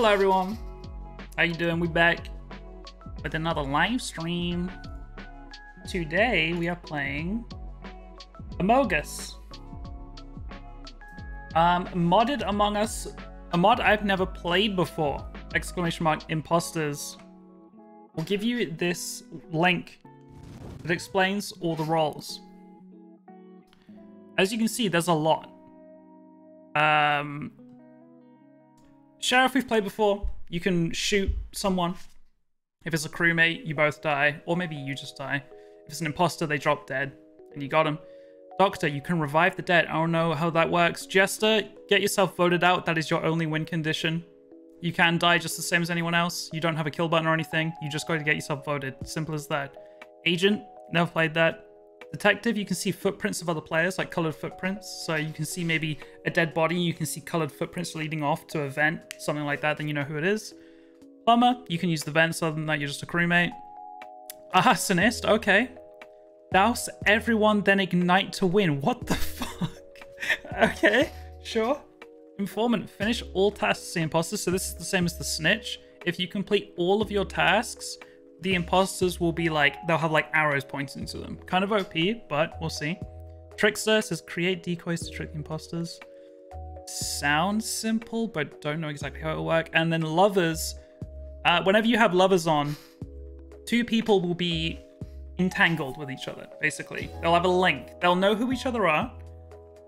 Hello everyone. How you doing? We back with another live stream. Today we are playing Among Us. Um, modded Among Us, a mod I've never played before. Exclamation mark imposters. We'll give you this link that explains all the roles. As you can see, there's a lot. Um, Sheriff we've played before. You can shoot someone. If it's a crewmate, you both die. Or maybe you just die. If it's an imposter, they drop dead. And you got them. Doctor, you can revive the dead. I don't know how that works. Jester, get yourself voted out. That is your only win condition. You can die just the same as anyone else. You don't have a kill button or anything. You just got to get yourself voted. Simple as that. Agent, never played that. Detective, you can see footprints of other players, like colored footprints. So you can see maybe a dead body, you can see colored footprints leading off to a vent, something like that, then you know who it is. Plumber, you can use the vents other than that you're just a crewmate. Arsonist, okay. Douse everyone, then ignite to win. What the fuck? okay, sure. Informant, finish all tasks as the imposter. So this is the same as the snitch. If you complete all of your tasks, the imposters will be like, they'll have like arrows pointing to them. Kind of OP, but we'll see. Trickster says create decoys to trick the imposters. Sounds simple, but don't know exactly how it'll work. And then lovers, uh, whenever you have lovers on, two people will be entangled with each other, basically. They'll have a link. They'll know who each other are.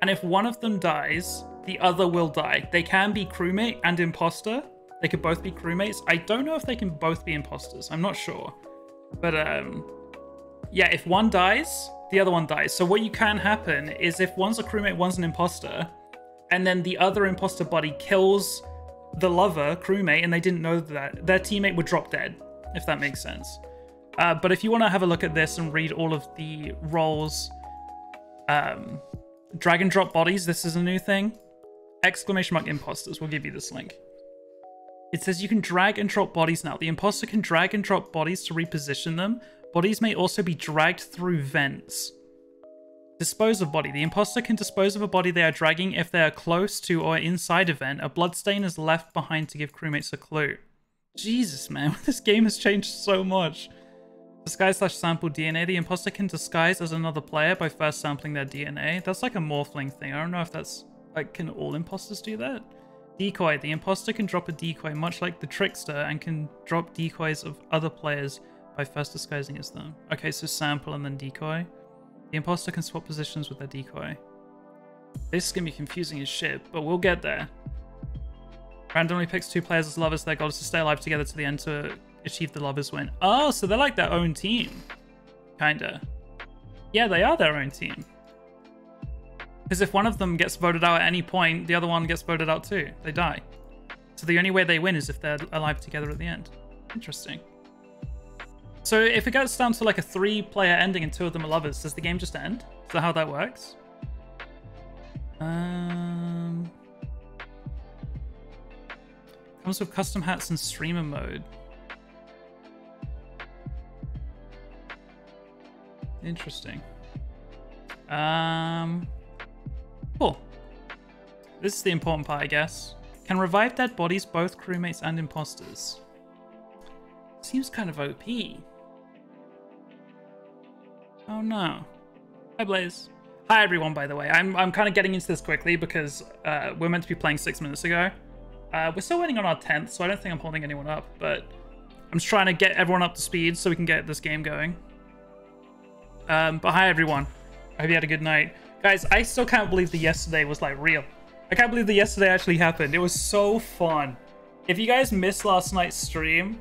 And if one of them dies, the other will die. They can be crewmate and imposter, they could both be crewmates. I don't know if they can both be imposters. I'm not sure. But um, yeah, if one dies, the other one dies. So what you can happen is if one's a crewmate, one's an imposter, and then the other imposter buddy kills the lover crewmate and they didn't know that, their teammate would drop dead, if that makes sense. Uh, but if you want to have a look at this and read all of the roles, um, drag and drop bodies, this is a new thing. Exclamation mark imposters, we'll give you this link. It says you can drag and drop bodies now. The imposter can drag and drop bodies to reposition them. Bodies may also be dragged through vents. Dispose of body. The imposter can dispose of a body they are dragging if they are close to or inside a vent. A bloodstain is left behind to give crewmates a clue. Jesus, man, this game has changed so much. Disguise slash sample DNA. The imposter can disguise as another player by first sampling their DNA. That's like a morphling thing. I don't know if that's like, can all imposters do that? Decoy. The imposter can drop a decoy, much like the trickster, and can drop decoys of other players by first disguising as them. Okay, so sample and then decoy. The imposter can swap positions with their decoy. This is going to be confusing as shit, but we'll get there. Randomly picks two players as lovers. Their goal is to stay alive together to the end to achieve the lovers win. Oh, so they're like their own team. Kinda. Yeah, they are their own team. Because if one of them gets voted out at any point, the other one gets voted out too. They die. So the only way they win is if they're alive together at the end. Interesting. So if it gets down to like a three-player ending and two of them are lovers, does the game just end? Is that how that works? Um, comes with custom hats and streamer mode. Interesting. Um, Cool. This is the important part, I guess. Can revive dead bodies, both crewmates and imposters. Seems kind of OP. Oh no. Hi Blaze. Hi everyone, by the way. I'm, I'm kind of getting into this quickly because uh, we're meant to be playing six minutes ago. Uh, we're still waiting on our 10th, so I don't think I'm holding anyone up, but I'm just trying to get everyone up to speed so we can get this game going. Um, but hi everyone. I hope you had a good night. Guys, I still can't believe the yesterday was like real. I can't believe the yesterday actually happened. It was so fun. If you guys missed last night's stream,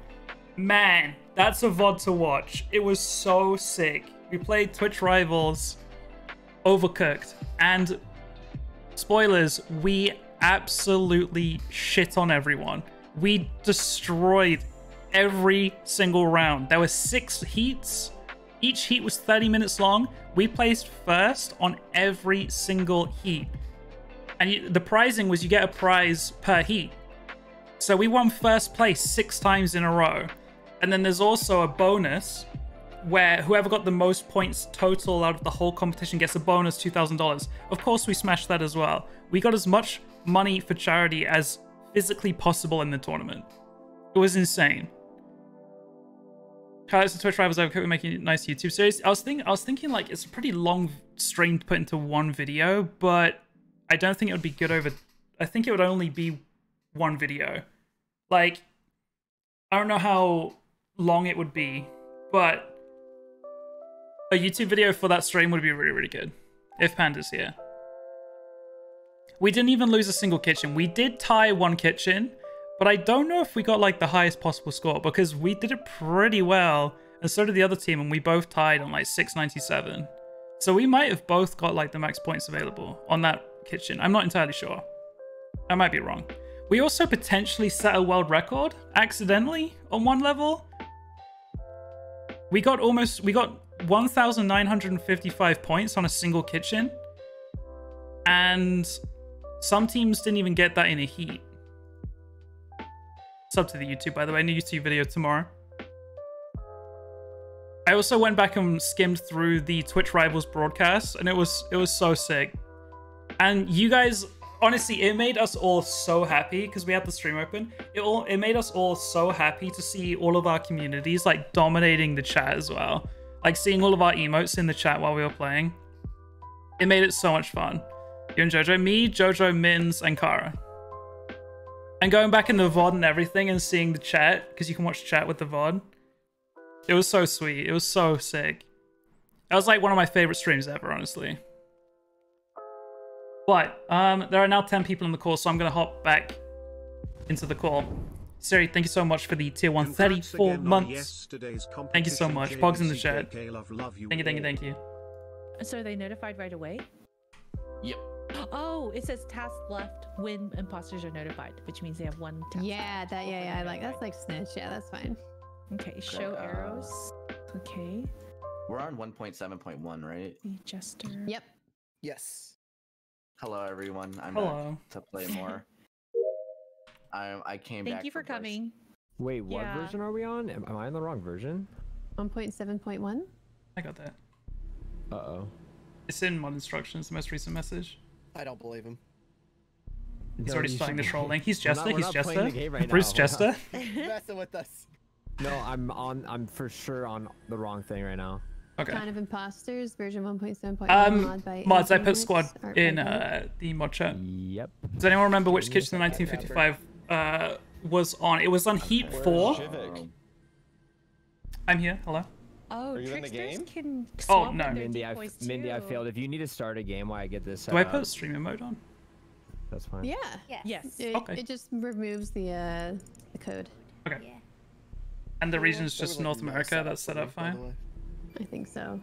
man, that's a VOD to watch. It was so sick. We played Twitch Rivals, Overcooked, and spoilers, we absolutely shit on everyone. We destroyed every single round. There were six heats each heat was 30 minutes long. We placed first on every single heat. And you, the prizing was you get a prize per heat. So we won first place six times in a row. And then there's also a bonus where whoever got the most points total out of the whole competition gets a bonus $2,000. Of course, we smashed that as well. We got as much money for charity as physically possible in the tournament. It was insane. Highlights of Twitch rivals over we're making a nice YouTube series. I was thinking, I was thinking like it's a pretty long stream to put into one video, but I don't think it would be good over. I think it would only be one video. Like, I don't know how long it would be, but a YouTube video for that stream would be really, really good if Panda's here. We didn't even lose a single kitchen. We did tie one kitchen, but I don't know if we got like the highest possible score because we did it pretty well, and so did the other team, and we both tied on like 697. So we might have both got like the max points available on that kitchen. I'm not entirely sure. I might be wrong. We also potentially set a world record accidentally on one level. We got almost, we got 1,955 points on a single kitchen. And some teams didn't even get that in a heat. Sub to the YouTube, by the way. New YouTube video tomorrow. I also went back and skimmed through the Twitch Rivals broadcast, and it was it was so sick. And you guys, honestly, it made us all so happy because we had the stream open. It all it made us all so happy to see all of our communities like dominating the chat as well. Like seeing all of our emotes in the chat while we were playing. It made it so much fun. You and Jojo, me, Jojo, Mins, and Kara. And going back in the VOD and everything and seeing the chat, because you can watch chat with the VOD. It was so sweet. It was so sick. That was like one of my favorite streams ever, honestly. But um, there are now 10 people in the call, so I'm going to hop back into the call. Siri, thank you so much for the tier 1 34 months. Thank you so much. Pogs in the chat. Thank you, thank you, thank you. So are they notified right away? Yep. Oh, it says task left when imposters are notified, which means they have one task. Yeah, that yeah, yeah. I like that's like snitch. Yeah, that's fine. Okay, show uh, arrows. Okay. We're on 1.7.1, right? The jester. Yep. Yes. Hello, everyone. I'm Hello. back to play more. I I came back. Thank you for from Burst. coming. Wait, what Yeah. version are we on? Am, am I on the wrong version? One point seven point one. I got that. Uh oh. It's in mod instructions, the most recent message. I don't believe him. He's already starting the trolling. He's We're not- He's not Jester. playing right Bruce now. Jester. Messing with us. No, I'm on. I'm for sure on the wrong thing right now. Okay. Kind of imposters version one point seven point Um, mod by mods, I put squad in uh, the mod chat. Yep. Does anyone remember which Give me a kitchen the 1955 uh, was on? It was on Heat 4. Shivik? I'm here. Hello. Oh, Are you in the tricksters game? can Oh, no. Mindy, I, Mindy, I failed. If you need to start a game while I get this set Do I up, put streamer mode on? that's fine. Yeah. Yes. It, Okay. it just removes the uh the code. Okay. And the region is just North America that's set up me, by the fine. I think so.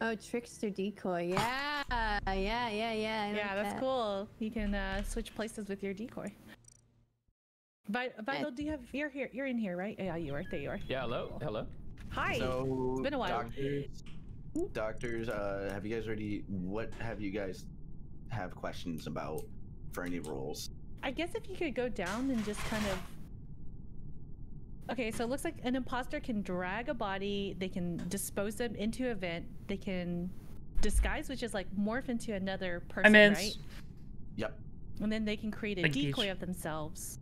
Oh, trickster decoy. Yeah, yeah, yeah, yeah. I Yeah, like that's that. cool. You can uh, switch places with your decoy. Vi- Vital, do you have? You're here. You're in here, right? Yeah, you are. There you are. Yeah, hello, hello. Hi. So, It's been a while. Doctors, doctors, uh, have you guys already? What have you guys have questions about for any rules? I guess if you could go down and just kind of. Okay, so it looks like an imposter can drag a body, they can dispose them into a vent, they can disguise, which is like morph into another person, I'm in. right? Yep. And then they can create a Thank you. decoy of themselves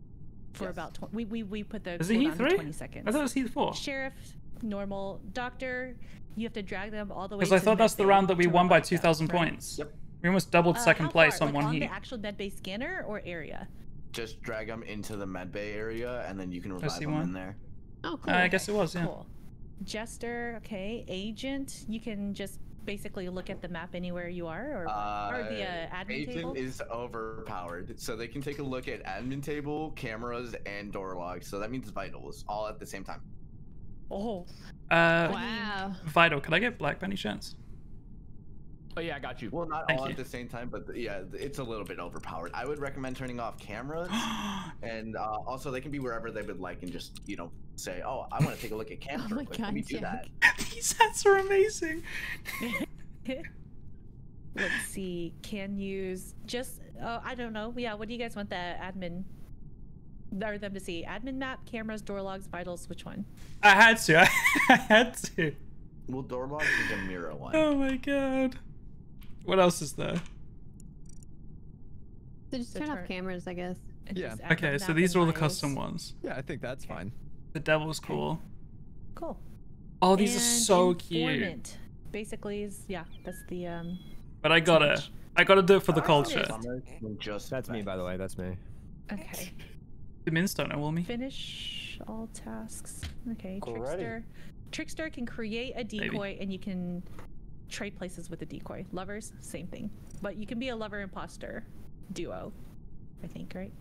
for Yes. about 20. We, we, we put the Is it Heat cooldown 3? 20 seconds. I thought it was Heat 4. Sheriff, normal, doctor, you have to drag them all the way Because I thought that's the round that we won by 2,000 right? points. Yep. We almost doubled Uh, second how place on Like, one on heat. the actual medbay scanner or area? Just drag them into the med bay area, and then you can I revive them one. in there. Oh, cool. Uh, I guess it was, yeah. Cool. Jester, okay. Agent, you can just basically look at the map anywhere you are, or, or the uh, admin agent table. is overpowered, so they can take a look at admin table, cameras, and door logs. So that means vitals all at the same time. Oh, Uh, Wow. Vital, can I get black by any chance? Oh yeah, I got you. Well, not Thank all you. at the same time, but th- yeah, it's a little bit overpowered. I would recommend turning off cameras, and uh, also they can be wherever they would like, and just you know say, "Oh, I want to take a look at cameras." Oh real my quick. Let me God, do that. These hats are amazing. let's see. Can use just. Oh, I don't know. Yeah, what do you guys want the admin? Or them to see admin map, cameras, door logs, vitals. Which one? I had to. I had to. Well, door logs is a mirror one. Oh my god. What else is there? So just So turn turn- off cameras, I guess. Yeah. Okay, so these are all the bios. custom ones. Yeah, I think that's fine. The devil's cool. Cool. Oh, these are And so cute. Basically, is yeah, that's the um. But I gotta, I gotta do it for the I culture. think Summer can just That's me, by the way. That's me. Okay. The mins don't know, will me? Finish all tasks. Okay. Alrighty. Trickster. Trickster can create a Maybe. decoy, and you can trade places with the decoy. Lovers, same thing. But you can be a lover imposter duo. I think, right?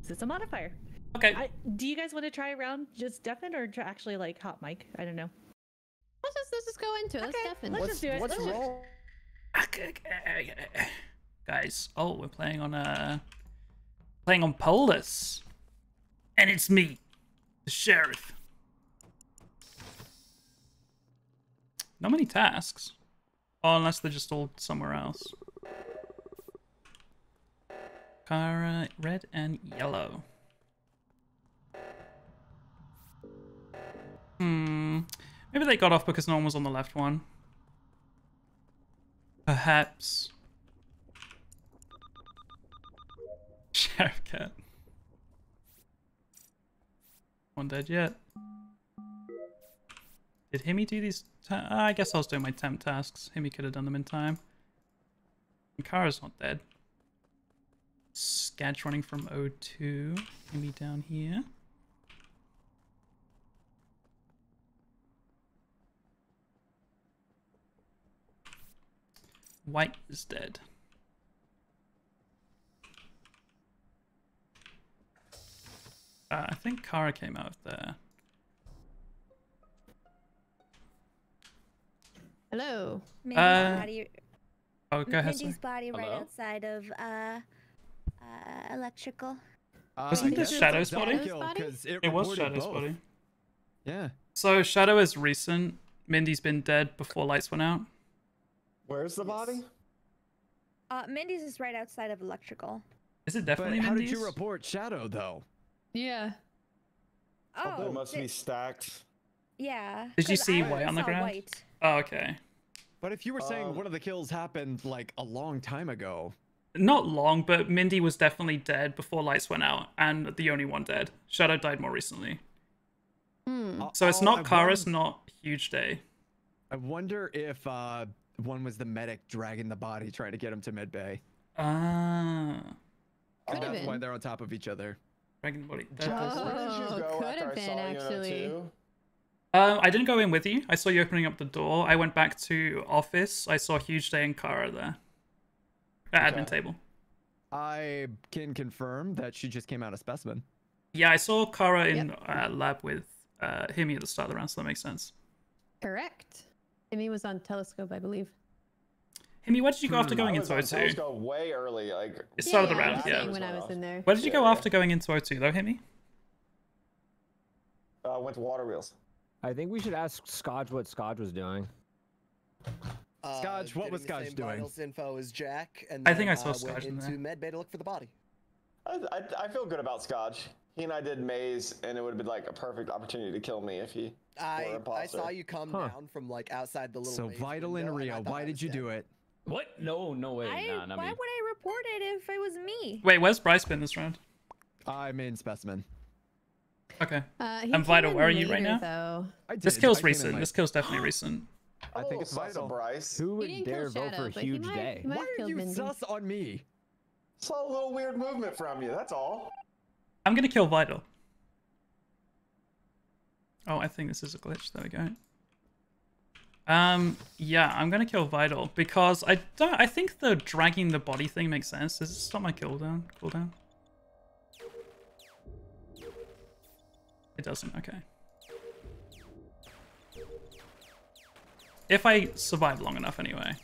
So it's a modifier. Okay. I, do you guys want to try around just deafen or to actually like hot mic? I don't know. Let's just let's just go into it. Let's Okay, deafen. let's just do it. what's Let's just- Guys, oh, we're playing on uh playing on Polus. And it's me, the sheriff. Not many tasks. Oh, unless they're just all somewhere else. Kara, red and yellow. Hmm. Maybe they got off because no one was on the left one. Perhaps. Sheriff Cat. One dead yet. Did Himmy do these? I guess I was doing my temp tasks. Himmy could have done them in time. And Kara's not dead. Sketch running from O2. Himmy down here. White is dead. Uh, I think Kara came out of there. Hello. Mindy's Uh, body, Oh, go ahead. Mindy's Sir. body right Hello? outside of uh, uh, electrical. Uh, Wasn't I this Shadow's it's body? kill, 'cause It, It was Shadow's both. body. Yeah. So Shadow is recent. Mindy's been dead before lights went out. Where's the body? Uh, Mindy's is right outside of electrical. Is it definitely But definitely how Mindy's? did you report Shadow though? Yeah. Oh, They must th- be stacked. Yeah. Did you see I white on the ground? White. Oh, okay. But if you were saying Um, one of the kills happened like a long time ago, Not long, but Mindy was definitely dead before lights went out, and the only one dead. Shadow died more recently. Hmm. uh, So it's oh, not I Kara's, won- not Huge Day. I wonder if uh, one was the medic dragging the body, trying to get him to medbay. Ah. Could And have that's why they're on top of each other. Dragon body. Jack, Oh, could have been, saw you in actually. O2? Um, I didn't go in with you. I saw you opening up the door. I went back to office. I saw Huge Day and Kara there. At admin table. I can confirm that she just came out of specimen. Yeah, I saw Kara in uh, lab with uh, Himi at the start of the round, so that makes sense. Correct. Timmy was on telescope, I believe. Himi, where did you go after I going was into on O2? Telescope way early. Like It started the yeah, I round, yeah. when I was in there. Where did you go Yeah, yeah. after going into O2 though, Himi? uh, went to Water Wheels. I think we should ask Scotch what Scotch was doing. Scotch, what Uh, was the Scotch same doing? Vitals info as Jack, and I think I saw uh, Scotch went in into med bay to look for the body. I, I, I feel good about Scotch. He and I did maze, and it would have been like a perfect opportunity to kill me if he. I Or I saw you come Huh. down from like outside the little. So maze vital in and I Rio. Why did you dead. do it? What? No, no way. I, nah, not why me. would I report it if it was me? Wait, where's Bryce been this round? I'm in specimen. Okay. Uh, he And came Vital, where are you right now? Though. This kill's I recent. This kill's definitely recent. I think Oh, it's sus vital. Bryce. Who would dare kill vote Shadow, for but he Huge might, Day? Why are you Mindy. sus on me? Saw a little weird movement from you. That's all. I'm gonna kill Vital. Oh, I think this is a glitch. There we go. Um, yeah, I'm gonna kill Vital because I don't. I think the dragging the body thing makes sense. Does it stop my cooldown? Cooldown? It doesn't. Okay. If I survive long enough, anyway.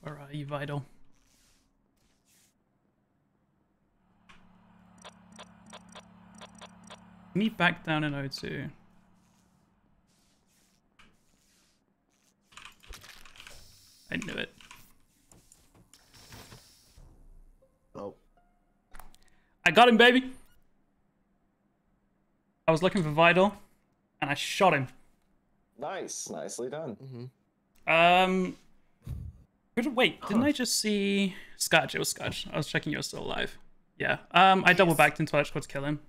Where are you, Vital? Meet back down in O2. I knew it. Oh, I got him, baby! I was looking for Vital, and I shot him. Nice, nicely done. Mm-hmm. Um, who wait, didn't I just see Scotch? It was Scotch. I was checking you were still alive. Yeah. Um, I double backed into electrical to kill him.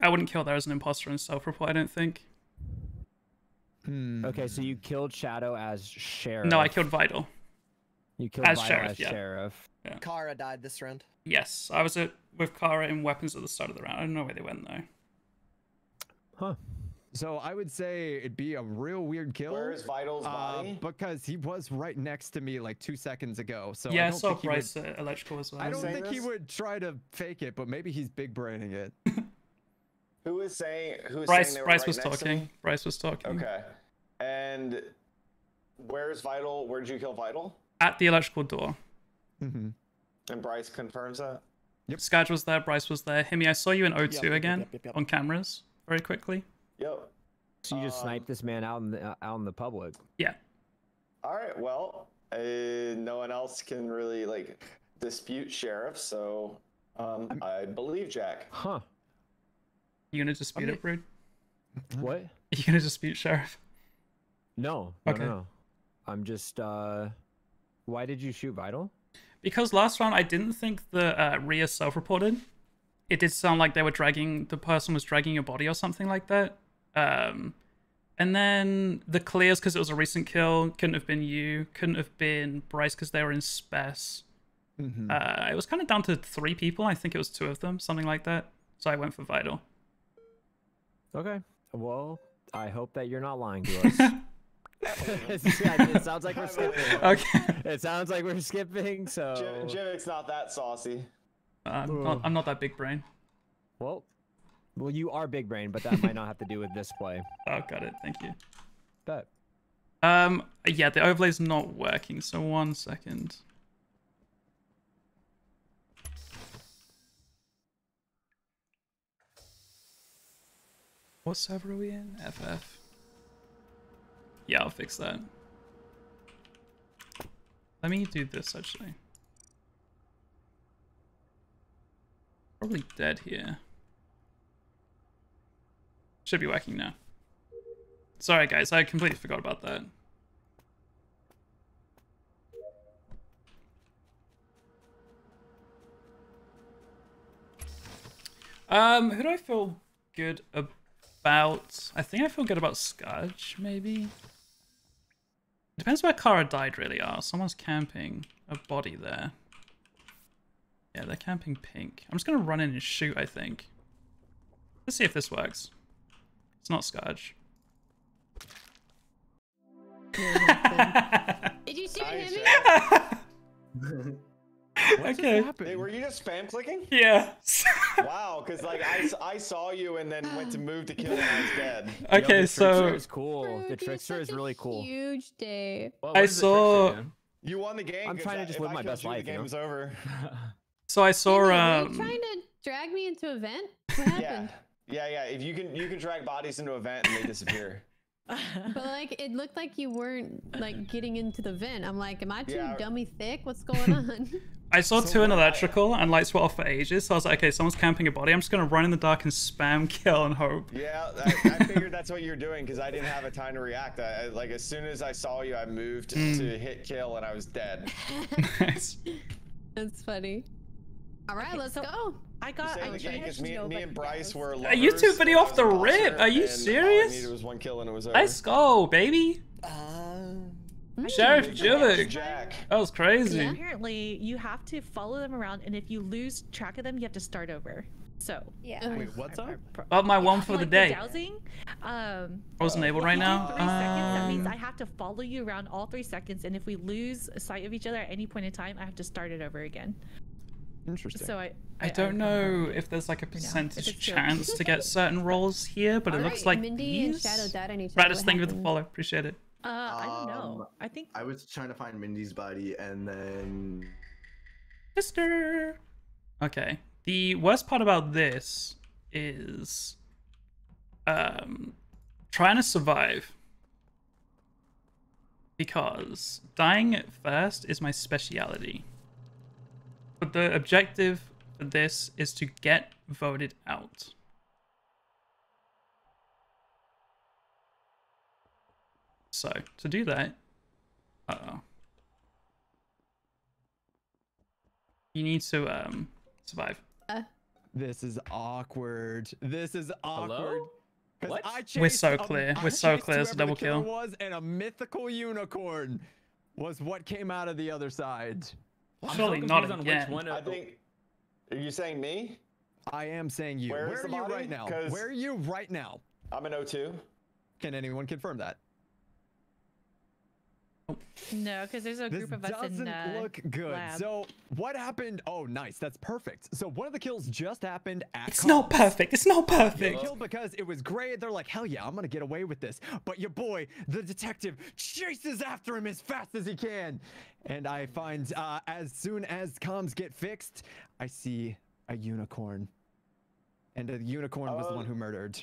I wouldn't kill there as an imposter in self-report. I don't think. Hmm. Okay, so you killed Shadow as sheriff. No, I killed Vital. You killed as Vital sheriff, as yeah. sheriff. Kara died this round. Yes, I was at, with Kara in weapons at the start of the round. I don't know where they went though. Huh. So I would say it'd be a real weird kill. Where is Vital's uh, body? because he was right next to me like two seconds ago. So yeah, I I don't saw think he would- electrical as well. I don't saying think he would try to fake it, but maybe he's big braining it. Who is saying? Who is Bryce, saying they were Bryce right was next to talking. me? Bryce was talking. Okay. And where's Vital? Where'd you kill Vital? At the electrical door. Mm-hmm. And Bryce confirms that. Yep. Scotch was there. Bryce was there. Himmy, I saw you in O2 Yep, yep, again yep, yep, yep. on cameras very quickly. Yep. So you just Um, sniped this man out in the uh, out in the public. Yeah. All right. Well, uh, no one else can really like dispute sheriff, so um, I believe Jack. Huh. You gonna dispute mean- it, Brood? What? You gonna dispute Sheriff? No. No, Okay. no, no. I'm just uh why did you shoot Vital? Because last round I didn't think the uh, Rhea self-reported. It did sound like they were dragging the person was dragging your body or something like that. Um, and then the clears because it was a recent kill couldn't have been you. Couldn't have been Bryce because they were in spec. hmm Uh, it was kind of down to three people. I think it was two of them, something like that. So I went for Vital. Okay. Well, I hope that you're not lying to us. It sounds like we're skipping. okay. It sounds like we're skipping, so Jim, Jimmick's not that saucy. I'm not, I'm not that big brain. well well you are big brain, but that might not have to do with this play. Oh, got it. Thank you. But Um, yeah, the overlay's not working. So one second. What server are we in? FF. Yeah, I'll fix that. Let me do this actually. Probably dead here. Should be working now. Sorry guys, I completely forgot about that. Um, who do I feel good about? I think I feel good about Scudge, maybe. Depends where Kara died, really. Are someone's camping a body there? Yeah, they're camping pink. I'm just gonna run in and shoot. I think. Let's see if this works. It's not Scudge. Did you shoot Nice, him? Jack. okay. Hey, were you just spam clicking? Yeah. Wow, because like I, I saw you and then went to move to kill and I was dead. Yo, okay, the so trickster is cool. Bro, the trickster is really cool. Huge day. Well, I what does the trickster saw- You won the game. I'm trying to just if live I my best you, life, The you game know? was over. so I saw Wait, were you um. trying to drag me into a vent? What happened? yeah, yeah. yeah. If you can, you can drag bodies into a vent and they disappear. But like, it looked like you weren't like getting into the vent. I'm like, am I too Yeah. dummy thick? What's going on? I saw So two in what I- electrical and lights were off for ages. So I was like, okay, someone's camping a body. I'm just gonna run in the dark and spam kill and hope. Yeah, I, I figured that's what you were doing because I didn't have a time to react. I, I- like as soon as I saw you, I moved Hmm. to hit kill and I was dead. nice. That's funny. All right, let's so- go. I got. Say I the game trying because to me, me and could Bryce were. Are you two lovers, video off the rip? Are you and All I serious? needed was one kill and it was over. Let's go, baby. Um, Sheriff Jack, Jimmy. Jack. That was crazy. Apparently, you have to follow them around, and if you lose track of them, you have to start over. So. Yeah. Wait, what's up? Well, my one for the like day. dousing, um, I wasn't able right now. Three seconds. That means Um, I have to follow you around all three seconds, and if we lose sight of each other at any point in time, I have to start it over again. Interesting. So I. I don't I'm know if there's like a percentage chance to get certain roles here, but it All looks right, like Mindy and. Shadow died on each other. Radis, What thank you for the follow. Appreciate it. Uh, I don't know. Um, I think. I was trying to find Mindy's body, and then Mister. Okay. The worst part about this is um trying to survive. Because dying first is my speciality. But the objective for this is to get voted out. So to do that, uh oh, you need to um survive. This is awkward. This is awkward. Hello? 'Cause What? I We're so chased a- clear. I We're so chased clear. It's a double kill. Was and a mythical unicorn was what came out of the other side. I'm Surely not confused on again. which one. I think. Are you saying me? I am saying you. Where is Where the are you right now? Where are you right now? I'm an O2. Can anyone confirm that? No, because there's a This group of us in doesn't uh, look good. lab. So what happened? Oh, nice. That's perfect. So one of the kills just happened at. It's not comms. perfect. It's not They perfect. killed because it was gray. They're like, hell yeah, I'm gonna get away with this. But your boy, the detective, chases after him as fast as he can. And I find uh, as soon as comms get fixed, I see a unicorn. And the unicorn was the Oh. one who murdered.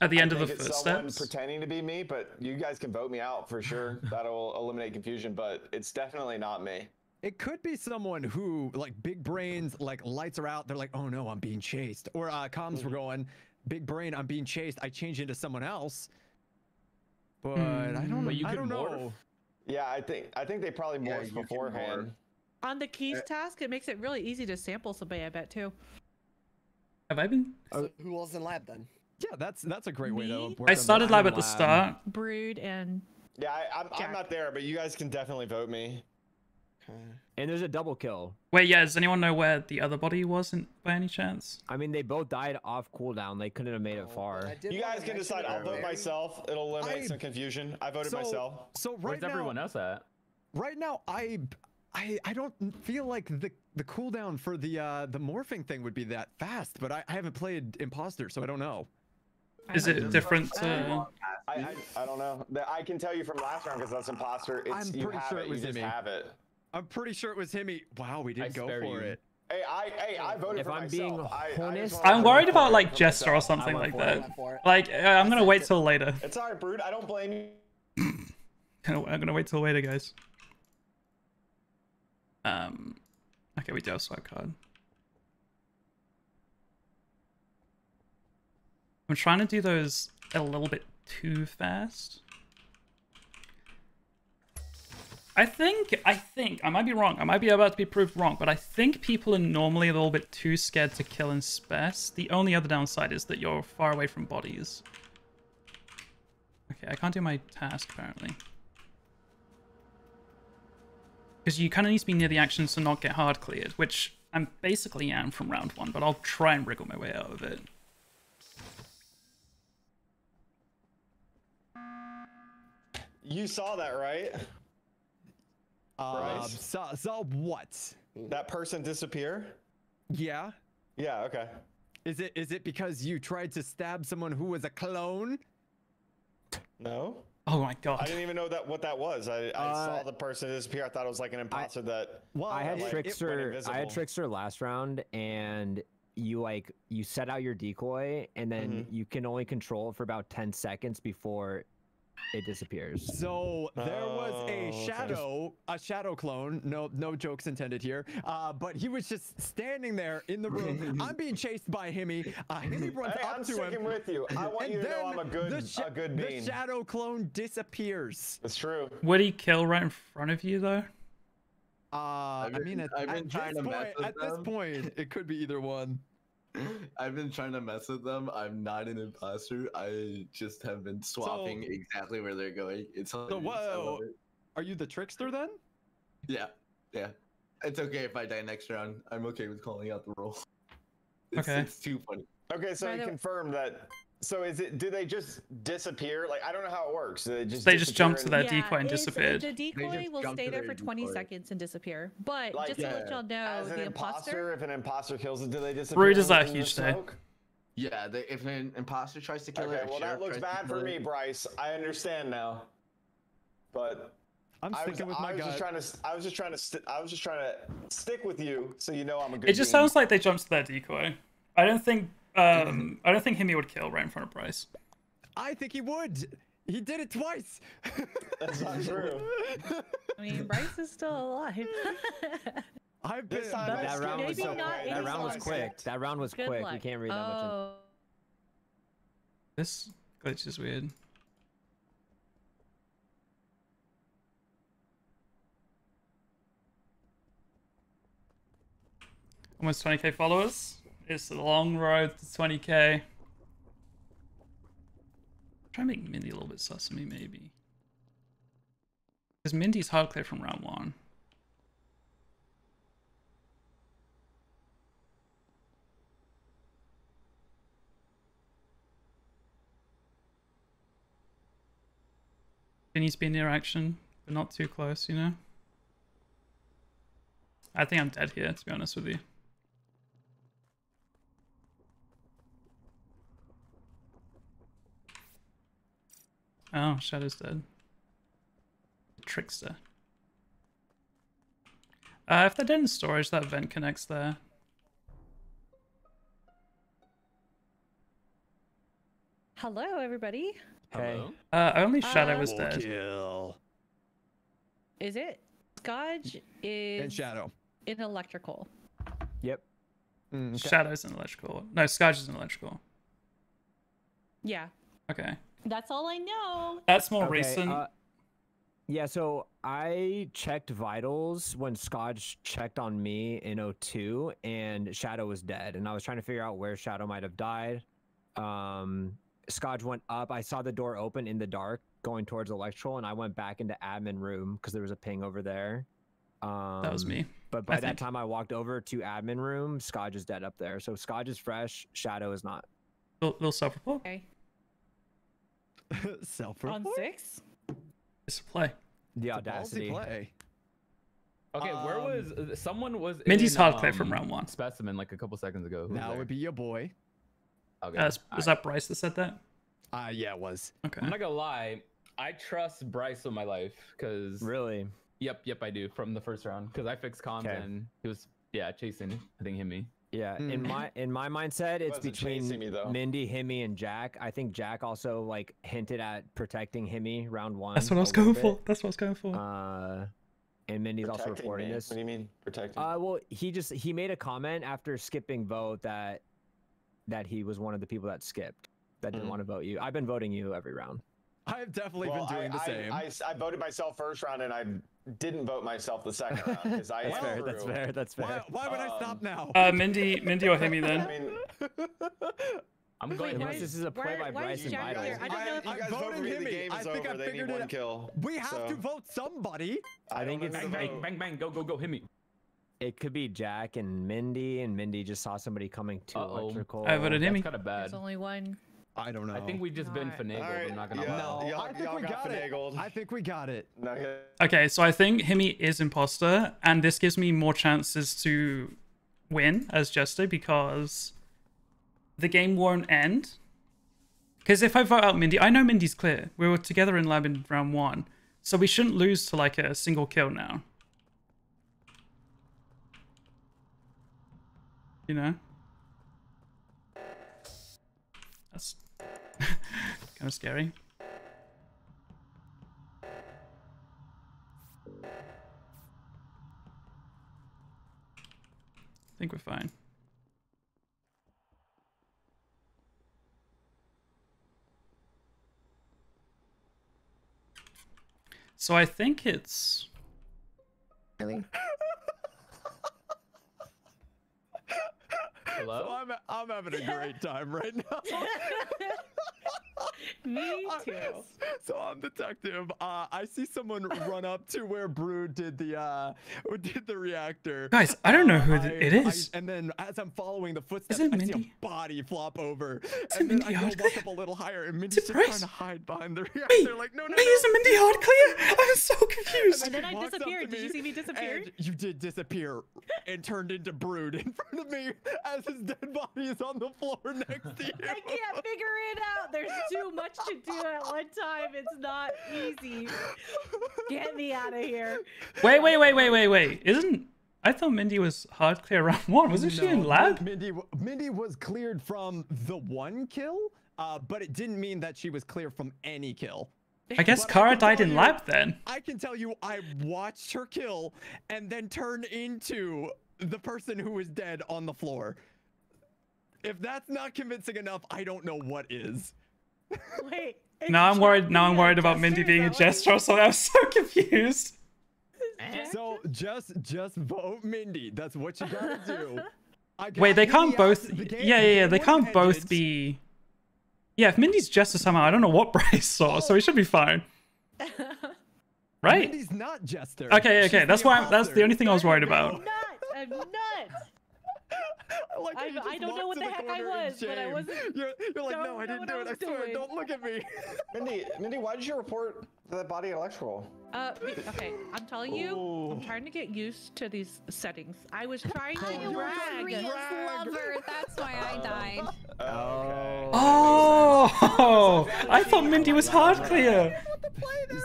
At the I end of the think it's someone footsteps. pretending to be me, but you guys can vote me out for sure. That'll eliminate confusion, but it's definitely not me. It could be someone who, like, big brains, like, lights are out. They're like, oh no, I'm being chased. Or uh, comms were going, big brain, I'm being chased. I change into someone else. But I don't, But you I don't morph. know. Yeah, I think I think they probably Yeah, morphed you can beforehand. on the keys Uh, task, it makes it really easy to sample somebody. I bet too. Have I been? So who was in lab then? Yeah, that's that's a great way to. Me? work I started live at the start. Brood and Yeah, I, I'm, I'm not there, but you guys can definitely vote me. Okay. And there's a double kill. Wait, yeah. Does anyone know where the other body was in, by any chance? I mean, they both died off cooldown. They couldn't have made it Oh, far. I You guys can decide. I'll vote myself. It'll eliminate I- some confusion. I voted so, myself. So right Where's now, everyone else at? right now, I, I, I don't feel like the the cooldown for the uh the morphing thing would be that fast. But I, I haven't played imposter, so I don't know. Is it different to? I, I, I don't know. I can tell you from last round because that's imposter. It's I'm you pretty have sure it. it was you just Jimmy. have it. I'm pretty sure it was him. Wow, we didn't go for you. it. Hey, I hey I voted If for I'm myself. being I, I I'm worried about like for Jester or something like for that. For. Like uh, I'm gonna wait till later. It's alright, Brood. I don't blame you. I'm gonna wait till later, guys. Um, okay, we do have swipe card. I'm trying to do those a little bit too fast. I think, I think, I might be wrong. I might be about to be proved wrong, but I think people are normally a little bit too scared to kill in space. The only other downside is that you're far away from bodies. Okay, I can't do my task apparently. Because you kind of need to be near the actions to not get hard cleared, which I'm basically am from round one, but I'll try and wriggle my way out of it. You saw that, right? Uh, Bryce? saw, saw what? That person disappear? Yeah. Yeah. Okay. Is it is it because you tried to stab someone who was a clone? No. Oh my god! I didn't even know that what that was. I, I saw Uh, the person disappear. I thought it was like an imposter that. Well, I had it- it- Trickster. I invisible. had Trickster last round, and you like you set out your decoy, and then Mhm. you can only control it for about ten seconds before it disappears. So there was Oh, a okay. shadow, a shadow clone. No, no jokes intended here. Uh, but he was just standing there in the room. I'm being chased by Himmy. Uh, Himmy runs Hey, up I'm to sticking him. with you. I want and you to know I'm a good, the sha- a good The shadow clone disappears. It's true. Would he kill right in front of you though? Uh, I mean, at, at this point, at this point, it could be either one. I've been trying to mess with them. I'm not an imposter. I just have been swapping So- exactly where they're going. It's hilarious. I whoa. Oh, it. Are you the trickster then? Yeah, yeah. It's okay if I die next round. I'm okay with calling out the role. It's, Okay. It's too funny. Okay, so By you the- confirmed that. So is it? Do they just disappear? Like I don't know how it works. Do they just They just jumped to that and- decoy and it's- disappeared. The decoy will stay there for 20 decoy. seconds and disappear. But Like, just to let y'all know, As an the imposter, imposter. if an imposter kills it, do they disappear? Brood is that huge thing. Yeah, they, if an imposter tries to kill it, Okay, a well that looks bad for me, Bryce. I understand now. But I'm I was, with my I was gut. just trying to. I was just trying to. St- I was just trying to stick with you, so you know I'm a good. It just bean. sounds like they jumped to their decoy. I don't think um, I don't think Hemi would kill right in front of Bryce. I think he would. He did it twice. That's not true. I mean, Bryce is still alive. I've been that, that round was so quick. That round was quick. That round was quick. You can't read that oh. much. In. This glitch is weird. Almost 20k followers. It's a long road to 20k. Try and make Mindy a little bit sus of me, maybe. Because Mindy's hard clear from round one. There needs to be an interaction, but not too close, you know? I think I'm dead here, to be honest with you. Oh, Shadow's dead. Trickster. Uh, if they're dead in storage, that vent connects there. Hello, everybody. Hey. Uh, only Shadow Uh, was dead. Kill. Is it? Scotch is And Shadow. in electrical. Yep. Mm, okay. Shadow's in electrical. No, Scourge is in electrical. Yeah. Okay. That's all I know. That's more Okay, recent. uh, yeah, so I checked vitals when Scotch checked on me in O2 and Shadow was dead. And I was trying to figure out where Shadow might have died. Um, Scotch went up. I saw the door open in the dark going towards electrical, and I went back into admin room because there was a ping over there. Um, that was me. But by that think. time I walked over to admin room, Scotch is dead up there. So Scotch is fresh, Shadow is not. Little, little self-report. Okay. Self On six. It's a play. The Ballsy audacity. play. Okay, where Um, was uh, someone was Mindy's in, hard clear from um, round one. Specimen like a couple seconds ago. Who That would be your boy. Okay. Uh, was alright. that Bryce that said that? Uh, yeah, it was. Okay. I'm not gonna lie. I trust Bryce with my life because Really? yep, yep, I do from the first round because I fixed comms Okay. and he was yeah chasing. I think him me. Yeah, in Mm. my in my mindset, it's between me. Mindy, Himmy, and Jack. I think Jack also like hinted at protecting Himmy round one. That's what I was little going for. That's what I was going for. Uh, and Mindy's also reporting me? this. What do you mean protecting? Uh, well, he just he made a comment after skipping vote that that he was one of the people that skipped that didn't Mhm. want to vote you. I've been voting you every round. I've definitely Well, been doing I, the I- same. I voted myself first round and I didn't vote myself the second round because I That's fair. That's fair. That's fair. why would I stop Um, now? Uh, Mindy, Mindy or Himmy I then? mean, I'm Wait, going. why Unless Himmy. this is a play why- by why is Bryce and Jack Vitals. I don't know if you I'm guys vote for voting me. The Himmy. game I is think I over. They need figured one it- kill. we have so to vote somebody. I think it's- know Bang bang bang bang. Go go go him me. It could be Jack and Mindy, and Mindy just saw somebody coming to Uh-oh. electrical. I voted That's Himmy. kind of bad. There's only one. I don't know. I think we've just been finagled. Alright, I'm not gonna yeah. lie. No, Y'all- I think we got got it. I think we got it. Okay, so I think Himmy is imposter, and this gives me more chances to win as Jester because the game won't end. Because if I vote out Mindy, I know Mindy's clear. We were together in lab in round one, so we shouldn't lose to like a single kill now. You know? Of scary. I think we're fine. So I think it's Really? So Hello. I'm, I'm having a great time right now. Me too. So I'm detective. Uh, I see someone run up to where Brood did the uh, did the reactor. guys. I don't know who Uh, th- it I- is. and then as I'm following the footsteps, it I see Mindy? a body flop over. it and then Mindy I go Hardclear? walk up a little higher, and Mindy's it just trying to hide behind the reactor. Wait, like, no, no, Wait, no. is it Mindy Hard clear? I'm so confused. And then I walks up to disappeared. Did you see me disappear? You did disappear and turned into Brood in front of me as his dead body is on the floor next to you. I can't figure it out. There's too much to do at one time. It's not easy. Get me out of here. Wait, wait, wait, wait, wait, wait. Isn't I thought Mindy was hard clear round one? Wasn't she in lab? Mindy, Mindy was cleared from the one kill, uh, but it didn't mean that she was clear from any kill. I guess But Kara can died in you- lab then. I can tell you, I watched her kill and then turn into the person who was dead on the floor. If that's not convincing enough, I don't know what is. Wait. Now I'm worried. Now I'm worried about Mindy being a jester. So I'm so confused. So just just vote Mindy. That's what you gotta do. I got Wait, they can't out both. the game- Yeah, yeah, yeah. They can't both be. Yeah, if Mindy's Jester somehow, I don't know what Bryce saw, so he should be fine, right? Mindy's not Jester. Okay, okay. the That's why. I'm, that's the only thing I was worried about. I'm about. nuts. I'm nuts. I, like I'm- I don't know what to the heck I was, but I wasn't- You're, you're like, no, I didn't do I it. I was swear. doing." Don't look at me. Mindy, Mindy, why did you report that body at electrical? Uh, okay, I'm telling you, I'm trying to get used to these settings. I was trying to I was drag. Ria's lover. That's why I died. Okay. Oh, I thought Mindy was hard clear.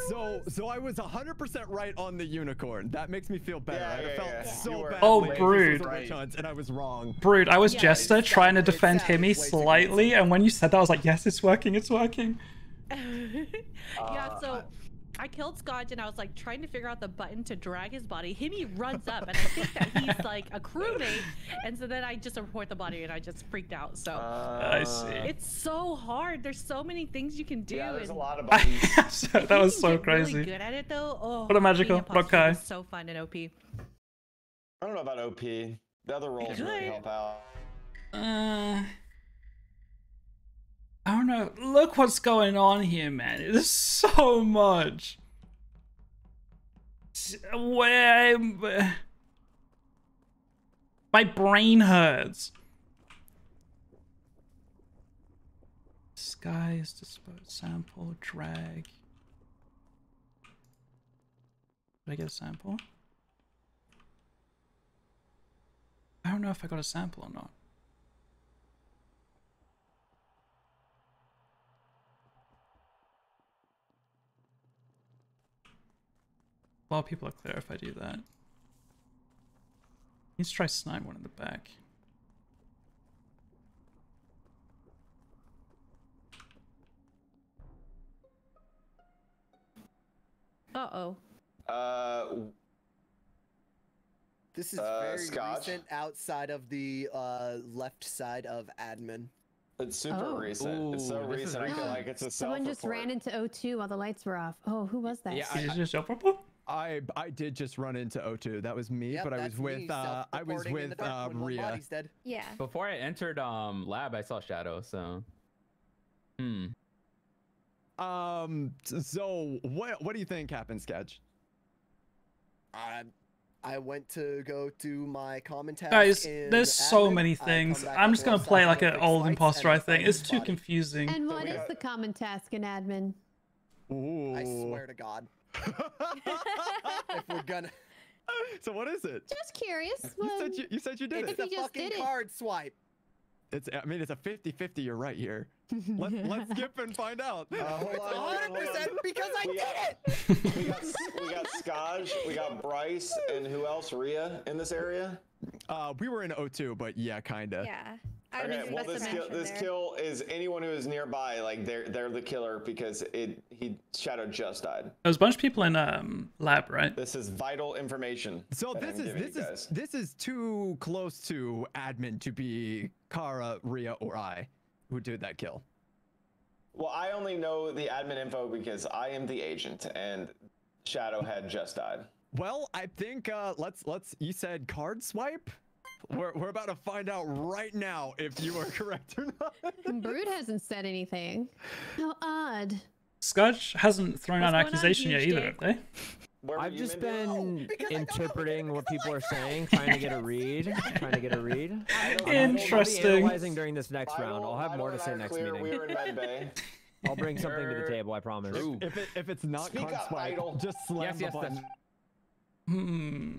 So, so I was 100% right on the unicorn. That makes me feel better. Yeah, I yeah, felt yeah. so bad. Oh, this was Brood. a witch hunt, and I was wrong. Brood, I was Yeah, Jester it trying to defend sounded Himmy slightly, and when you said that, I was like, yes, it's working, it's working. yeah, so uh, I killed Scotch and I was like trying to figure out the button to drag his body. Himmy runs up and I think that he's like a crewmate, and so then I just report the body and I just freaked out. So I see. it's so hard. There's so many things you can do. Yeah, there's a lot of buttons. So- that was so get really crazy. good at it though. Oh, What a magical- being what a imposter Kai. is so fun and OP. I don't know about OP. The other roles really help out. Uh, I don't know. Look what's going on here, man. There's so much. Where my brain hurts. Skies, dispose, sample, drag. Did I get a sample? I don't know if I got a sample or not. A lot of people are clear if I do that. Let's try snipe one in the back. Uh oh. Uh, This is Uh, very Scotch? recent outside of the uh, left side of admin. it's super Oh. recent. it's so Ooh, this is recent. I feel like it's a Someone just ran into O2 while the lights were off. Oh, who was that? Yeah, Is I- it just your purple? I I did just run into O2. That was me, Yep, but I was with me, uh I was self-reporting in with uh dark Rhea. dead. Yeah. Before I entered um lab, I saw Shadow. So, hmm. Um. So what what do you think happened, Sketch? I, I went to go do my common task. Guys, in there's so admin. many things. I'm just gonna play like an old imposter, I think. It's too body. confusing. And what we is got- the common task in admin? Ooh. I swear to God, if we're gonna, so what is it? Just curious. You said um, you, you said you did it's it. If the you just fucking did it. card swipe. It's I mean it's a 50-50, you're right here. Let, let's skip and find out. Uh, hold It's on, hold on, hold 100% on. because I We did got- it. We got we got Skaj, we got Bryce, and who else? Rhea in this area. Uh we were in O2, but yeah, kinda. Yeah. I Okay, well this kill, this there. kill is anyone who is nearby. Like they're they're the killer because it he Shadow just died. There's a bunch of people in um lab, right? This is vital information. So this I'm is this is this is too close to admin to be Kara, Rhea, or I who did that kill. Well, I only know the admin info because I am the agent, and Shadow had just died. Well, I think uh let's let's you said card swipe? We're, we're about to find out right now if you are correct or not. Brood hasn't said anything. How odd. Scudge hasn't thrown What's out an accusation yet either, have they? Where I've just been because I don't know interpreting what people are saying, trying to get a read, trying to get a read. I I don't know. I'll be Interesting. analyzing during this next round. I'll have more to say and I are next meeting. We were in med bay. I'll bring something to the table. I promise. True. If it if it's not Speak card up, swipe, Idol. just slam Yes, the yes, button. Hmm.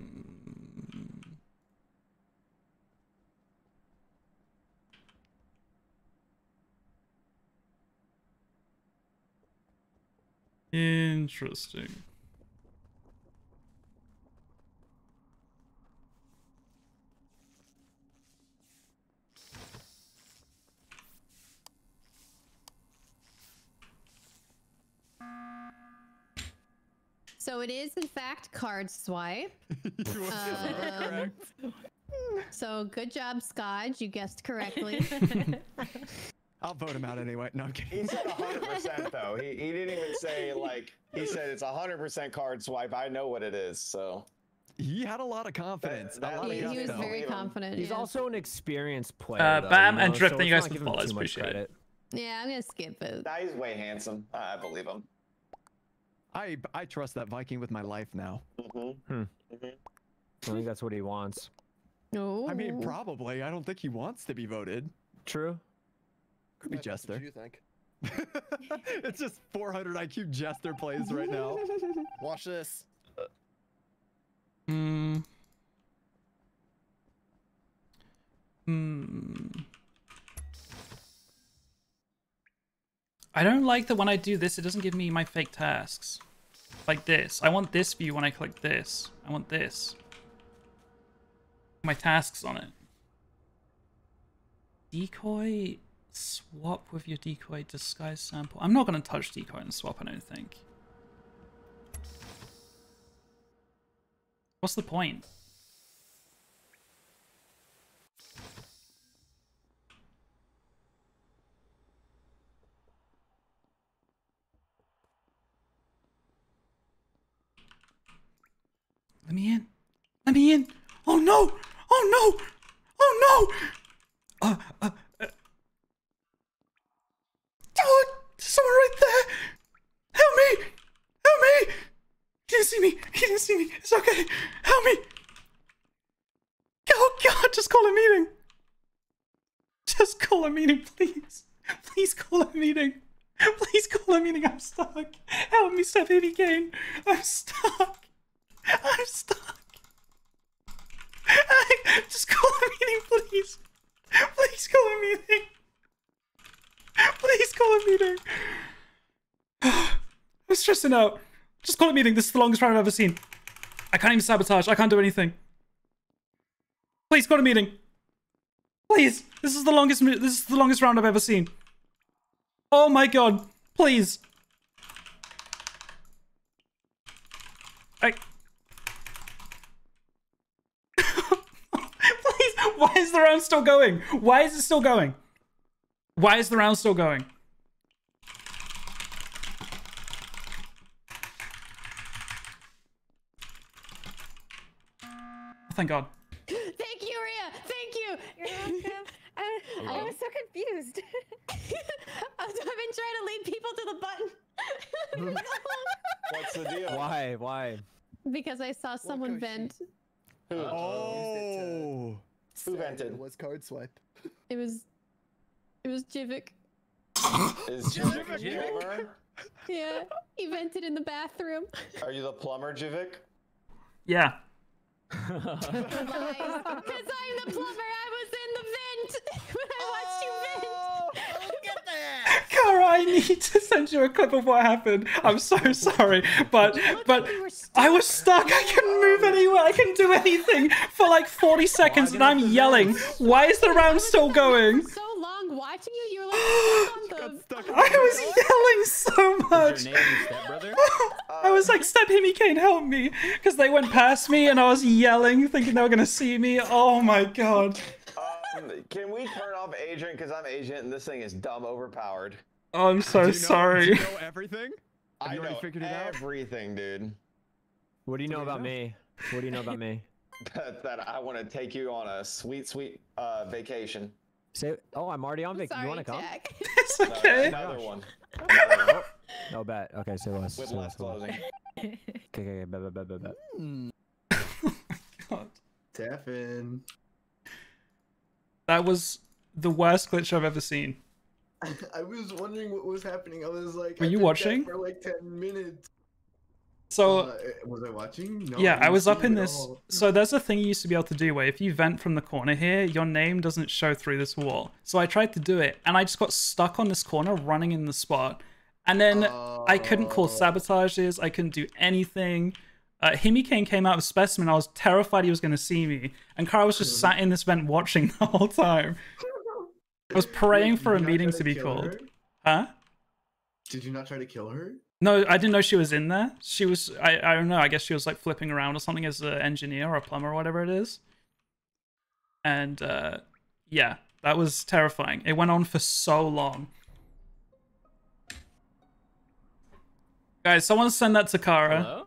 Interesting. So it is in fact card swipe. Um. So good job, Scodge. You guessed correctly. I'll vote him out anyway. No, I'm kidding. He said 100% though. He, he didn't even say like he said it's 100% card swipe. I know what it is. So he had a lot of confidence. that a lot of He- He, he was very believe confident. He's yeah. also an experienced player. Uh, though, Bam you and Drift, so thank you guys not for give him follows, appreciate it. Yeah, I'm gonna skip it. Nah, he's way handsome. I believe him. I I trust that Viking with my life now. Mm-hmm. I think that's what he wants. No. I mean, probably. I don't think he wants to be voted. True. Could be Jester. what Jester. you think? it's just 400 IQ Jester plays right now. Watch this. Hmm. Hmm. I don't like that when I do this, it doesn't give me my fake tasks. Like this. I want this view when I click this. I want this. My tasks on it. Decoy swap with your decoy disguise sample. I'm not going to touch decoy and swap, I don't think. What's the point? Let me in. Let me in. Oh no! Oh no! Oh no! Uh, uh, uh. Oh, someone right there! Help me! Help me! He didn't see me. He didn't see me. It's okay. Help me. Oh God! Just call a meeting. Just call a meeting, please. Please call a meeting. Please call a meeting. I'm stuck. Help me, Steph Kane. I'm stuck. I'm stuck. Just call a meeting, please. Please call a meeting. Please call a meeting. I'm stressing out. Just call a meeting. This is the longest round I've ever seen. I can't even sabotage. I can't do anything. Please call a meeting. Please. This is the longest. This is the longest round I've ever seen. Oh my god. Please. I. Please. Why is the round still going? Why is it still going? Why is the round still going? Oh, thank God. Thank you, Ria. Thank you. You're welcome. I, I was so confused. I've I've been trying to lead people to the button. What's the deal? Why? Why? because I saw someone Koshi? vent. Who? Oh. Who vented? It was card swipe. It was, it was Jivik. Is Jivik a plumber? Yeah, he vented in the bathroom. Are you the plumber, Jivik? Yeah. Because I'm the plumber. I was in the vent when I watched you oh! vent. Oh, look at that! Kara, I need to send you a clip of what happened. I'm so sorry, but but I was stuck. I couldn't move anywhere. I couldn't do anything for like 40 seconds, and I'm yelling. Why is the round still going? So long watching you, you were like stuck. I was yelling so much. Your name, stepbrother? I was like, "Step Himmy Kane, help me!" Because they went past me, and I was yelling, thinking they were gonna see me. Oh my god! Can we turn off agent? Because I'm agent and this thing is dumb overpowered. Oh, I'm so Do you know- sorry. Do you know everything? Have I you already know figured it out? everything, dude. What do you know do you about know? me? What do you know about me? That, that I want to take you on a sweet, sweet uh, vacation. Say, oh, I'm already on I'm. You want to come? Jack. It's No, okay. Another one. No bet. Okay, say less. With say less less, say less. closing. Okay, okay, okay, bet, bet, bet, bet, bet. God. That was the worst glitch I've ever seen. I was wondering what was happening. I was like, Were I you watching? for like ten minutes? So. Uh, was I watching? No, yeah, I didn't was up in this. all. So there's a thing you used to be able to do where if you vent from the corner here, your name doesn't show through this wall. So I tried to do it, and I just got stuck on this corner, running in the spot, and then I couldn't call Oh. sabotages. I couldn't do anything. Uh, Himikane came out of specimen. I was terrified he was going to see me, and Kara was just sat in this vent watching the whole time. I was praying Wait, for a did you not meeting try to be called. her? Huh? Did you not try to kill her? No, I didn't know she was in there. She was, I, I don't know, I guess she was like flipping around or something as an engineer or a plumber or whatever it is. And uh, yeah, that was terrifying. It went on for so long. Guys, someone send that to Kara. Hello?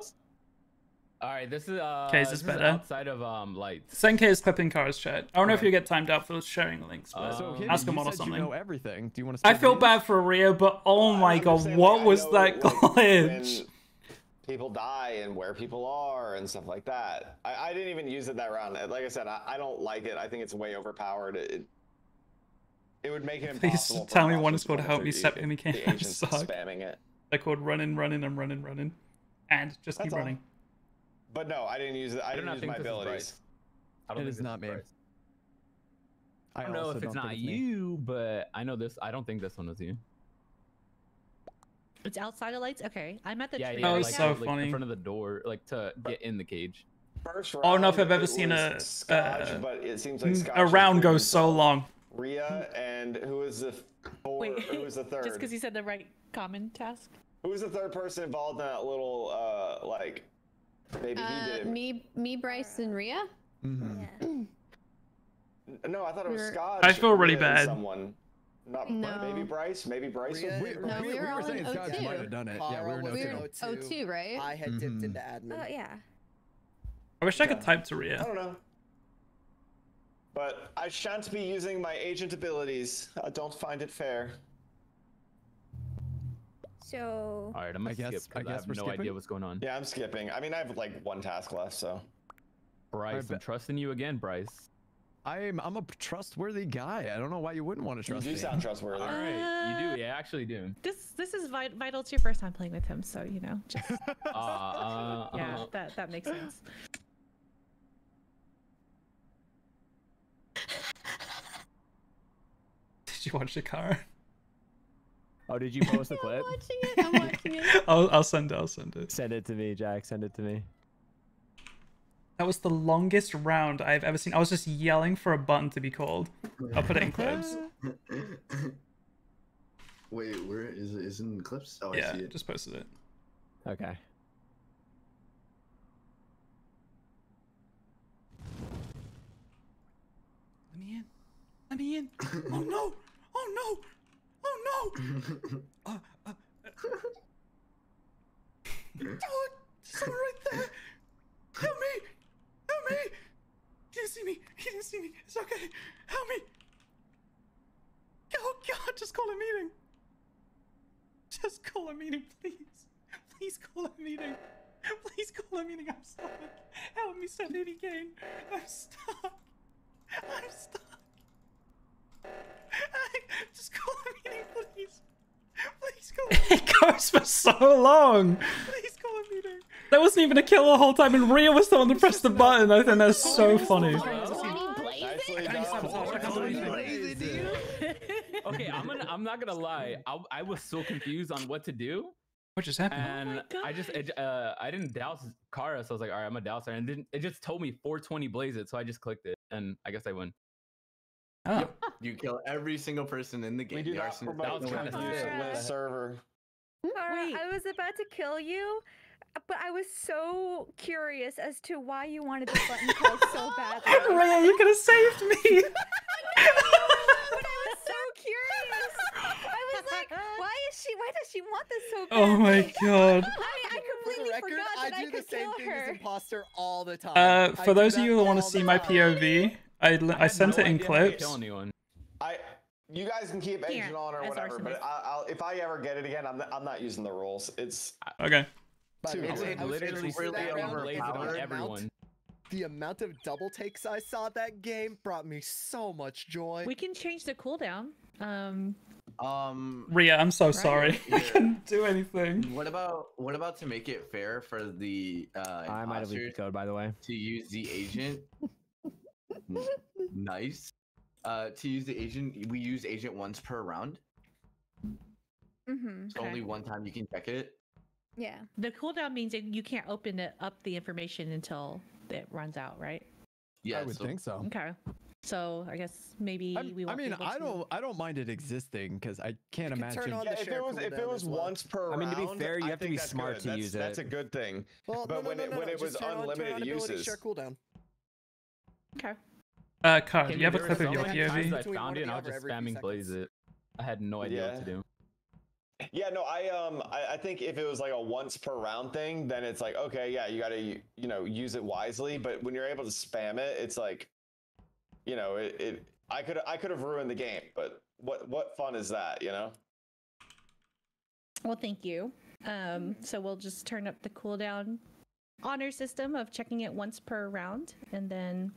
All right, this is uh. Okay, is this is better? outside of um lights. Senke is clipping Kara's chat. I don't know if you get timed out for sharing links, but so Um, Kitty, ask him on or something. You know everything. Do you want to? I feel bad for Ria, but oh my god, what was know, that like, glitch? people die and where people are and stuff like that. I, I didn't even use it that round. Like I said, I, I don't like it. I think it's way overpowered. It, it, it would make it Please impossible. for tell me one imposters is called to Help Me the- Step Me Can. The I agents suck. spamming it. They're called running, running, and running, running, and just keep all. running. But no, I didn't use it. I, I do didn't not use think my this is abilities. Bryce. I don't It think is not me. Bryce. I I don't know if it's don't not think me. you, but I know this. I don't think this one was you. It's outside of lights. Okay, I'm at the Yeah, tree yeah, Oh, right like, so like funny. in front of the door, like to get in the cage. First I don't know if I've ever seen a- Scotch, uh, but it seems like Scotch A round pretty goes so long. Ria and who is the four, Wait, who was the third? just because you said the right common task. Who was the third person involved in that little uh like maybe he Uh, did it. me, me, Bryce, and Ria. Mhm. No, I thought it was We're- Scott. I feel really bad. Someone. Not No. maybe Bryce. Maybe Bryce. Ria- was- We, No, we, we we were were saying in Scotch O2. might have done it. Yeah, we Carl were in was in O2. O2. O2, right? I had dipped Mhm. into admin. Oh yeah. I wish I could type to Ria. I don't know. But I shan't be using my agent abilities. I don't find it fair. So All right, I'm gonna I guess- skip because I I, have we're no skipping? idea what's going on. Yeah, I'm skipping. I mean, I have like one task left, so. Bryce, I'm bet- trusting you again, Bryce. I'm I'm a trustworthy guy. I don't know why you wouldn't want to trust. You trust do me. sound trustworthy. All right, you do. Yeah, actually do. This this is vital. It's your first time playing with him, so you know. Just, Uh, uh, yeah, uh, that that makes sense. Did you watch the car? Oh, did you post the clip? I'm watching it. I'm watching it. I'll, I'll send it. I'll send it. Send it to me, Jack. Send it to me. That was the longest round I've ever seen. I was just yelling for a button to be called. I'll put it in clips. Wait, where is it? Is it in clips? Oh, I yeah, see it. just posted it. Okay. Let me in. Let me in. Oh no! Oh no! Oh no! Uh, uh, uh. oh, someone right there! Help me! Help me! He didn't see me. He didn't see me. It's okay. Help me! Oh God! Just call a meeting. Just call a meeting, please. Please call a meeting. Please call a meeting. I'm stuck. Help me, Sir Baby Kane. I'm stuck. I'm stuck. Just call a meeting, please. Please call. It goes for so long. Please call a meeting. That wasn't even a kill the whole time, and Ria was the one to press the button. I think that's so funny. Okay, I'm gonna. I'm not gonna lie. I, I was so confused on what to do, What just happened? and I just it, uh I didn't douse Kara, so I was like, all right, I'm gonna douse her, and then it just told me 420 blaze it, so I just clicked it, and I guess I win. Oh. You kill every single person in the game. We do The not arsonist- promote was kinda the use of server. Kara, Wait. I was about to kill you, but I was so curious as to why you wanted the button called so badly. Ria, you could have saved me. I was so curious. I was like, why is she? Why does she want this so badly? Oh my god. I, I For completely record, forgot I that I, do the could same kill thing as her. imposter all the time. Uh, for do those of you who want to see my. POV, I, li- I sent no it in idea clips. I. You guys can keep Here, on or whatever, but. I, I'll, if I ever get it again, I'm not, I'm not using the rules. It's Okay. By the it's- it literally thinking really that round, overlays it on everyone. The amount of double takes I saw that game brought me so much joy. We can change the cooldown. Um, Um, Ria, I'm so sorry. I Here. couldn't do anything. what about what about to make it fair for the uh, I might have leaked the code, by the way. to use the agent? N- nice. Uh, to use the agent, we use agent once per round. Mm-hmm. So only one time you can check it. Yeah. the cooldown means that you can't open it up the information until it runs out, right? Yeah, I would so think so. Okay. So I guess maybe I'm- we I won't be mean, I to- don't, I don't mind it existing because I can't You imagine. on yeah. If it was if it was well. once per I mean, to be round, fair, you I have to be smart good. to That's- use That's a good thing. Well, but no, when no, it when no, it was just turn on- turn unlimited on ability uses, Share cooldown. Okay. Uh, Kara, do you have a clip of your so POV? I found it and I was just spamming blaze it. I had no idea what to do. Yeah, no, I um, I, I think if it was like a once per round thing, then it's like okay, yeah, you got to you know use it wisely. But when you're able to spam it, it's like, you know, it, it I could I could have ruined the game. But what what fun is that, you know? Well, thank you. Um, so we'll just turn up the cooldown honor system of checking it once per round, and then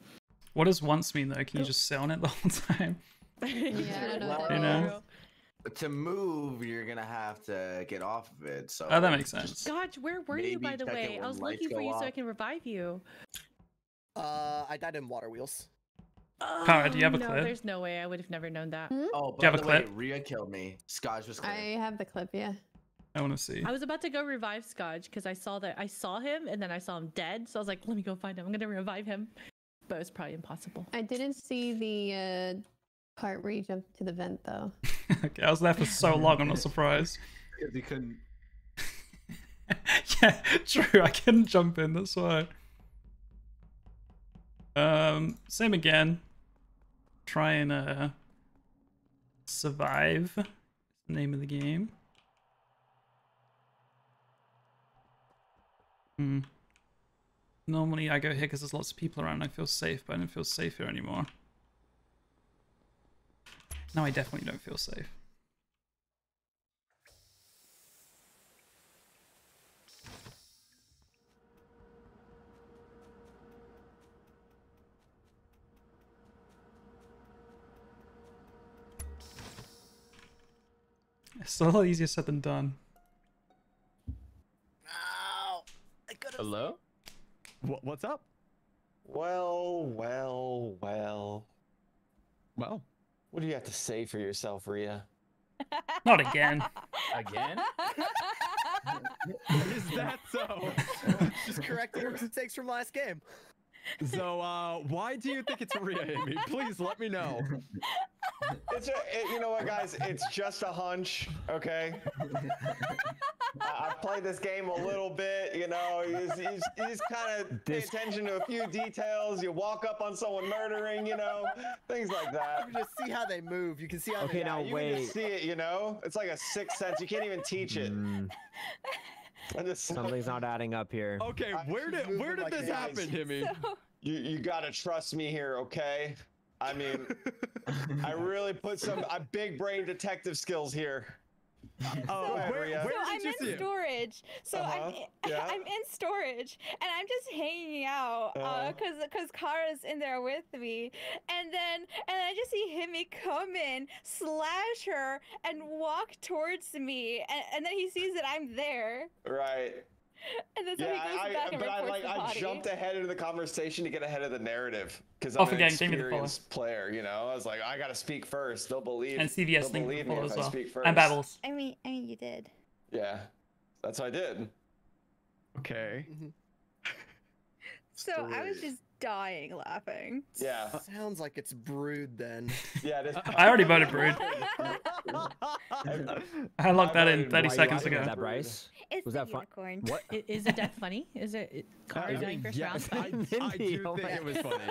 What does once mean though? Can you just sit on it the whole time? Yeah, I don't know Well, You know? To move, you're gonna have to get off of it. So Oh, that makes sense. Scotch, where were you by the way? I was looking for go you so I can revive you. Uh, I died in water wheels. Kara, do you have a no, clip? there's no way I would have never known that. Oh, Do you by have a the way. Rhea killed me. Scotch was clear. I have the clip, yeah. I want to see. I was about to go revive Scotch because I saw that I saw him and then I saw him dead. So I was like, let me go find him. I'm gonna revive him, but it's probably impossible. I didn't see the uh, part where you jumped to the vent though. okay, I was there for so long. I'm not surprised. Because he couldn't. yeah, true. I couldn't jump in. That's why. Um, same again. Try and uh survive. is the name of the game. Hmm. Normally I go here because there's lots of people around. And I feel safe, but I don't feel safe here anymore. Now I definitely don't feel safe. It's a lot easier said than done. Hello? What, what's up? Well, well, well. Well, what do you have to say for yourself, Ria? Not again. Again? Is that so? Just correcting your mistakes from last game. So, uh, why do you think it's Rhea, Amy? Please let me know. It's a, it, you know what, guys? It's just a hunch, okay? I, I've played this game a little bit, you know. You just, you just, you just kind of pay attention to a few details. You walk up on someone murdering, you know, things like that. You can just see how they move. You can see how Okay, they now you can wait. just see it, you know. It's like a sixth sense. You can't even teach it. Mm, I just, something's not adding up here. Okay, I- where did where did like this that. happen, Himmy? you you gotta trust me here, okay? I mean, I really put some uh, big brain detective skills here. Oh, Go where, Rhea. where so I'm did you see in storage. So I'm Uh-huh. in, Yeah. I'm in storage, and I'm just hanging out because because Kara's in there with me, and then and I just see Himmy come in, slash her, and walk towards me, and, and then he sees that I'm there, Right. and then so Yeah, he goes I, back I, and but I like I jumped ahead into the conversation to get ahead of the narrative because Oh, I'm an forget, give the experienced player. You know, I was like, I gotta speak first. They'll believe. And CVS they'll believe me follow if as I speak first. And Babbles. I mean, I mean, you did. Yeah, that's what I did. Okay. Mm-hmm. So I was just dying laughing. Yeah, Sounds like it's Brood then. yeah. It is. I already voted Brood. I logged that in 30 seconds ago. that, Bryce? It's Was the that fun? unicorn. What? I- Is the death funny? Is it, it Kara Uh, dying first yes, round? I, I do Oh think it was funny.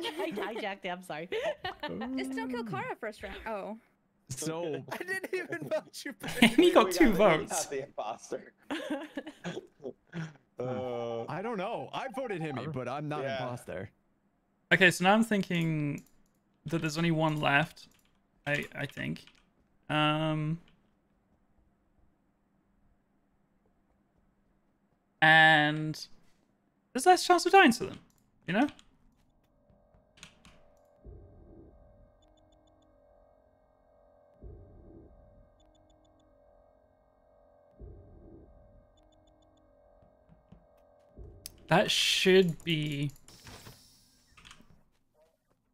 I hijacked it. I'm sorry. Just don't kill Kara first round. Oh. So, I didn't even vote you. back. Amy We- got two got votes. the imposter. Uh, I don't know. I voted Himmy, but I'm not Yeah. imposter. Okay, so now I'm thinking that there's only one left. I I think. Um. And there's less chance of dying to them, you know? That should be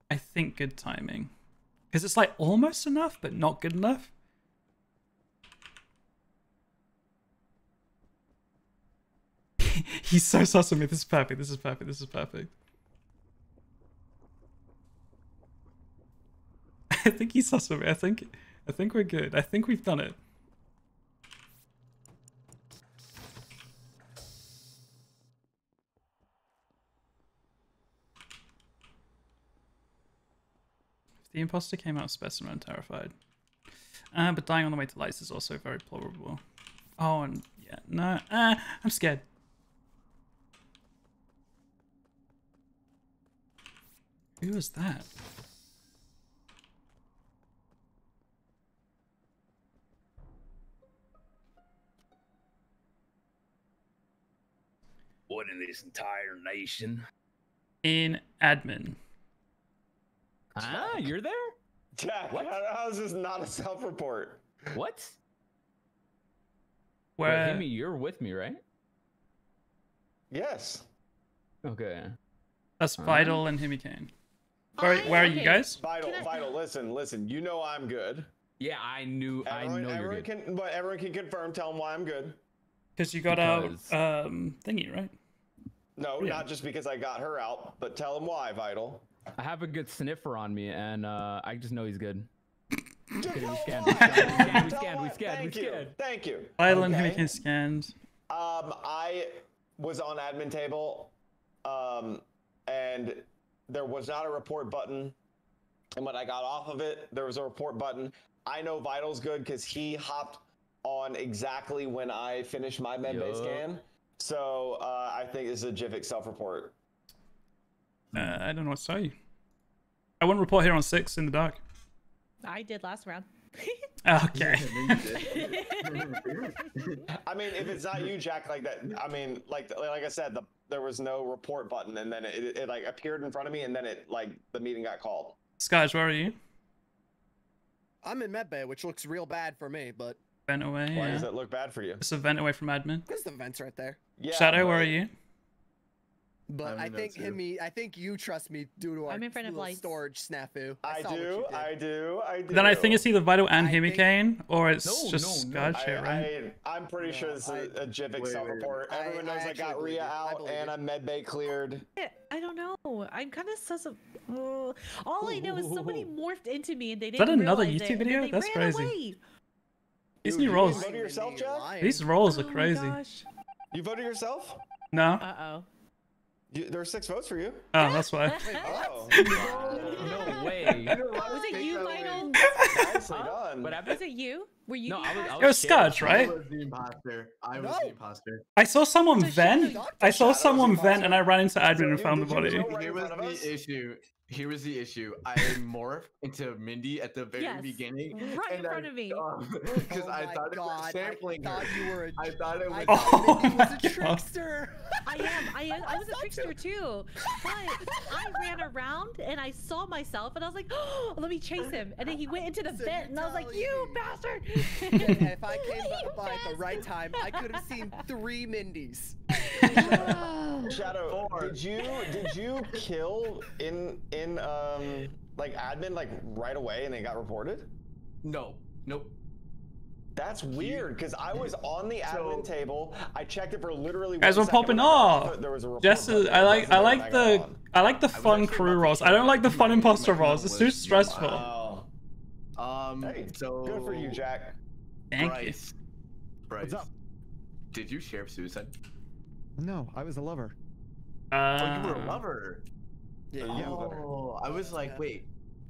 I think good timing. Because it's like almost enough, but not good enough. He's so sus of me. This is perfect. This is perfect. This is perfect. I think he's sus of me. I think I think we're good. I think we've done it. The imposter came out specimen, terrified. Uh, but dying on the way to lights is also very plausible. Oh, and yeah, no, uh, I'm scared. Who was that? What in this entire nation? In admin. Ah, you're there? Jack, What? how, how is this not a self-report? What? Where? Wait, Himi, you're with me, right? Yes. Okay. That's Vital and Himi Kane. Where, where are you guys? Vital, vital. Listen, listen. You know I'm good. Yeah, I knew. I Everyone, know you're everyone good. can, but everyone can confirm. Tell them why I'm good. Because you got Because- out um thingy, right? No, Yeah. not just because I got her out, but tell them why, Vital. I have a good sniffer on me, and uh, I just know he's good. Kidding, we scanned, we scanned, we scanned, we scanned, we them- scanned, we Thank you. scanned. Thank you. Vital and Okay. Himi scanned. Um, I was on admin table, um, and there was not a report button. And when I got off of it, there was a report button. I know Vital's good because he hopped on exactly when I finished my medbay Yup. scan. So uh, I think it's a Jivik self-report. Uh, I don't know what to say. I wouldn't report here on six in the dark. I did last round. Okay. I mean, if it's not you, Jack, like that. I mean, like like I said, the, there was no report button, and then it, it, it like appeared in front of me, and then it like the meeting got called. Skies, where are you? I'm in medbay, which looks real bad for me, but Vent away. Why Yeah. does it look bad for you? It's a vent away from admin. there's the vents right there. Yeah, Shadow, where but- are you? But I'm I think there too. him, I think you trust me due to our I'm in front of little lights. storage snafu. I saw what you do. I do, I do. Then I think it's either Vital and I Himi think- Kane, or it's No, just no, no. Sky shit, right? I, I'm pretty sure No, this I- is a Jivik wait, wait, self-report. wait. I- Everyone knows I I, got believe Ria out and. I'm medbay cleared. I don't know. I'm kind of sus of. Uh, all I know is somebody morphed into me and they didn't another realize YouTube it, and then video? they That's ran crazy. away. These Dude, new you roles. yourself, You're Jack? lying. These roles are Oh crazy. gosh. You voted yourself? No? Uh oh. You, there were six votes for you. Oh, that's why. Oh, No way. Was it you, Vital? nicely done. What Was it you? Were you? No, I was. I imposter? It was scared. Scudge, right? I was the imposter. I was No. the imposter. I saw someone So vent. I saw someone vent and I ran into admin So and found the body. know- Here was front of us? the issue. Here was the issue. I morphed into Mindy at the very Yes, beginning. right in and front of me. Because Oh I my thought it was sampling I thought her. you were a. I thought it I was. thought Oh Mindy was a God. trickster. I am. I am. I was a trickster too. But I ran around and I saw myself and I was like, oh, let me chase him. And then he went into the So vent and I was like, you're you bastard. And if I came You by at the right time, I could have seen three Mindys. Shadow, Four. did you did you kill in in um like admin like right away and it got reported? No. Nope. That's weird because I was on the So- admin table. I checked it for literally. Guys we're popping when I got off. There was a report Just button, I like I like when I the on. I like the fun crew about to roles. I don't like the fun but imposter my roles. comment It's too stressful. Wow. Um. Hey, so good for you, Jack. Thank you. Bryce. Bryce. up? Did you share suicide? No, I was a lover. Oh, you were a Uh, lover. Yeah, Yeah. Oh, I was like, wait.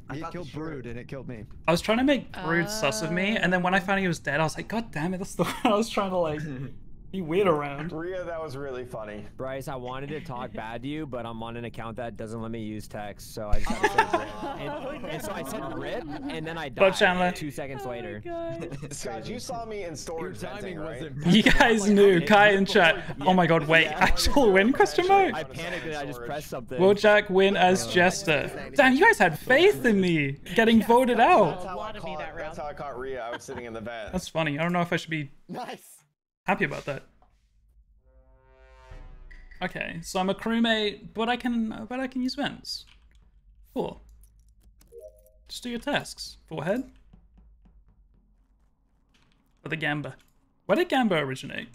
I He killed sheriff- Brood and it killed me. I was trying to make Brood sus of me, and then when I Oh. found he was dead, I was like, God damn it, that's the one I was trying to like be weird around. Ria, that was really funny. Bryce, I wanted to talk bad to you, but I'm on an account that doesn't let me use text, so I just had to say rip. And, oh, and so I said rip, and then I But died Chandler- two seconds Oh later. God. Scott, you saw me in storage venting, right? You guys knew, Kai in chat. Oh my god, wait, Yeah. actual win question mark? I panicked and I just pressed something. Will Jack win as Jester? Damn, you guys had faith in me getting voted That's out. how, I lot of me caught, that's how I caught Ria. I was sitting in the vent. That's funny. I don't know if I should be Nice. Happy about that. Okay, so I'm a crewmate, but I can but I can use vents. Cool. Just do your tasks. Forehead. Or the Gamba. Where did Gamba originate?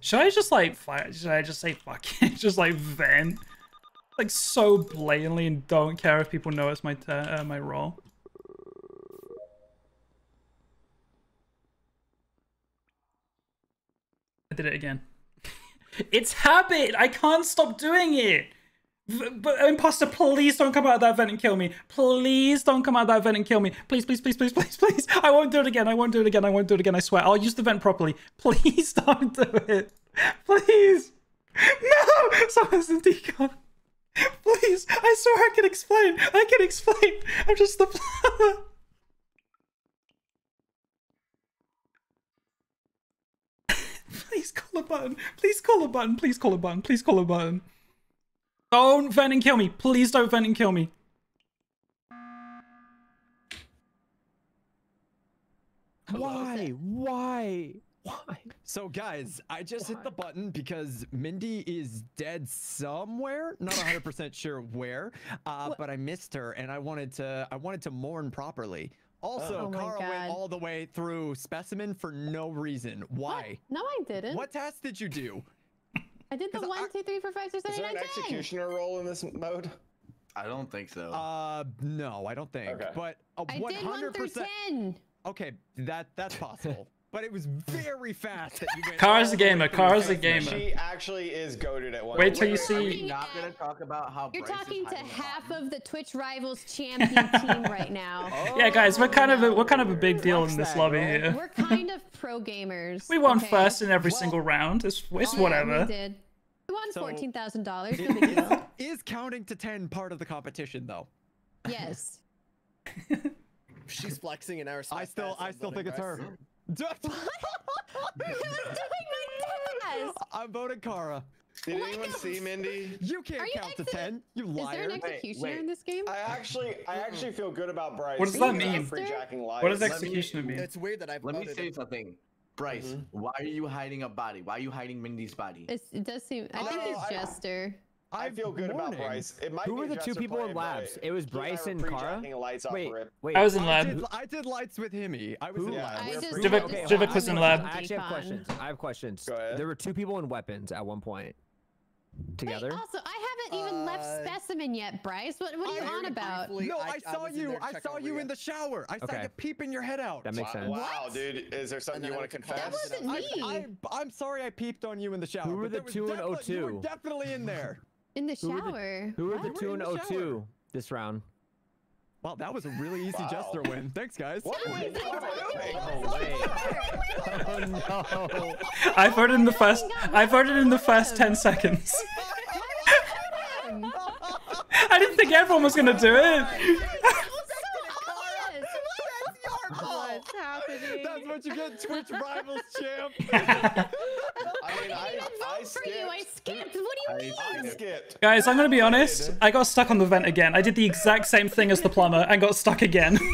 Should I just like fire? Should I just say fuck it? just like vent? Like so blatantly and don't care if people know it's my uh, my role. I did it again. it's habit. I can't stop doing it. But imposter, please don't come out of that vent and kill me. Please don't come out of that vent and kill me. Please, please, please, please, please, please. I won't do it again. I won't do it again. I won't do it again. I swear. I'll use the vent properly. Please don't do it. Please. No! Someone's in decon. Please. I swear I can explain. I can explain. I'm just the plumber. Please call a button. Please call a button. Please call a button. Please call a button. Don't vent and kill me. Please don't vent and kill me. Why? Why? Why? So guys, I just hit the button because Mindy is dead somewhere. Not 100% sure where, uh, but I missed her and I wanted to I wanted to mourn properly. Also, Oh my Kara went all the way through specimen for no reason. Why? No, I didn't. What task did you do? I did the one, two, three, four, five, six, Is seven, there an nine, ten. executioner role in this mode? I don't think so. Uh, no, I don't think. Okay. But a I did one through 100%. ten. Okay, that that's possible. But it was very fast that you went. A the gamer. through Kara's a gamer. She actually is goaded at one. Wait till you Are see. we not gonna talk about how You're talking to half body? of the Twitch Rivals champion team right now. Yeah, guys, we're kind of a, we're kind of a big oh, deal in this lobby here. We're kind of pro gamers. We won okay? first in every Well- single round. It's it's Oh, yeah, whatever. we did. We won So- fourteen thousand dollars. Is, No big deal. is, is counting to ten part of the competition though? Yes. She's flexing, and I I still I still think it's her. Yes. I'm voting Kara. Did What anyone the see Mindy? You can't Are you count to ten. You Is there liar. an executioner wait. in this game? I actually, I actually feel good about Bryce. What does that mean? What does lives. executioner mean? It's weird that I've Let me say it. something. Bryce, mm-hmm. why are you hiding a body? Why are you hiding Mindy's body? It's, it does seem. I think it's I- Jester. I feel good about Bryce. It might Who be were the two people in labs? It was he and I Bryce and Kara? lights Wait, wait. I was in I lab. did, I did lights with Himmy. I was in Who- lab. I we're just pre- Jivik- okay, Jivik hold on, was in I'm lab. I actually have questions. I have questions. Go ahead. There were two people in weapons at one point. Together? Wait, also, I haven't even left Uh, specimen yet, Bryce. What, what are you on about? briefly- No, I- I, I saw was you. I saw you in the shower. I saw Okay. you peeping your head out. That makes sense. wow, What? dude, is there something you want to confess? That wasn't me. I, I, I'm sorry I peeped on you in the shower. Who were but the there was two in definitely- You were O2? definitely in there. In the Who were the- shower. Who are the two and in the O2 this round? Wow, that was a really easy Wow. Jester win. Thanks, guys. What Guys, I doing? Oh, wait. oh, no. I voted in the first. I voted in the first ten seconds. I didn't think everyone was gonna do it. What's happening? That's what you get, Twitch Rivals champ. I mean, I, didn't I vote for you. I skipped. skipped. What do you I mean? I skipped. Guys, I'm gonna be honest. I got stuck on the vent again. I did the exact same thing as the plumber and got stuck again.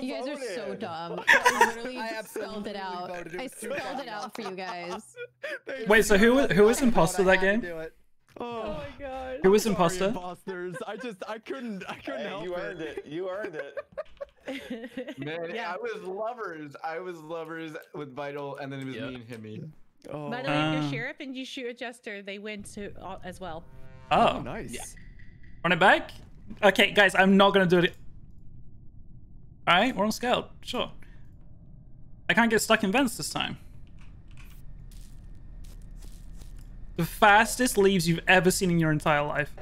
You guys are so dumb. I literally I spelled it out. I spelled it out for you guys. Wait, so who who was imposter that game? do. Oh, my oh. god. Who was sorry, imposter? imposters. I just, I couldn't, I couldn't Hey, help you it. earned it. You earned it. Man, Yeah. I was lovers. I was lovers with Vital, and then it was Yeah. me and Himmy. Oh, By the way, if you're sheriff and you shoot a jester, they win to uh, as well. Oh, nice. run it back. Okay, guys, I'm not gonna do it. All right, we're on scout. Sure. I can't get stuck in vents this time. The fastest leaves you've ever seen in your entire life.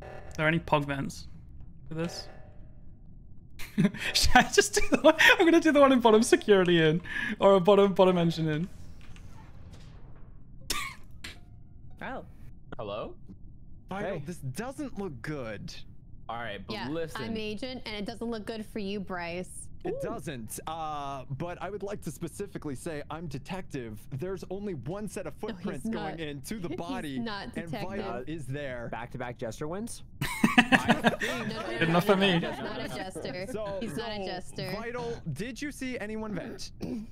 Are there any pog vents for this? Should I just do the one? I'm gonna do the one in bottom security in, or a bottom bottom engine in. Oh. Hello? Vital, Hey. this doesn't look good. All right, but Yeah, listen. I'm agent, and it doesn't look good for you, Bryce. It doesn't. Uh, but I would like to specifically say I'm detective. There's only one set of footprints not. going into the He's body, not and detective. Vital is there. Back to back jester wins? Good enough for me. He's not a jester. So, He's not a jester. Vital, did you see anyone vent?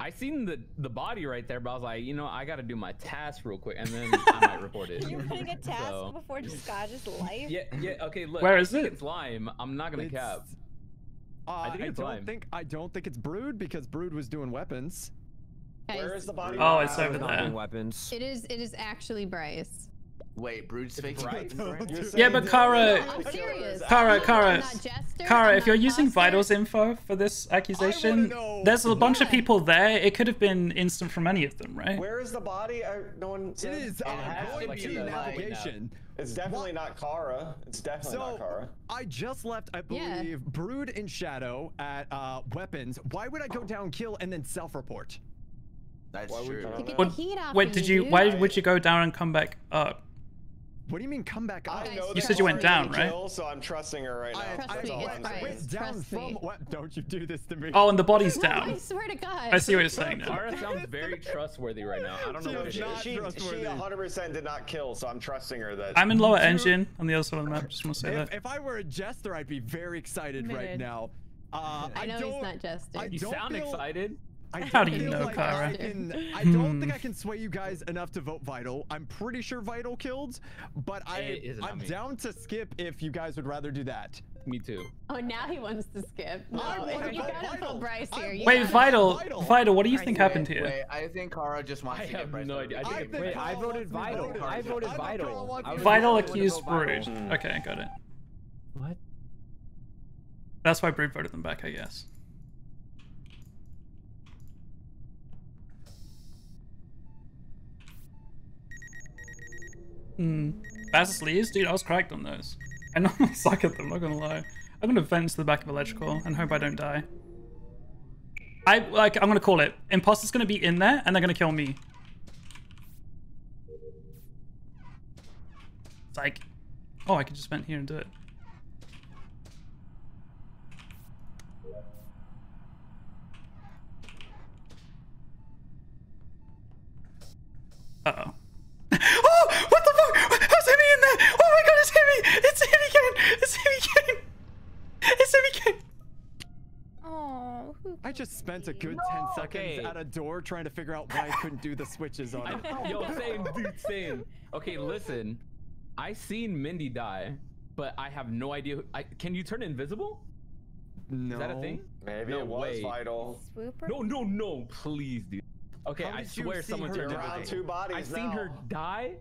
I seen the the body right there, but I was like, you know, I gotta do my task real quick, and then I might report it. You're putting a task So- before Scotch's life. Yeah, yeah. Okay, look. Where is I think it? It's lime. I'm not gonna It's- cap. Uh, I, think it's I don't lime. think I don't think it's Brood because Brood was doing weapons. Where Guys, is the body? Oh, it's over Not there. weapons. It is. It is actually Bryce. Wait, Brood's faking Bryce, it? right? Yeah, but Kara- I'm serious. Kara, Kara, I'm not Jester, Kara, if you're using Imposter. Vitals info for this accusation, there's a bunch of people there. It could have been instant from any of them, right? Where is the body? I, no one It said. is uh, has to be in the navigation. It's definitely not Kara. It's definitely So not Kara. I just left, I Yeah. believe, Brood and Shadow at uh, weapons. Why would I go down, kill, and then self-report? That's Why would true. you- To get What- the heat off Wait, of did you? you? Why would you go down and come back up? What do you mean come back up? I know You said you went down, right? Kill, so I'm trusting her right now. I, Trust I, That's me, all it's I'm Bryce. went down Trust from me. what? Don't you do this to me? Oh, and the body's No, I down. swear to God. I see what you're saying now. Kara sounds very trustworthy right now. I don't know She what is it not is. She, she 100% did not kill, so I'm trusting her that. I'm in lower engine on the other side of the map. Just want to say If, that. if I were a jester, I'd be very excited right now. Uh, I know don't, he's not Jester. I You sound feel- excited. I How don't you feel know, like Kara? I, can, I don't think. I can sway you guys enough to vote Vital. I'm pretty sure Vital killed, but I, It is not I'm me. down to skip if you guys would rather do that. Me too. Oh, now he wants to skip. No, I you gotta Vital. vote Bryce here. You Wait, Vital, Vital. Vital, what do you Right. think Wait, happened here? Wait, I think Kara just wants I to get have Bryce no idea. I I think- think Wait, I voted Vital. voted. I voted I thought Vital. Kara I Vital the only one to accused vote Brood. Mm. Okay, got it. What? That's why Brood voted them back, I guess. Hmm. Basis leaves? Dude, I was cracked on those. I normally suck at them, not gonna lie. I'm gonna vent to the back of electrical and hope I don't die. I like I'm gonna call it. Imposter's gonna be in there and they're gonna kill me. It's like Oh, I could just vent here and do it. Uh-oh. oh! What the fuck? How's Hemi in there? Oh my god, it's Hemi! It's Hemi Kane! It's Hemi Kane! It's Hemi Kane! Oh, I just spent a good 10 seconds Okay. at a door trying to figure out why I couldn't do the switches on it. Yo, same, dude, same. Okay, listen. I seen Mindy die, but I have no idea. Who, I, can you turn invisible? No. Is that a thing? Maybe No it was way. Vital. swooper? No, no, no, please, dude. Okay, I swear see someone her turned die? invisible. Around two bodies I seen her die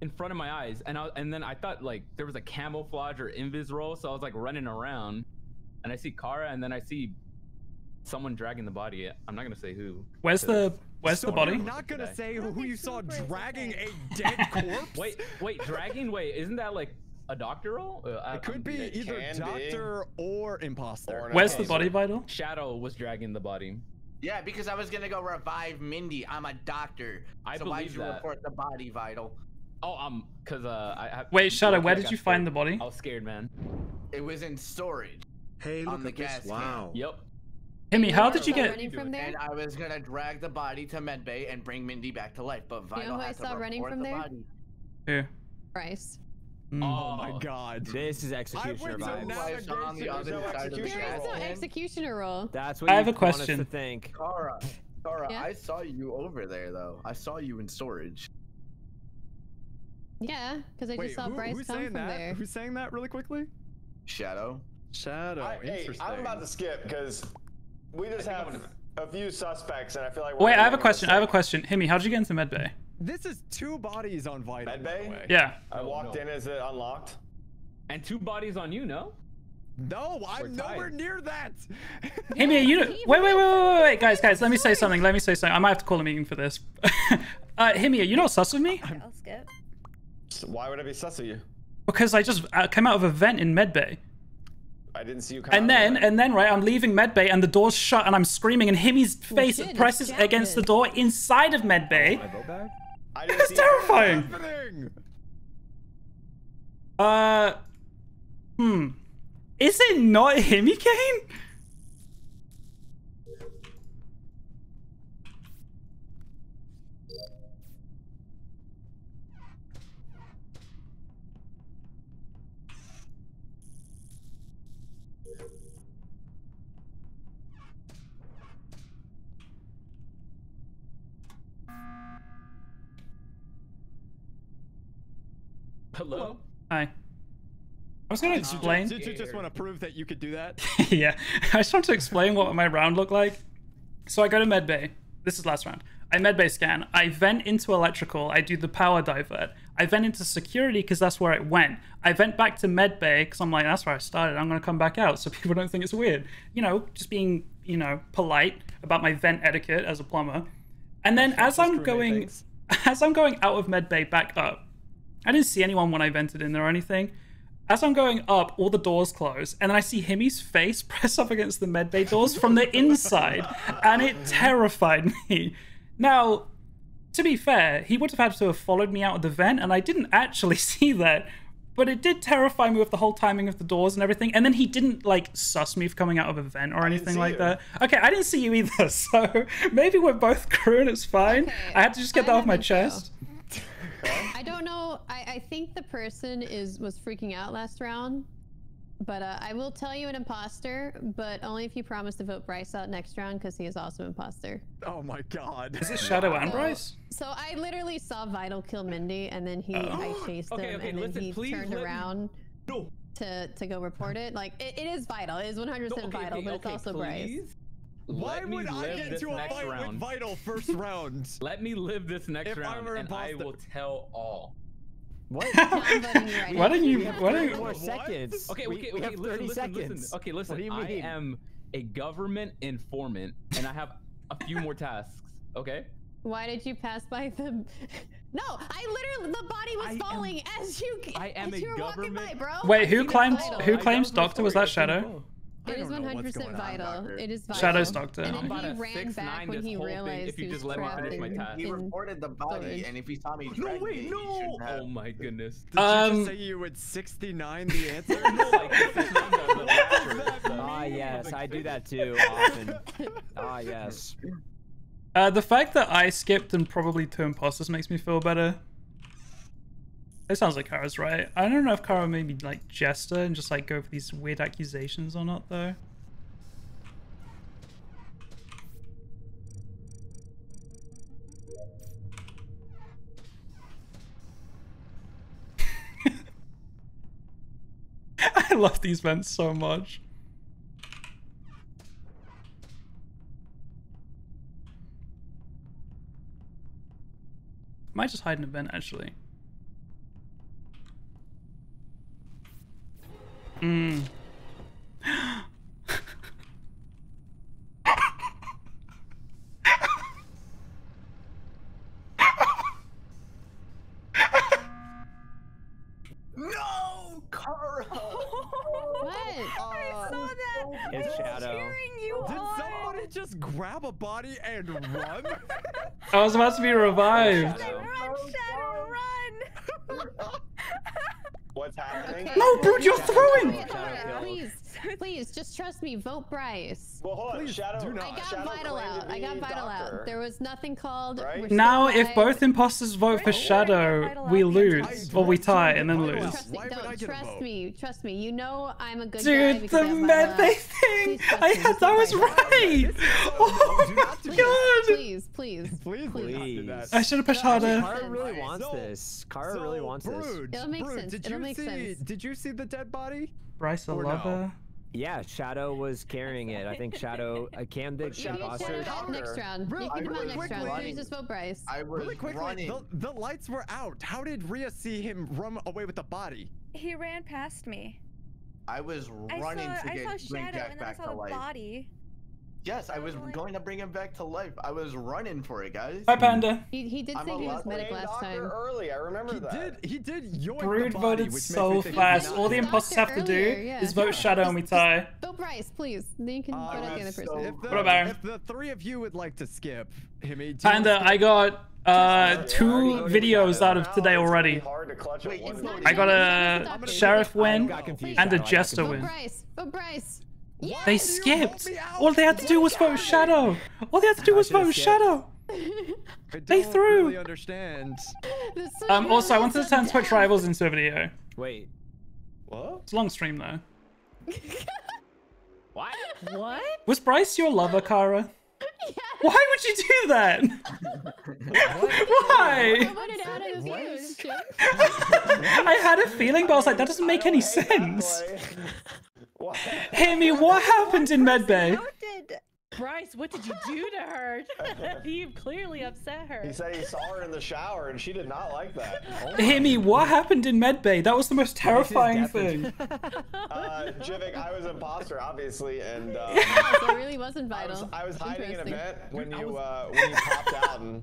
in front of my eyes, and I and then I thought like there was a camouflage or invis role, so I was like running around, and I see Kara, and then I see someone dragging the body. I'm not gonna say who. Where's the where's so the body? I'm not gonna Today. say who you saw dragging a dead corpse? Wait, wait, dragging? Wait, isn't that like a doctor role? Uh, It could I'm- be it either can be. doctor or imposter. Or an Where's the body vital? Shadow was dragging the body. Yeah, because I was gonna go revive Mindy. I'm a doctor. I so why'd you that. report the body vital? Oh, um, cause uh, I have. Wait, Shadow, low-key, where did got you find scared. the body? I was scared, man. It was in storage. Hey, On look the at this. gas can. Wow. Yep. Hemi, how did you saw get running from there? And I was gonna drag the body to medbay and bring Mindy back to life, but Vital who I had to saw running from the there? body. Who? Bryce. Hmm. Oh my god. This is executioner went to vibes. now- I saw on the Navigation, other no side of the There is no executioner role. That's what I have a want us question. to think. Kara, Kara, Yeah? I saw you over there though. I saw you in storage. Yeah, because I Wait, just saw who- Bryce who's come saying from that? there. Who's saying that really quickly? Shadow. Shadow. I, hey. I'm about to skip because we just I'm have a few suspects, and I feel like. we're Wait, I have a question. I have a question. Hemi, how'd you get into medbay? This is two bodies on Vital. by Medbay? Yeah. I Oh, walked no. in. Is it unlocked? And two bodies on you, no? No, I'm We're nowhere tied. near that. Hemi, you know, wait, wait, wait, wait, wait, wait, guys, guys, let me say something. Let me say something. I might have to call a meeting for this. uh, Hemi, are you not sus with me? Okay, I'll skip. So why would I be sus of you? Because I just uh, came out of a vent in medbay. I didn't see you come. And out then, there. and then, right, I'm leaving medbay and the door's shut and I'm screaming and Hemi's face shit, presses against the door inside of medbay. My vote? I didn't That's see you come out of there. terrifying. Uh, hmm. Is it not Hemi Kane? Hello. Hi. I was gonna explain. Did you just want to prove that you could do that? yeah, I just want to explain what my round looked like. So I go to medbay. This is last round. I medbay scan. I vent into electrical. I do the power divert. I vent into security because that's where it went. I vent back to medbay because I'm like, that's where I started. I'm going to come back out so people don't think it's weird. You know, just being, you know, polite about my vent etiquette as a plumber. And then as I'm going, as I'm going out of medbay back up, I didn't see anyone when I vented in there or anything. As I'm going up, all the doors close, and then I see Himmy's face press up against the medbay doors from the inside, and it terrified me. Now, to be fair, he would have had to have followed me out of the vent, and I didn't actually see that. But it did terrify me with the whole timing of the doors and everything. And then he didn't like suss me for coming out of a vent or anything like you. that. Okay, I didn't see you either, so maybe we're both crew and it's fine. Okay, I had to just get that off my chest. so. Chest. I don't know. I, I think the person is was freaking out last round, but uh, I will tell you an imposter, but only if you promise to vote Bryce out next round because he is also an imposter. Oh my god. Is it Shadow and So- Bryce? So I literally saw Vital kill Mindy, and then he I chased Okay, him, okay, and then listen, he please turned let me- around No. to to go report it. Like it, it is Vital. It is 100 No, percent okay, Vital, okay, but it's okay, also Bryce. Please. Why Let me would I live get this into a next fight with round. Vital first round? Let me live this next If I round, were and I will tell all. What? I'm voting you right Why now. don't you? Why 30 don't? more What? seconds. Okay, we, okay, we okay. have listen, 30 listen, seconds. listen. Okay, What listen. do you I am a government informant, and I have a few more tasks. Okay. Why did you pass by the? No, I literally the body was I am- falling as you I am as you were walking by, bro. Wait, who seen claims? Who claims Doctor? Was that I've Shadow? Oh. All. I It is don't know what's 100% going on, vital. It is vital. Shadow's Doctor. And I'm then about he to ran 6'9" back when this he whole thing realized if you he was just let me trapped finish my in, task. He in reported the body, storage. and if he saw me No, dragging wait, no. have. Oh my goodness. Did you Um, just say you would 69 the answer? No, like, this is not the- the last round. Ah, yes, I do that too often. Ah, yes. Uh, the fact that I skipped and probably two imposters makes me feel better. It sounds like Kara's right. I don't know if Kara maybe like jester and just like go for these weird accusations or not though. I love these vents so much. Might just hide an event actually. Mm. No, Kara. What? I saw that. It's Shadow. cheering you Did on. somebody just grab a body and run? I was about to be revived. Run, Shadow, run! What's happening? Okay. No, Brood, you're throwing! Okay, okay, Please, please, just trust me. Vote Bryce. Well, hold on. Please Shadow. do not. I got Shadow vital out. I got vital doctor. out. There was nothing called. Right? we're Now, if both imposters vote for Wait, wait, Shadow, we lose, or we tie and then lose. Trust me, Why would I don't trust me. Trust me. You know I'm a good guy Dude, the I medbay thing! Please trust I had this oh that is was Bryce. right! Oh do my not god! Please, please. Please, do not do that. I should have pushed It'll harder. Kara really wants So- this. Kara really so, wants this. It'll make Brood, sense. Did It'll you make see? sense. Did you see the dead body? Bryce a Or no? Lover. Yeah, Shadow was carrying it. I think Shadow, uh, Cam did You can Shadow shout imposter. next round. Real- You can come out really next round. quickly- Please just vote Bryce. I was Really quickly, running. the, the lights were out. How did Rhea see him run away with the body? He ran past me. I was I running saw, to I get saw Shadow, Jack and then I back saw to the life. body. Yes, I was going to bring him back to life. I was running for it, guys. Bye, Panda. He, he did I'm say he was medic last time. early. I remember He that. did. He did yoink Brood the body, voted which so fast. All the Doctor imposters have to do yeah. is vote Shadow and we tie. Vote Bryce, please. Then you can Uh, vote out the other so- person. If the, What about- if the three of you would like to skip, Himmy, do you Panda, wanna I got uh, two videos out of today already. be hard to clutch at Wait, you one voted- I got a Sheriff win I got confused. and a Shadow, I Jester Vote win. Bryce. Vote Bryce. Why They skipped. vote me out? All they had to do was vote Shadow. All they had to do was vote. Shadow. They threw. really understand. Um, also, I wanted to turn Twitch. Rivals into a video. Wait. What? It's a long stream though. What? What? Was Bryce your lover, Kara? Why would you do that? Why? I wanted out of his ears, Chip. I had a feeling, but I was like, that doesn't make any sense. Hear me, what happened in Medbay? How did Bryce, what did you do to her? you clearly upset her. He said he saw her in the shower and she did not like that. Himmy, what happened in medbay? That was the most terrifying thing. Uh, Jivik, I was imposter, obviously, and uh, Yeah, so it really wasn't I was, vital. I was hiding an Interesting. event when you uh, when you popped out and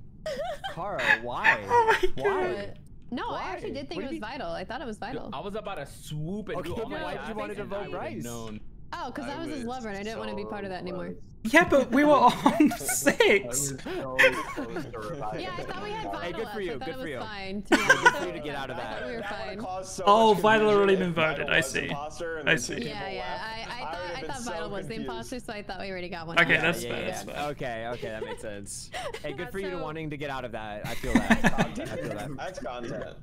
Kara, why? why? What? No, I actually did think What it do was vital. I thought it was vital. I was about to swoop and Okay, do all my why did you shots, want to and vote I Bryce? known. Oh, because I, I was his lover and I didn't want to be part of that anymore. Yeah, but we were on six. Yeah, I thought we had vital. Hey, good for you, good for you. fine. To Good for you to get out of I that. we were fine. have so Oh, Vital already been voted, I see. imposter I see. Yeah, yeah. I, I I thought would've I been thought so vital was the confused. imposter, so I thought we already got one. Okay, out. that's yeah, fair, yeah, that's yeah. fair. Okay, okay, that makes sense. Hey, good Yeah, for you to wanting to get out of that. I feel that. I feel that. That's content.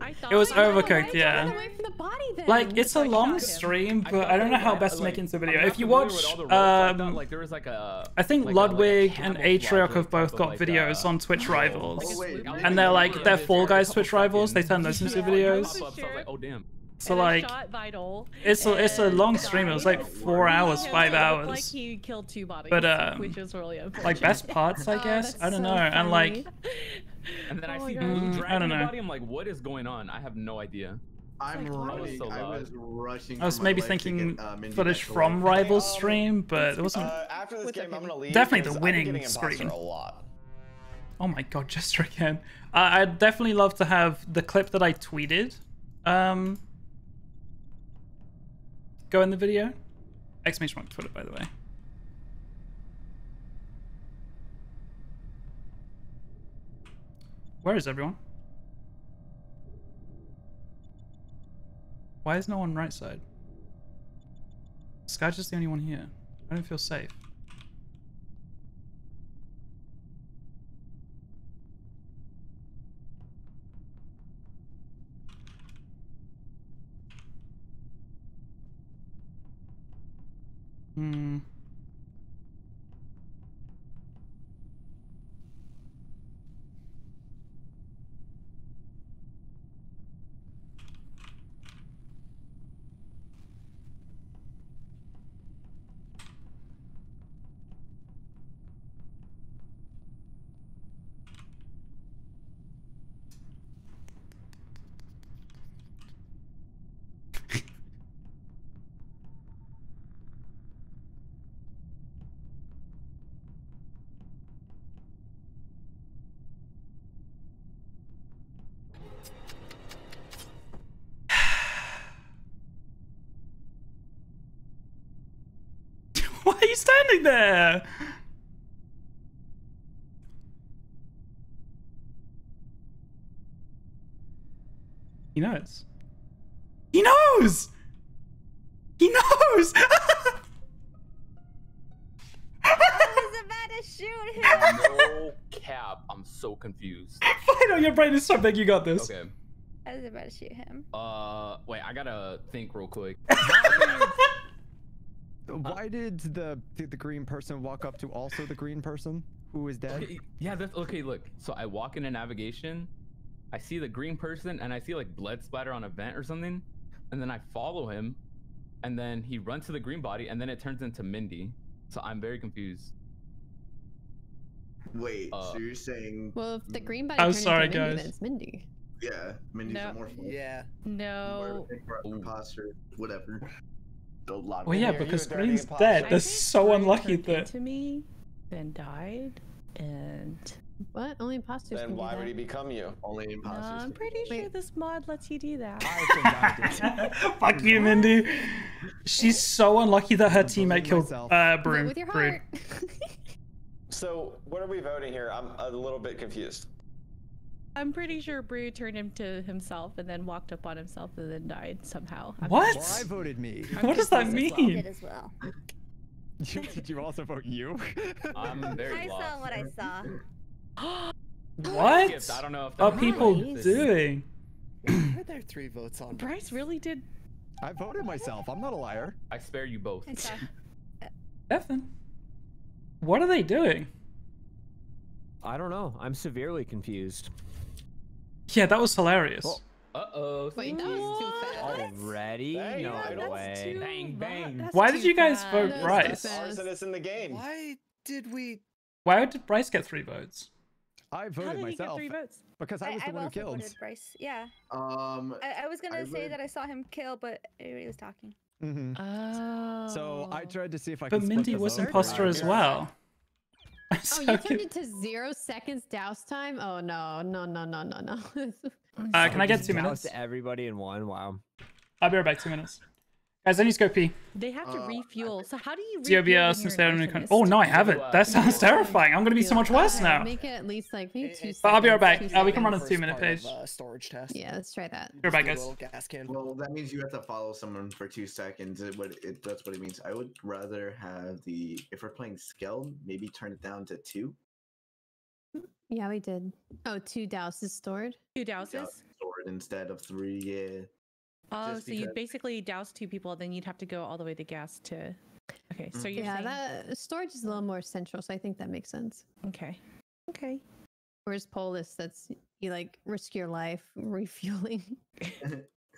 I thought It was we- Why did you overcooked, yeah. the body? Like, it's a I long shot him. stream, I but I don't know how best to like- make into I'm video. If you familiar watch, with all the roles, so I thought, um, like there was like a. I think like a- like a Ludwig and camouflage Atrioc or have both got of, like, videos uh, on Twitch role. Rivals. Oh, wait, And they're like, they're Fall Guys Twitch rivals. They turn those into Yeah. videos. Pop-ups, I was like, oh damn. So like, vital. it's a it's a long stream. It was like four hours, five hours. Like he killed two bodies, But, um, which is really unfortunate. Like best parts, I Oh, guess. that's I don't so know. And like. And then I Oh see God. blue Mm, I don't know. body. I'm like, what is going on? I have no idea. I'm Like, why was running. so I was rushing. I was for maybe thinking get, uh, footage from life. Rivals um, stream, but it wasn't. Uh, after this game, I'm gonna leave. Definitely the winning getting screen. A lot. Oh my god, Jester again. Uh, I'd definitely love to have the clip that I tweeted. Um, go in the video. Exclamation mark Twitter, by the way. Where is everyone? Why is no one right side? Sky's just the only one here. I don't feel safe. Hmm. Standing there? He knows. He knows! He knows! I was about to shoot him. No cap. I'm so confused. Final, your brain is so big, you got this. Okay. I was about to shoot him. Uh, wait. I gotta think real quick. Why did the did the green person walk up to also the green person who is dead? Okay, yeah, that's okay. Look, so I walk into navigation, I see the green person, and I see like blood splatter on a vent or something, and then I follow him, and then he runs to the green body, and then it turns into Mindy. So I'm very confused. Wait, Uh, so you're saying, Well, if the green body I'm sorry, into Mindy, guys. then it's Mindy. yeah, Mindy's No. a morpho. Yeah. No. Ooh. Imposter, whatever. Don't lie. Well, yeah, because you're a dirty Green's dead. I That's so unlucky that. into me, then died, and What? Only imposters Then can do why that. would he become you? Only no, imposters. I'm pretty sure Wait. this mod lets you do that. I think I did. Fuck you, Mindy. She's so unlucky that her teammate killed myself. uh, Broom. with your Brood. heart. So what are we voting here? I'm a little bit confused. I'm pretty sure Brew turned him to himself and then walked up on himself and then died somehow. I'm What? Well, I voted me. I'm What does that confused as well. mean? Did as well. Did you also vote you? I'm very I lost. saw what I saw. What Skipped. I don't know if are people Nice. doing? Why are there three votes on Bryce really did. I voted myself. I'm not a liar. I spare you both. I. Ethan. What are they doing? I don't know. I'm severely confused. Yeah, that was hilarious. Well, Uh oh. Wait, that was too fast. Already? Dang, no that's way. too Bang, bang. that's Why did you guys vote fast. That's Bryce? Arsonist in the game. Why did we? Why did Bryce get three votes? I voted How voted did he get myself three votes? because I was the I've one who killed. voted Bryce. Yeah. Um, I, I was gonna say that I saw him kill, but everybody was talking. hmm Oh. So I tried to see if I But could. split Mindy was imposter as well. Oh, you turned could- it to zero seconds douse time? Oh no, no, no, no, no, no. Uh, can I get two doused minutes? Everybody in one. Wow. I'll be right back. Two minutes. Guys, I need to go pee. They have to Uh, refuel. So how do you refuel DOBR when since you're they're an in a con- Oh no, I haven't. That sounds terrifying. I'm gonna be so much worse Okay, now. Make it at least like maybe two seconds. But I'll be right back. Uh, we can run a two minute Part of, page. uh, storage test. Yeah, let's try that. Be right back, guys. gas can. Well, that means you have to follow someone for two seconds. It, what it, that's what it means. I would rather have the if we're playing skill, maybe turn it down to two. Yeah, we did. Oh, two douses stored. Two Yeah, douses. sword instead of three. Yeah. Oh, just so you because- basically douse two people, then you'd have to go all the way to gas to. Okay, so you're yeah, saying that storage is a little more central, so I think that makes sense. okay, okay. Whereas Polus, that's you like risk your life refueling.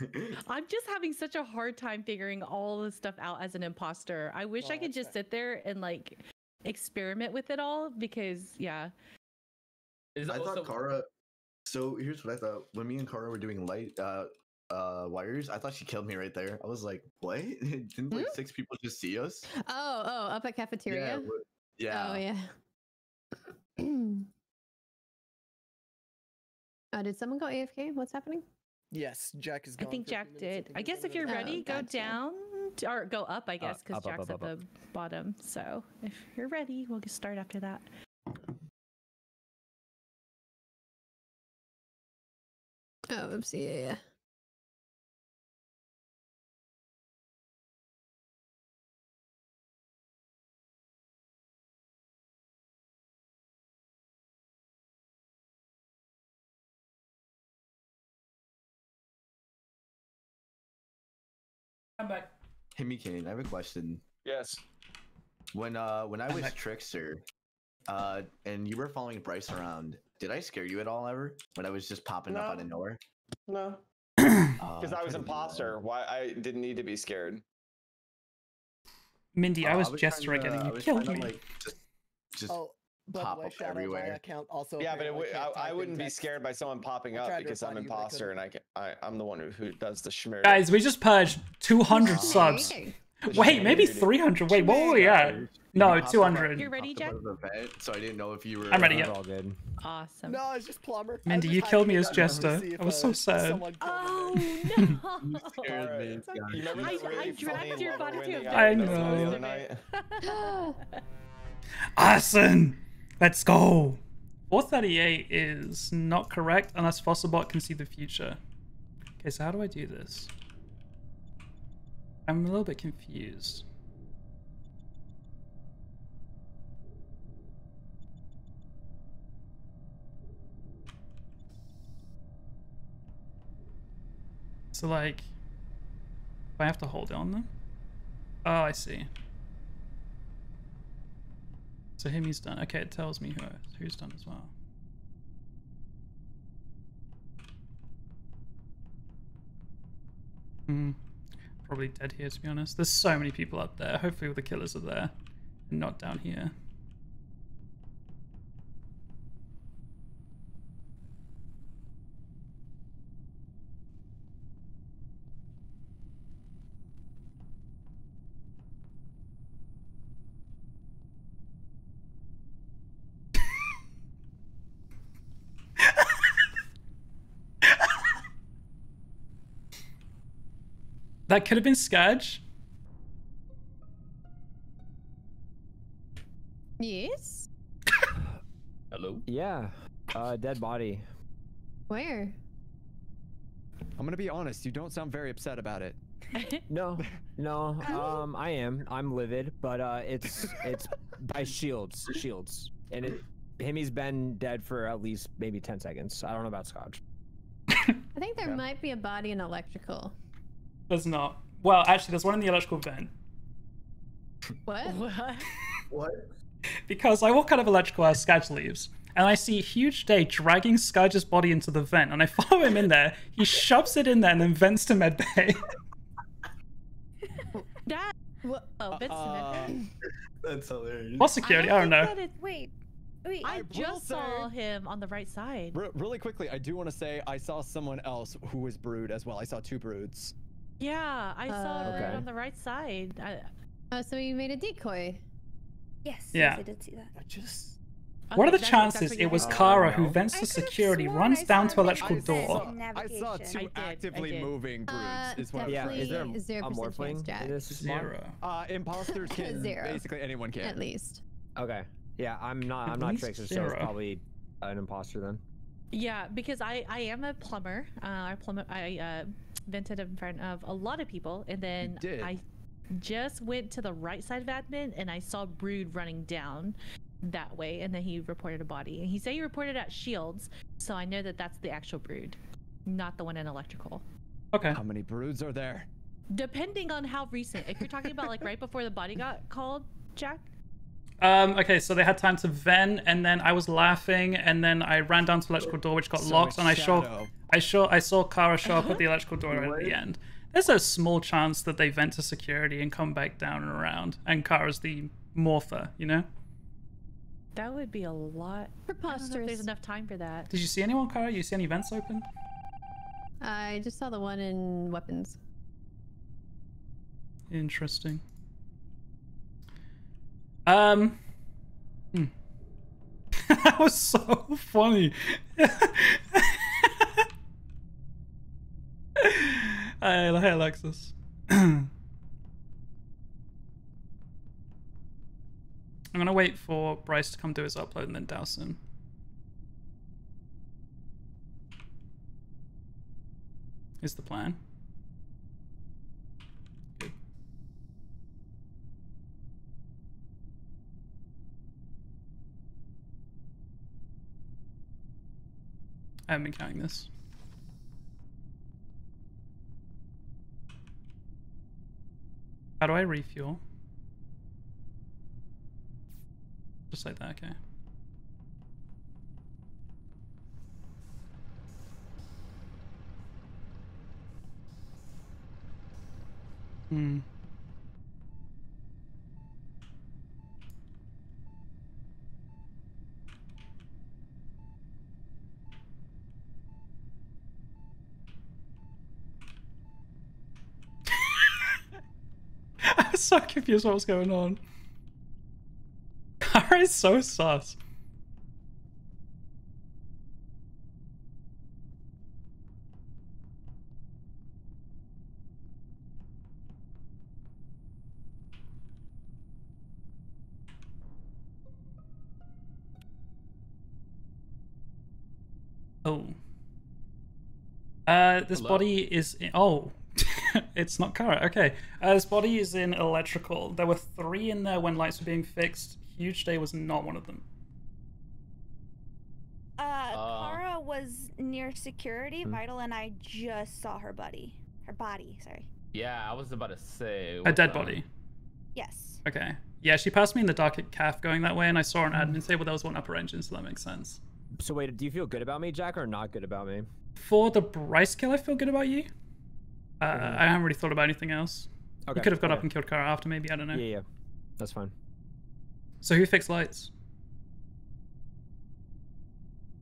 I'm just having such a hard time figuring all this stuff out as an imposter. I wish Oh, I could just fair. sit there and like experiment with it all because yeah. Is I also- thought Kara. So here's what I thought. When me and Kara were doing light uh uh wires, I thought she killed me right there. I was like, what? Didn't like six people just see us? Oh, oh, up at cafeteria. what- yeah. Oh yeah. oh, did someone go AFK? What's happening? Yes, Jack is I think Jack did. think I guess if you're there. Oh, ready, go gotcha. down t- or go up, I guess, because up, up, Jack's up, at up, the bottom. So if you're ready, we'll just start after that. Oh, oopsie, yeah, yeah. Hey, me, Kane, I have a question. Yes. When uh when I was trickster, uh, and you were following Bryce around, did I scare you at all ever? When I was just popping up out of nowhere? No. Uh, Because I was trying to do that. imposter. Why I didn't need to be scared. Mindy, I Uh, was, trying Jester to- again, and you was killed me. to, like, just, just Oh, by the pop up everywhere. My account also. yeah, but it apparently w- I, I wouldn't be scared by someone popping up because I'm reply to you, but I imposter and I, can, I I'm the one who, who does the schmurder. Guys, we just purged 200 subs. Okay. Wait, maybe 300. Wait, what were we at? No, You popped up 200. You're ready, popped Jack? out of the vent, so I didn't know if you were. I'm ready, yeah. All good. Awesome. No, it's just plumber. Mindy, you killed me as in the corner to Jester. see I was so sad. someone killed Oh me. no! scared me, Alright. You I- that I dragged your body to winning a out I the know. other night? Arson! Let's go! 438 is not correct unless Fossabot can see the future. Okay, so how do I do this? I'm a little bit confused. So, like, I have to hold on them? Oh, I see. So him, he's done. Okay, it tells me who who's done as well. Hmm. Probably dead here, to be honest. There's so many people up there. Hopefully, all the killers are there and not down here. That could have been Skadge. Yes. Hello. Yeah. Uh, dead body. Where? I'm gonna be honest. You don't sound very upset about it. No, no. Um, I am. I'm livid, but uh, it's it's by Shields. Shields, and it. Himmy's been dead for at least maybe ten seconds. I don't know about Scotch. I think there might be a body in electrical. There's not. Well, actually, there's one in the electrical vent. What? What? What? Because I walk out of electrical as Skadge leaves, and I see Huge Day dragging Skadge's body into the vent, and I follow him in there. He shoves it in there and then vents to medbay. That What? Oh, Vince Uh, That's hilarious. What security? I don't know. it- Wait, wait. I will just saw him on the right side. Re- really quickly, I do want to say I saw someone else who was brood as well. I saw two broods. Yeah, I saw Uh, him Okay. on the right side. I, Oh, so you made a decoy. yes. Yeah. Yes, I did see that. I just. What are the that's- that's chances it was Kara who vents I to security, runs down to electrical I door? I saw navigation. two I did, I actively moving groups. Uh, is what I'm Yeah, is there a zero percent morphling chance, Jack. in this mod? Zero. Uh, imposters can Zero. basically anyone can. At least. Okay. Yeah, I'm not. At I'm not least Trickster, so it's probably an imposter then. Yeah, because I I am a plumber. Uh, I plumber. I uh, vented in front of a lot of people, and then did. I just went to the right side of admin, and I saw Brood running down that way, and then he reported a body. And he said he reported at Shields, so I know that that's the actual Brood, not the one in electrical. Okay. How many broods are there? Depending on how recent. If you're talking about like right before the body got called, Jack. Um, okay, so they had time to vent, and then I was laughing, and then I ran down to the electrical door, which got So locked, and I saw, I saw, I saw Kara show up at the electrical door at the end. There's a small chance that they vent to security and come back down and around, and Kara's the morpher, you know? That would be a lot. I don't know if Preposterous. there's enough time for that. Did you see anyone, Kara? You see any vents open? I just saw the one in weapons. Interesting. Um. that was so funny. hey, hey, Alexis. I'm gonna wait for Bryce to come do his upload and then douse him. Is the plan? I haven't been counting this. How do I refuel? Just like that, okay. Hmm. I was so confused what was going on. Kara is so sus. Oh. Uh, this Hello? body is in, oh, it's not Kara. Okay, uh, this body is in electrical. There were three in there when lights were being fixed. Huge Day was not one of them. Uh, Oh. Kara was near security. Hmm. Vital and I just saw her body. Her body, sorry. Yeah, I was about to say. A dead um, body. Yes. Okay. Yeah, she passed me in the dark at CAF going that way, and I saw an admin table. There was one upper engine, so that makes sense. So wait, do you feel good about me, Jack, or not good about me? For the Bryce kill, I feel good about you. Uh. I haven't really thought about anything else. Okay. You could have got up and killed Kara after, maybe. I don't know. Yeah, yeah, that's fine. So who fixed lights?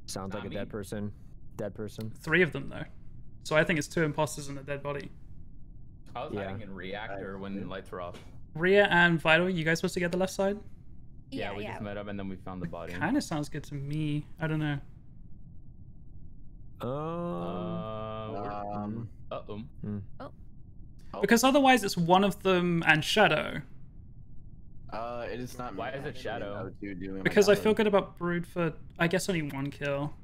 Sounds like Not a dead person. Dead person. Three of them, though. So I think it's two imposters and a dead body. I was Yeah. hiding in reactor when lights were off. Rhea and Vital, you guys supposed to get the left side? Yeah, Yeah, we yeah. just met up and then we found the body. Kind of sounds good to me. I don't know. Um. Uh, Um, uh oh. oh, Because otherwise, it's one of them and Shadow. uh, it is not. me, Why is it Shadow? I would do doing my Because I feel good about Brood for, I guess, only one kill.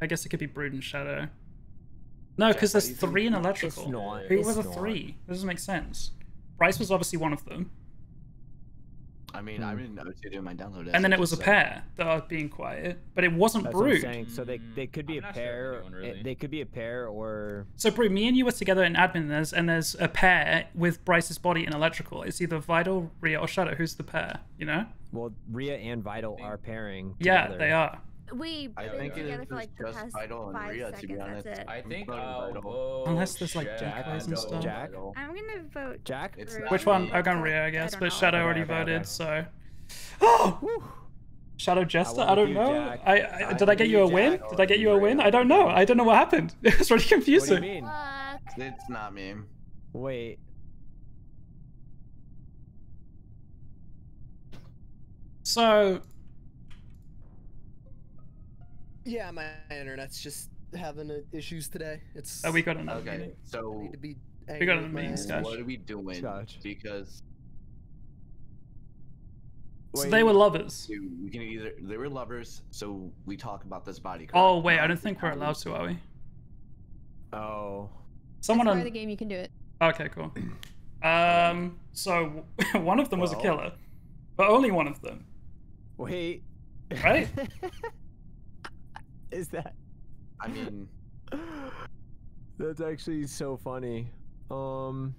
I guess it could be Brood and Shadow. No, because how there's do you think- three in electrical. not. Who it's were the three? That doesn't make sense. Bryce was obviously one of them. I mean, Hmm. I'm in O2 doing my download. And then it was a pair that are being quiet. But it wasn't That's what saying. So they they could be I'm a not sure of pair. eh, really. They could be a pair or So, Brood, me and you were together in admin, and there's, and there's a pair with Bryce's body in electrical. It's either Vital, Rhea, or Shadow. Who's the pair? You know? well, Rhea and Vital are pairing. Yeah, they are. We I been think it together for like the just past Vital and five Rhea, to seconds. be honest. That's it. I think voting I'll Vital. vote Unless there's, like, Shadow. decoys and stuff. Jack? I'm gonna vote. Jack? It's Which one? me. I've gone Rhea, I guess, don't but know. Shadow Okay, already okay, voted, okay. so. Oh! Shadow Jester? went I don't you, know. I, I I did I get you a you, win? Did I get you a win? I don't know. I don't know what happened. It was really What do you confusing. mean? It's not me. Wait. So Yeah, my internet's just having uh, issues today. It's. uh, we got another Okay, meeting. I so need to be. We got angry a with my meeting, internet. Scotch. what are we doing? Scotch. Because So Wait. they were lovers. we can either they were lovers, so we talk about this body. Oh wait, I don't think we're allowed to, are we? Oh. Someone It's part on. the game. You can do it. Okay, cool. Um, so one of them was a killer, but only one of them. Wait. Right? Is that? I mean, That's actually so funny. Um.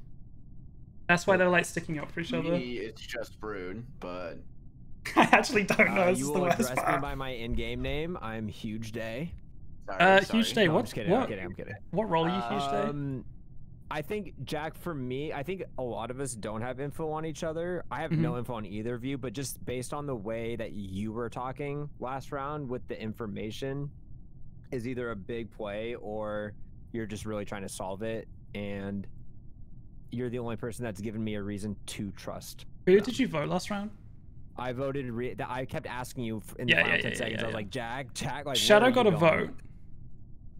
That's why they're like sticking up for each other. me, it's just Brood, but I actually don't know. uh, you is the will worst address me by my in-game name. I'm Huge Day. sorry, Uh, sorry. Huge Day. No, what? I'm just kidding. what? I'm kidding. I'm kidding. What role are you, Huge Day? Um, I think Jack, for me, I think a lot of us don't have info on each other. I have no info on either of you, but just based on the way that you were talking last round with the information, is either a big play or you're just really trying to solve it, and you're the only person that's given me a reason to trust. Who did um, you vote last round? I voted. Re- that I kept asking you in the Yeah, final yeah, ten yeah, seconds. yeah, I was yeah. like, Jack, Jack, like Shadow got a going?" vote.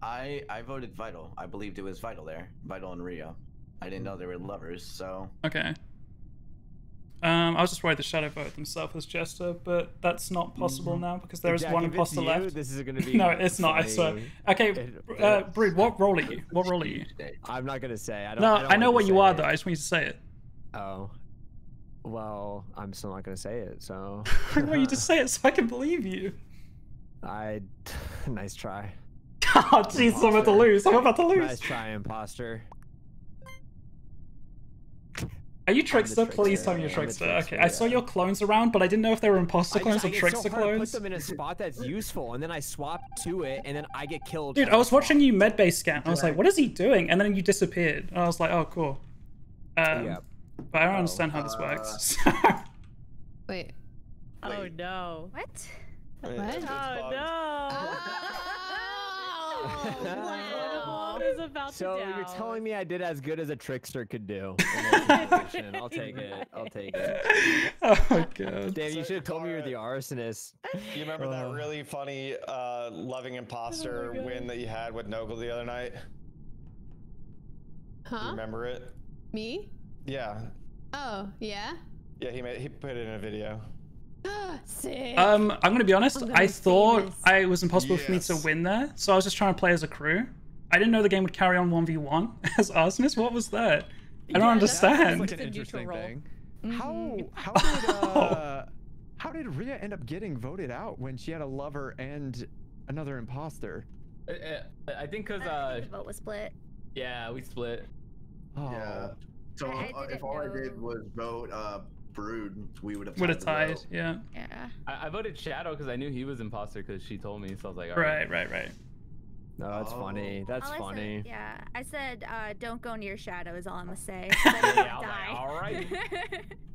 I I voted Vital. I believed it was Vital there, Vital and Rio. I didn't know they were lovers, so Okay. Um, I was just worried the Shadow voted themselves as Jester, but that's not possible now because there is Jack, one imposter you, left. This is gonna be. no, it's not. I swear. Okay, uh, Brood, what role are you? What role are you? I'm not gonna say. I don't. No, I, don't I know what you are it. though. I just want you to say it. Oh. Well, I'm still not gonna say it. So. I want you to say it so I can believe you. I. nice try. Oh, jeez, I'm about to lose. I'm about to lose. Nice try, imposter. Are you trickster? Please tell me you're trickster. trickster, Okay, I saw your clones around, but I didn't know if they were imposter I clones just- or I- it's trickster so hard to put clones. them in a spot that's useful, and then I swap to it, and then I get killed. Dude, I was watching spot. you medbay scan. I was like, what is he doing? And then you disappeared. And I was like, oh, cool. Um, Yeah. But I don't Oh, understand how this works. Wait. Oh no. What? What? It's Oh no. Oh, wow. What is about So to you're telling me I did as good as a trickster could do. in that situation. I'll take it. I'll take it. oh my god. Damn, you should have told me you're the arsonist. You remember that Uh. really funny uh, loving imposter God. win that you had with Nogla the other night? You Huh? remember it? Me? Yeah. Oh, yeah. Yeah, he made he put it in a video. Sick. Um, I'm gonna be honest. I'm I thought. I it was impossible for me to win there, so I was just trying to play as a crew. I didn't know the game would carry on 1v1 as arsonist. What was that? I don't Yeah, that's understand. like an interesting role. thing. Mhm. How how did uh, how did Rhea end up getting voted out when she had a lover and another imposter? I think because uh, the vote was split. yeah, we split. Oh, yeah. So I- I uh, if didn't all I did was vote uh, Brood, we would have Would have the tied. Yeah. Yeah. I, I voted Shadow because I knew he was imposter because she told me. So I was like, all Right. Right. Right. No, that's funny. Oh. That's All I funny. Said, yeah, I said, uh, "Don't go near shadow." Is all I'm gonna say. Yeah, I was like, die. all right.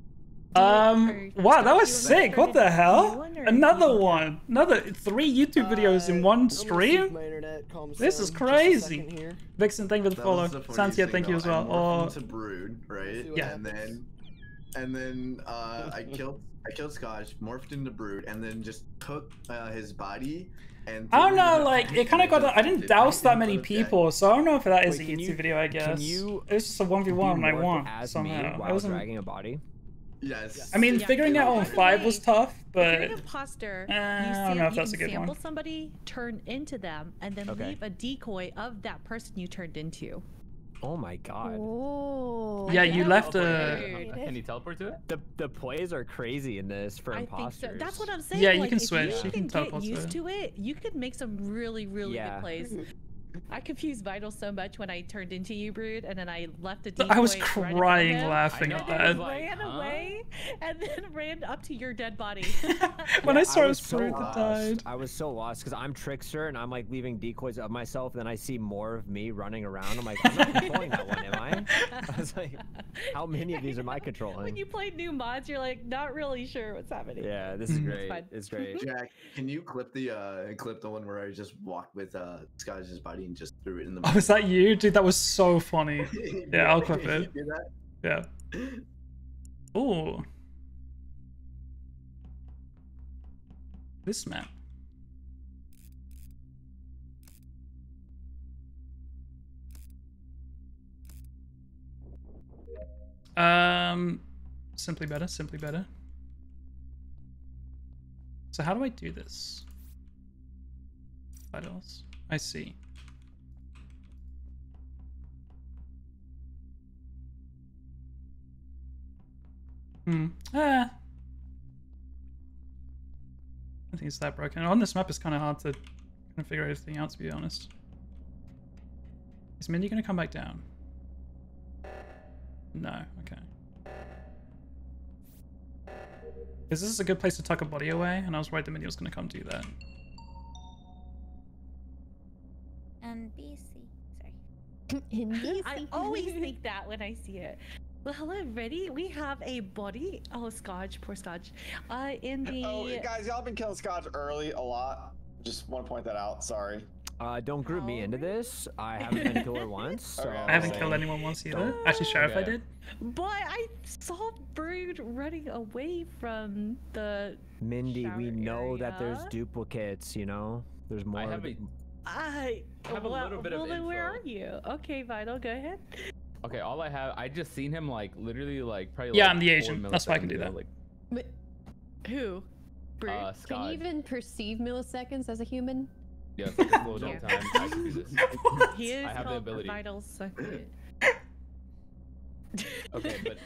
Um. Wow, that was sick. What the hell? Another one. Another three YouTube videos in Uh, one I'm gonna see if stream. my internet calms This is down just a crazy. here. Vixen, thank you for the That follow. was Santia, thank you as well. Oh. morphed Or Brood, right? Yeah. And then, and then uh, I killed, I killed Scotch, morphed into Brood, and then just took uh, his body. And I don't know, like it kind of got. I didn't douse that many people, so I don't know if that is Wait, a YouTube you- video. I can guess you it was just a one v one I Morph won somehow. me I wasn't. dragging a body. Yes. I mean, Yeah. figuring out on five was tough, If but you're an imposter, Uh, you, I don't know if that's a can good one. sample somebody, turn into them, and then Okay. leave a decoy of that person you turned into. Oh my god. Oh. yeah, you left Teleport a. to? Can you teleport to it? The the plays are crazy in this for I think so. That's what I'm saying. Yeah, you can switch, You you can, can get teleport to used it. to it. You could make some really, really Yeah. good plays. I confused Vital so much when I turned into you, Brood, and then I left a decoy I was right in front of crying him, laughing I at know, I that. was like, ran huh? away, and then ran up to your dead body. when I Yeah, saw was his so that died. I was so lost because I'm trickster and I'm like leaving decoys of myself. And then I see more of me running around. I'm like, I'm not controlling that one, am I? I was like, how many of these am I controlling? when you play new mods, you're like not really sure what's happening. Yeah, this is Mm. great. fine. It's great. Jack, can you clip the uh clip the one where I just walked with uh Sky's body and just threw it in the Oh, is that you? Dude, that was so funny. Yeah, I'll clip it. Yeah. Oh. This map. Um, simply better, simply better. So how do I do this? Vitals. I see. Hmm. Ah. I think it's that broken. On this map, it's kind of hard to kind of figure everything out, to be honest. Is Mindy going to come back down? No. Okay. Is this is a good place to tuck a body away? And I was worried that Mindy was going to come do that. And BC. Sorry. Indecent. I always think that when I see it. Well, hello, everybody. We have a body. Oh, Scotch, poor Scotch. Uh, in the. Oh, guys, y'all been killing Scotch early a lot. Just want to point that out. Sorry. Uh, don't group me Oh, into this. I haven't been killer once. So Okay. I haven't killed anyone once either. Actually, Sheriff, I did. But I saw Brood running away from the. Mindy, we shower know that there's duplicates. You know, there's more. I have a, I. I have a well, little bit of well, then where are you? Okay, Vital, go ahead. Okay, all I have, I just seen him like literally like probably. Yeah, like, I'm the four agent. That's why I can do that. Like, Who? Brood. uh, Can you even perceive milliseconds as a human? Yeah, it's like a slow Yeah. down time. I can do this. he is I have the ability. Vital Second. Okay, but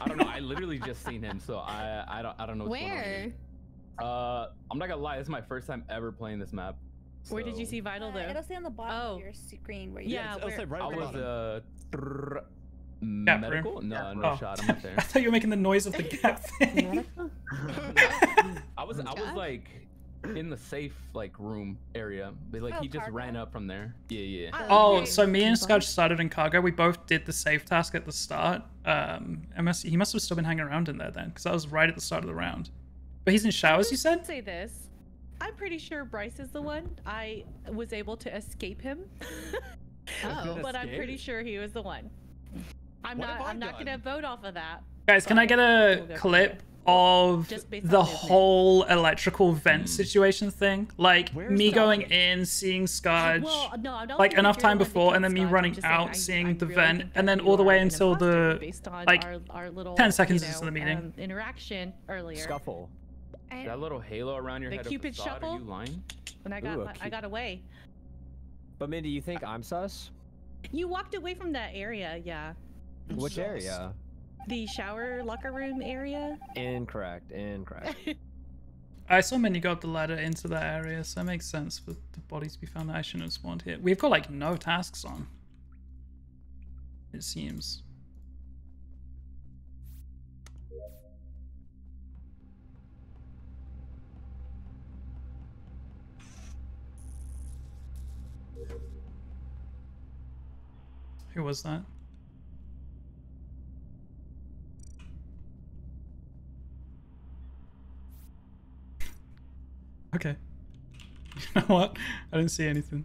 I don't know. I literally just seen him, so I I don't I don't know. What's going on Where? Uh, I'm not gonna lie. This is my first time ever playing this map. Where did you see Vital Uh, though? it'll say on the bottom Oh. of your screen where you. Yeah, I'll where- say right I was uh trrr, Gap medical. room. No, no room. shot. I'm not there. I thought you were making the noise of the gap thing. I was I was like in the safe like room area, but like Oh, he just cargo. ran up from there. Yeah, yeah. I- Oh, Okay. so me and Combined. Scotch started in cargo. We both did the safe task at the start. Um, I must, he must have still been hanging around in there then, because I was right at the start of the round. But he's in showers, you said? say this. I'm pretty sure Bryce is the one. I was able to escape him, Oh. but I'm pretty sure he was the one. I'm What not. I I'm not gonna vote off of that. Guys, can I get We'll a clip of Just based the movement. whole electrical vent situation thing? Like Where's me the- going in, seeing Scotch, Well, no, like enough time before, and then me running just saying out, I- seeing I the really vent, think and then all the way until the like, our, our little 10 seconds you into the meeting. um, interaction earlier. Scuffle. I- That little halo around your The head. Cupid of facade, shuffle? Are you lying? When I got Ooh, my- I got away. But Mindy, you think uh, I'm sus? You walked away from that area, yeah. Which Sus. area? The shower locker room area. Incorrect. Incorrect. I saw Minnie go up the ladder into that area, so it makes sense for the bodies to be found. I shouldn't have spawned here. We've got like no tasks on. It seems. Who was that? Okay. You know what? I didn't see anything.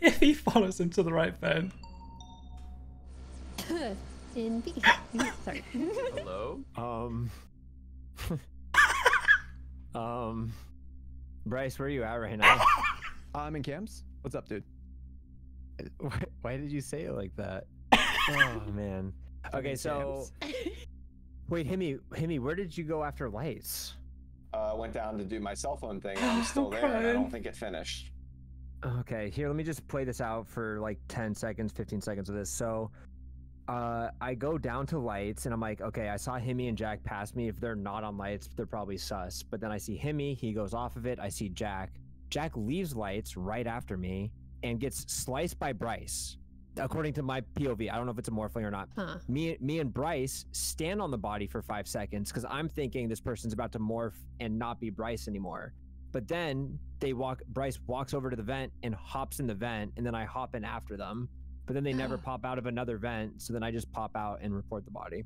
if he follows him to the right bed. In B. Sorry. Hello. Um. um. Bryce, where are you at right now? I'm in camps. What's up, dude? Why, why did you say it like that? oh man. Okay, so wait, Himmy, Himmy, where did you go after lights? Uh, went down to do my cell phone thing. And I'm still there. And I don't think it finished. Okay, here, let me just play this out for like 10 seconds, 15 seconds of this. So, uh, I go down to lights and I'm like, okay, I saw Himmy and Jack pass me. If they're not on lights, they're probably sus. But then I see Himmy, he goes off of it. I see Jack. Jack leaves lights right after me and gets sliced by Bryce. According to my POV, I don't know if it's a morphling or not. Huh. Me, me and Bryce stand on the body for five seconds because I'm thinking this person's about to morph and not be Bryce anymore. But then they walk. Bryce walks over to the vent and hops in the vent, and then I hop in after them. But then they never pop out of another vent, so then I just pop out and report the body.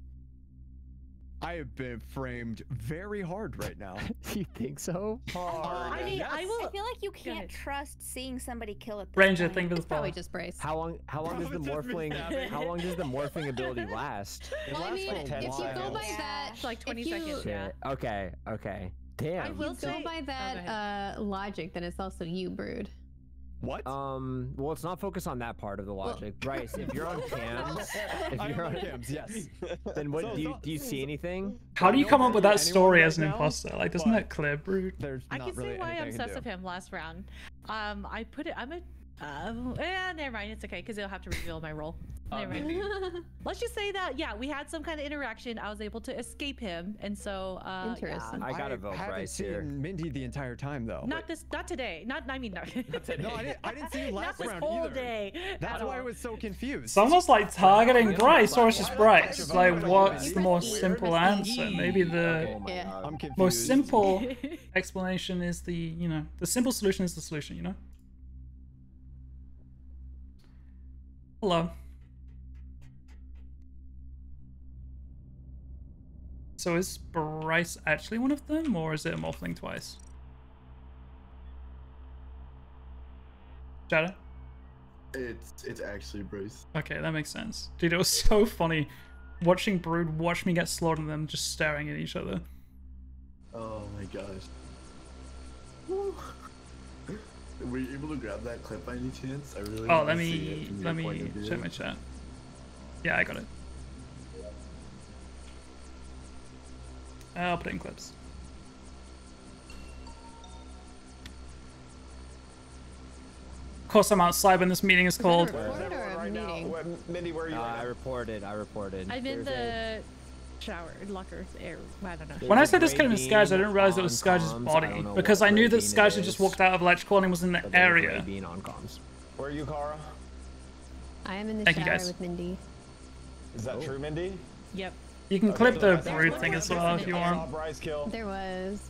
I have been framed very hard right now. you think so? Hard. I mean, I will. I feel like you can't trust seeing somebody kill a this Ranger, point. thank you It's probably just Bryce. How long? How long does the Probably morphling? How long does the morphing ability last? Well, I mean, like if 10 you go by seconds. that, It's like 20 you- seconds. Yeah. Shit. Okay. Okay. I Damn. will If you go by oh, that ahead. uh, logic, then it's also you, Brood. What? Um. Well, let's not focus on that part of the logic, Bryce. If you're on cams, if you're on on cams, yes. then what So- do you so- do? You see anything? How do you come up with that story anyone as an right now, imposter? Like, doesn't that clear, Brood? There's I can really see why I'm anything I can obsessed do. with him last round. Um, I put it. I'm a. Uh, eh, never mind. It's okay because they'll have to reveal my role. Uh, Never mind. Let's just say that yeah, we had some kind of interaction. I was able to escape him, and so uh, yeah. Interesting. I gotta vote I haven't Bryce seen here. Mindy the entire time though. Not this. Not today. Not. I mean, no. No, I didn't, I didn't see you last Not last this round whole either. day. That's at why I was so confused. Someone's like targeting Bryce, or it's just Bryce. Bunch Like, what's the more simple answer? Maybe the Oh Yeah. god. I'm confused. most simple explanation is the, you know, the simple solution is the solution, you know? Hello. So is Bryce actually one of them, or is it a morphling twice? Shadow? It's it's actually Bruce. Okay, that makes sense. Dude, it was so funny watching Brood watch me get slaughtered and them just staring at each other. Oh my gosh. Were you able to grab that clip by any chance? I really. Oh, let me let your point me of check my chat. Yeah, I got it. I'll put it in clips. Of course, I'm outside when this meeting is called. Report or a Right meeting? Where- Mindy, where are you? Uh, right I now? reported. I reported. I'm in There's a- the shower, locker, air. I don't know. There's When I a said this gray could have been Scourge, I didn't realize it was Scourge's comms. Body don't because I knew that bean Scourge had just walked out of electrical and was in the but there's a gray area. bean on comms. Where are you, Kara? I am in the Thank you, shower guys. with Mindy. Is that true, Mindy? Yep. You can Okay, clip so the I think brood thing as well if you want. Bryce kill. There was.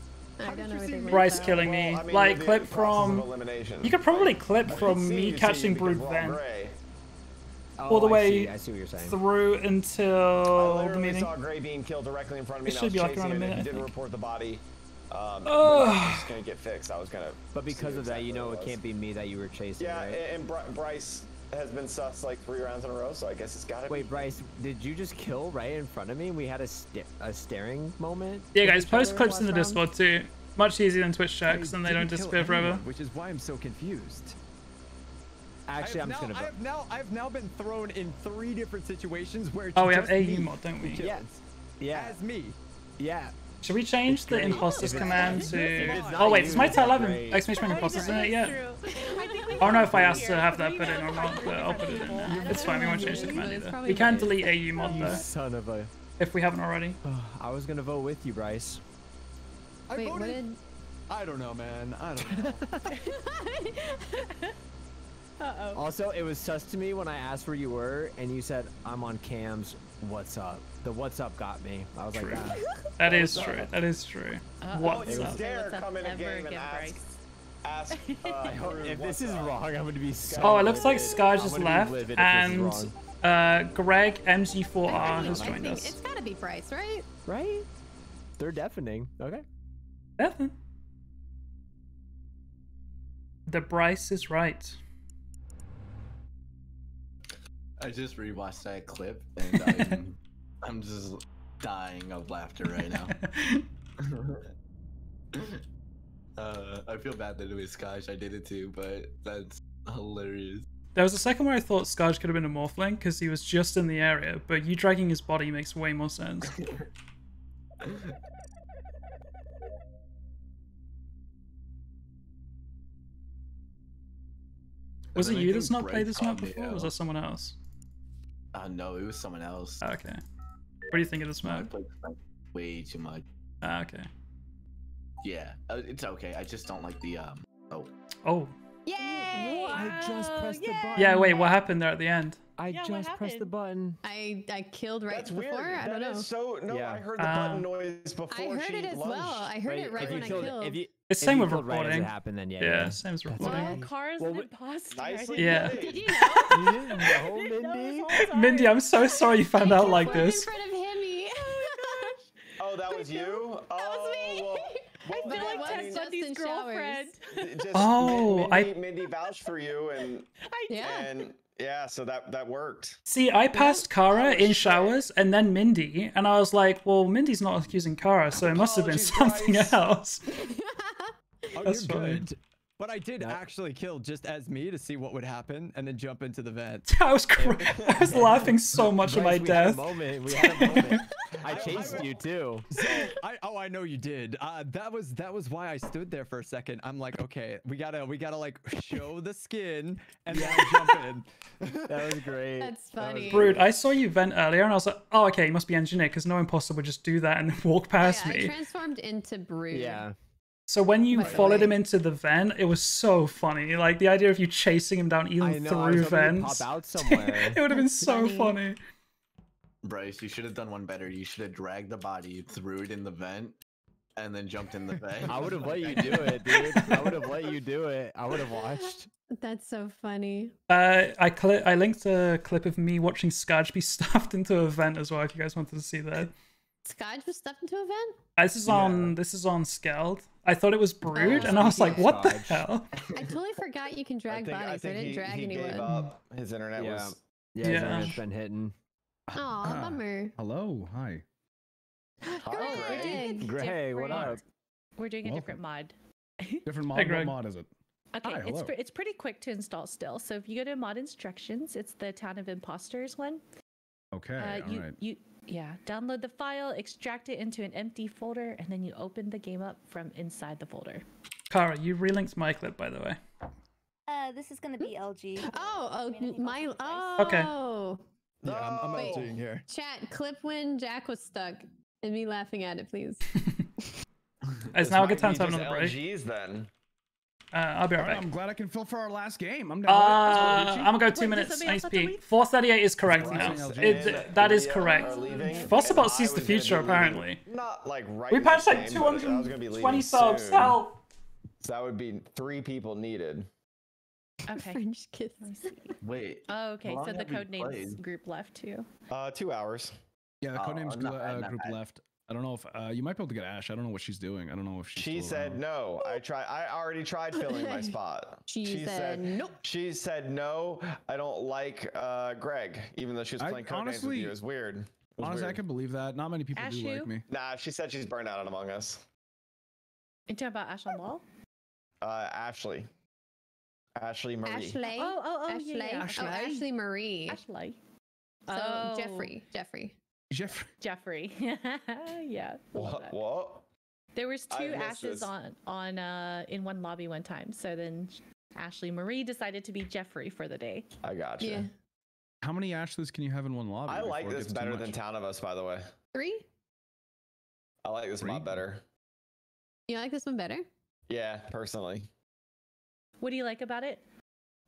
I don't know where. Bryce though. killing me. Well, I mean, like, clip the process of from. You could probably clip I from me catching you because brood then. gray. All the Oh, I way see, I see what you're saying. through I until the literally meeting. saw Gray Bean killed directly in front of me. It should be like chasing around a minute, and I Didn't report the body. Um, Ugh. but just gonna get fixed. I was gonna. But because of that, you know what it can't be me that you were chasing, Yeah, right? and Bry- Bryce has been sus like three rounds in a row, so I guess it's gotta Wait, be. Bryce, did you just kill right in front of me? We had a sta- a staring moment. Yeah, guys, post clips in the round? Discord too. Much easier than Twitch I checks, and they don't didn't kill disappear forever. Which is why I'm so confused. Actually, I I'm have just now, gonna Vote. I have now I've now been thrown in three different situations where Oh, we have just AU mod, don't we? kills. Yeah. Yeah, As me. yeah. Should we change It's the great. imposters If it's- command if to? Oh wait, you, it's my it's tab 11 exclamation point imposters in it yet? I think we I don't know if I asked to have that put in or not, but I'll put it in people. there. It's fine, we won't change the command either. We can nice. delete AU mod You though, son of a. if we haven't already. I was gonna vote with you, Bryce. Wait, what voted. did? I don't know, man. I don't know. Uh-oh. Also, it was sus to me when I asked where you were, and you said I'm on cams. What's up? The what's up got me. I was True. like, ah. That is true. That is true. Uh-oh. What's up? dare What's up come in a game and ask, Bryce? ask. Uh, I hope- Brood if this is up. wrong, I'm gonna be so. Oh, it looks like livid. Sky just left, and this is wrong. uh, Greg I MG4R think- has I joined think us. It's gotta be Bryce, right? right? They're deafening. Okay. Ethan. The Bryce is right. I just rewatched that clip and I'm, I'm just dying of laughter right now. uh, I feel bad that it was Scotch. I did it too, but that's hilarious. There was a second where I thought Scarge could have been a Morphling because he was just in the area, but you dragging his body makes way more sense. Was it you that's not Brett played this map before? or Was that someone else? Uh, no, it was someone else. Okay. What do you think of this I played this way too much. Ah, okay. Yeah, uh, it's okay. I just don't like the um. Oh, Oh. Yay! I just pressed the button. Yeah, wait, what happened there at the end? I Yeah, just pressed the button. I I killed right That's before. weird. I don't That know. is so no. Yeah. I heard the button um, noise before I heard she it as lunged. well. I heard it right when you I killed, killed. If you, It's if same you with killed right it happened, then yeah, Yeah, yeah. same as That's reporting. Oh, Cara's Well, an imposter. Nicely Yeah. Did you know? You know, Didn't know this Mindy? whole. Mindy, I'm so sorry you found out like this. in front of Hemi. Oh, oh that was you. That was oh, me. well, well, I feel yeah, like I Ted Bundy's girlfriend. just Oh, Mindy, I- Mindy vouched for you, and I did. Yeah. and yeah, so that that worked. See, I passed Kara in showers and then Mindy, and I was like, well, Mindy's not accusing Kara, so it must have been something Bryce. else. Oh, That's you're fine. good. But I did actually kill just as me to see what would happen and then jump into the vent. I was cr- I was laughing so much at my Bryce, we had a death. moment. We had a moment. I chased you too. So I oh I know you did. Uh, that was that was why I stood there for a second. I'm like, okay, we gotta we gotta like show the skin and then jump in. That was great. That's funny. Brood, I saw you vent earlier, and I was like, oh, okay, you must be engineer, because no imposter would just do that and walk past yeah, I me. transformed into Brood. Yeah. So when you By followed him into the vent, it was so funny. Like the idea of you chasing him down I even know. I through was vents. pop out somewhere. it would have been so Funny. Funny. Bryce, you should have done one better. You should have dragged the body, threw it in the vent, and then jumped in the vent. I would have let you do it, dude. I would have let you do it. I would have watched. That's so funny. Uh, I cli- I linked a clip of me watching Skadge be stuffed into a vent as well. If you guys wanted to see that, Scotch was stuffed into a vent? This is on this is on Skeld. I thought it was Brood, Oh, and I was like, what of the hell? I totally forgot you can I drag think, bodies. I, think didn't he, drag he anyone. gave up. His internet Yeah. was. Yeah, his Yeah. internet's been hitting. Aw, bummer. Hello, hi. Hi, Greg. Greg, what up? We're doing a Welcome. different mod. Different mod. Hey, what mod is it? Okay, Hi, it's pre- it's pretty quick to install still. So if you go to mod instructions, it's the Town of Imposters one. Okay, Uh, all you right. you yeah, download the file, extract it into an empty folder, and then you open the game up from inside the folder. Kara, you relinked my clip, by the way. Uh, this is gonna be LG. Oh, oh, Community my. Oh. price. Okay. Yeah, I'm, I'm Wait. LGing here. Chat, clip when Jack was stuck and me laughing at it, please. It's now a good time to have another break. LGs then. Uh, I'll be All right right, back. I'm glad I can fill for our last game. I'm Uh, down. with. I'm gonna go two Wait, minutes. somebody Nice else have peek. 438 is correct now. LG. It, that is correct. are leaving, Fossabot and sees the future, apparently. Not like right. We in patched like game, but I be 220 subs. Help! So that would be three people needed. Okay. French kiss. Let me. Wait. Oh, okay. So the code names played? group left too. Uh, two hours. Yeah, the Oh, codenames not uh, group left. I don't know if uh, you might be able to get Ash. I don't know what she's doing. I don't know if she's. She still said around. no. I tried. I already tried filling my spot. She said nope. She said no. I don't like uh, Greg, even though she was I- playing codenames with you. It was weird. It was Honestly, I can believe that. Not many people do Ashu? like me. Nah, she said she's burned out on Among Us. You talking about Ash on Wall? Uh, Ashley. Ashley Marie. Ashley. Oh, oh, oh, Ashley. yeah, yeah. Oh, Ashley? Ashley Marie. Ashley. So Oh. Jeffrey. Jeffrey. Jeff. Jeffrey. yeah. I What? that. What? There was two ashes this. on on uh in one lobby one time. So then Ashley Marie decided to be Jeffrey for the day. I got you. Yeah. How many Ashleys can you have in one lobby? I like this better than? Town of Us, by the way. Three? I like this Three? mod better. You like this one better? Yeah, personally. What do you like about it?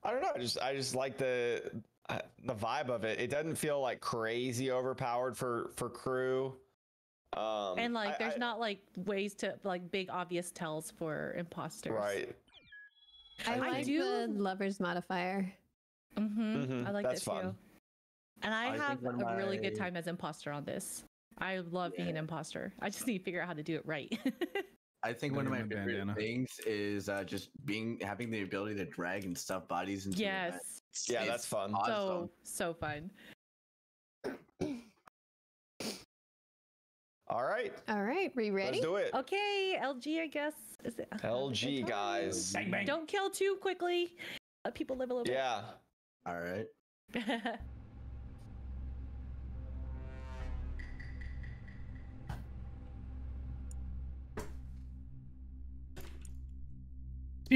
I don't know. I just I just like the uh, the vibe of it. It doesn't feel like crazy overpowered for for crew. Um, and like I- there's I- not like ways to like big obvious tells for imposters. right. I, I like do- the lover's modifier. Mm-hmm. Mhm, I like that's that too. fun. And I, I have a of really good time as imposter on this. I love being an imposter. I just need to figure out how to do it right. I think one of my favorite bandana. things is uh, just being having the ability to drag and stuff bodies into. yes. vent. Yeah, It's that's fun. awesome. So so fun. All right, All right, we ready? let's do it. Okay, LG, I guess. Is it LG guys. Don't kill too quickly. Let people live a little bit. Yeah. All right.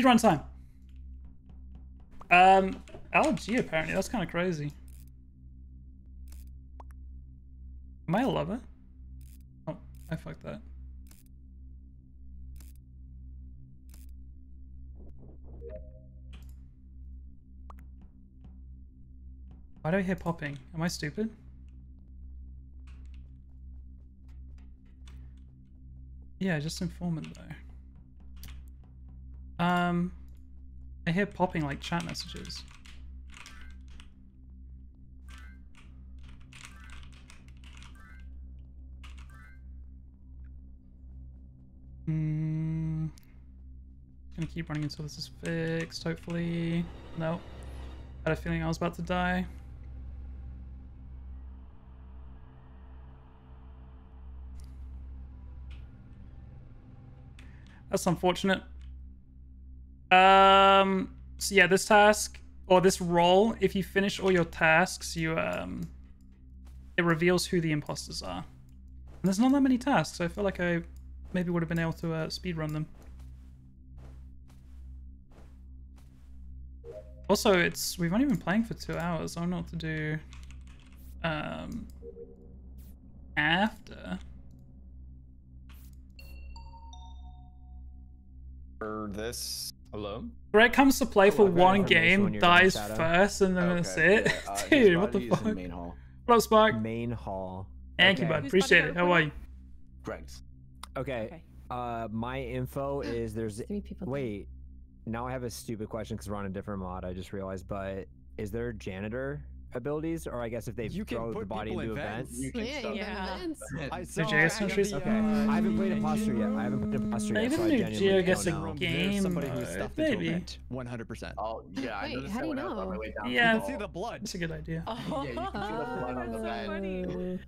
Speed run time. Um, LG apparently. That's kind of crazy. Am I a lover? Oh, I fucked that. Why do I hear popping? Am I stupid? Yeah, just informant though. Um, I hear popping like chat messages. Hmm. Gonna keep running until this is fixed, hopefully. No. Had a feeling I was about to die. That's unfortunate. Um, so yeah, this task or this role, if you finish all your tasks, you um, it reveals who the imposters are. And there's not that many tasks, so I feel like I maybe would have been able to uh, speedrun them. Also, it's we've only been playing for two hours. I don't know what to do um, after. For this. Hello? Greg comes to play for I've one game, dies first, and then that's it. yeah, uh, Dude, what the body in fuck? main hall. What up, Spark? Main hall. Thank you, bud. Whose Appreciate it. How are you? Greg's. Okay. Okay. Uh, my info is there's Three people. died. wait. Now I have a stupid question because we're on a different mod. I just realized, but is there a janitor abilities, or I guess if they You can throw the body into in events? vents. You can Yeah, Yeah. events. I saw Jason on trees? Okay, uh, I haven't played imposter yet. I haven't played imposter yet, Maybe so I New genuinely Geo don't gets a know. game There's somebody who's mode, stuffed into a maybe. vent. 100%. Oh yeah, I Wait, noticed how do you I on my know? way down. Yeah. You can see the blood. That's a good idea. Oh, Yeah, you can see the blood on the that's so bed. funny.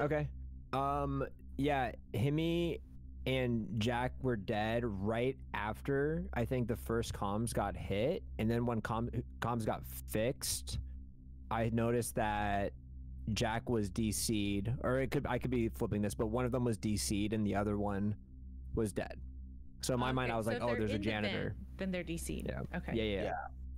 Okay. Um. Yeah. Himmy and Jack were dead right after I think the first comms got hit, and then when com- comms got fixed, I noticed that Jack was DC'd, or it could I could be flipping this, but one of them was DC'd and the other one was dead. So in my mind, I was so like, oh, there's a in the vent, janitor. Then they're DC'd. Yeah. Okay. Yeah, yeah, yeah.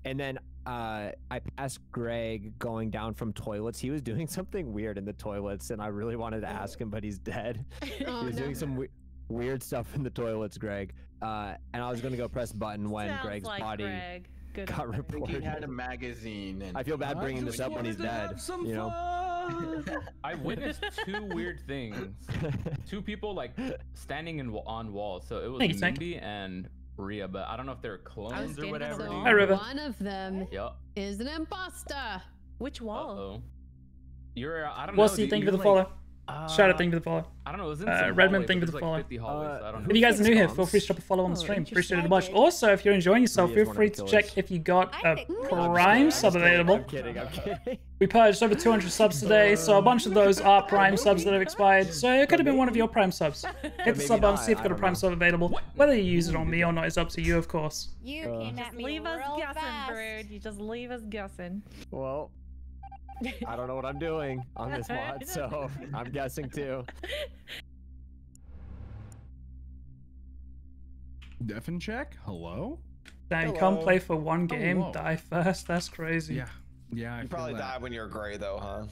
And then uh, I passed Greg going down from toilets. He was doing something weird in the toilets, and I really wanted to ask him, but he's dead. Oh, he was no. doing some we- weird stuff in the toilets, Greg. Uh, and I was gonna go press button when Sounds Greg's like body Greg. Good got on I think he had a magazine and I feel bad bringing this up when he's to dead. have some You know. I witnessed two weird things. Two people like standing in on walls. So it was Thank you, Tank. Mindy and Rhea, but I don't know if they're clones or whatever. the dude. wall. Hi, River. One of them Yup. is an imposter. Which wall? Uh-oh. You're uh, I don't Well, know. see, dude, thank you for the like- follow. Shout out, uh, thank you for the follow. I don't know. It was in Uh, Redmond, hallway, thank you for the there's follow. hallways, Uh, so I don't who know. If you guys are new here, feel free to drop a follow on the Oh, stream. interesting. Appreciate it I much. did. Also, if you're enjoying yourself, He feel free to check if you got a think- No, Prime sub I'm just kidding, available. I'm kidding. I'm kidding. We purged over 200 subs today, so a bunch of those are Prime subs that have expired. So it could have been one of your Prime subs. Hit the sub button, see if you've got a Prime sub available. Whether you use it on me or not is up to you, of course. You Uh, came at me leave us guessing, fast. Brood. You just leave us guessing. Well, I don't know what I'm doing on this mod, so I'm guessing too. Def and check. Hello. Damn, come play for one game, Hello. die first. That's crazy. Yeah. Yeah. I You probably that. died when you were gray, though, huh?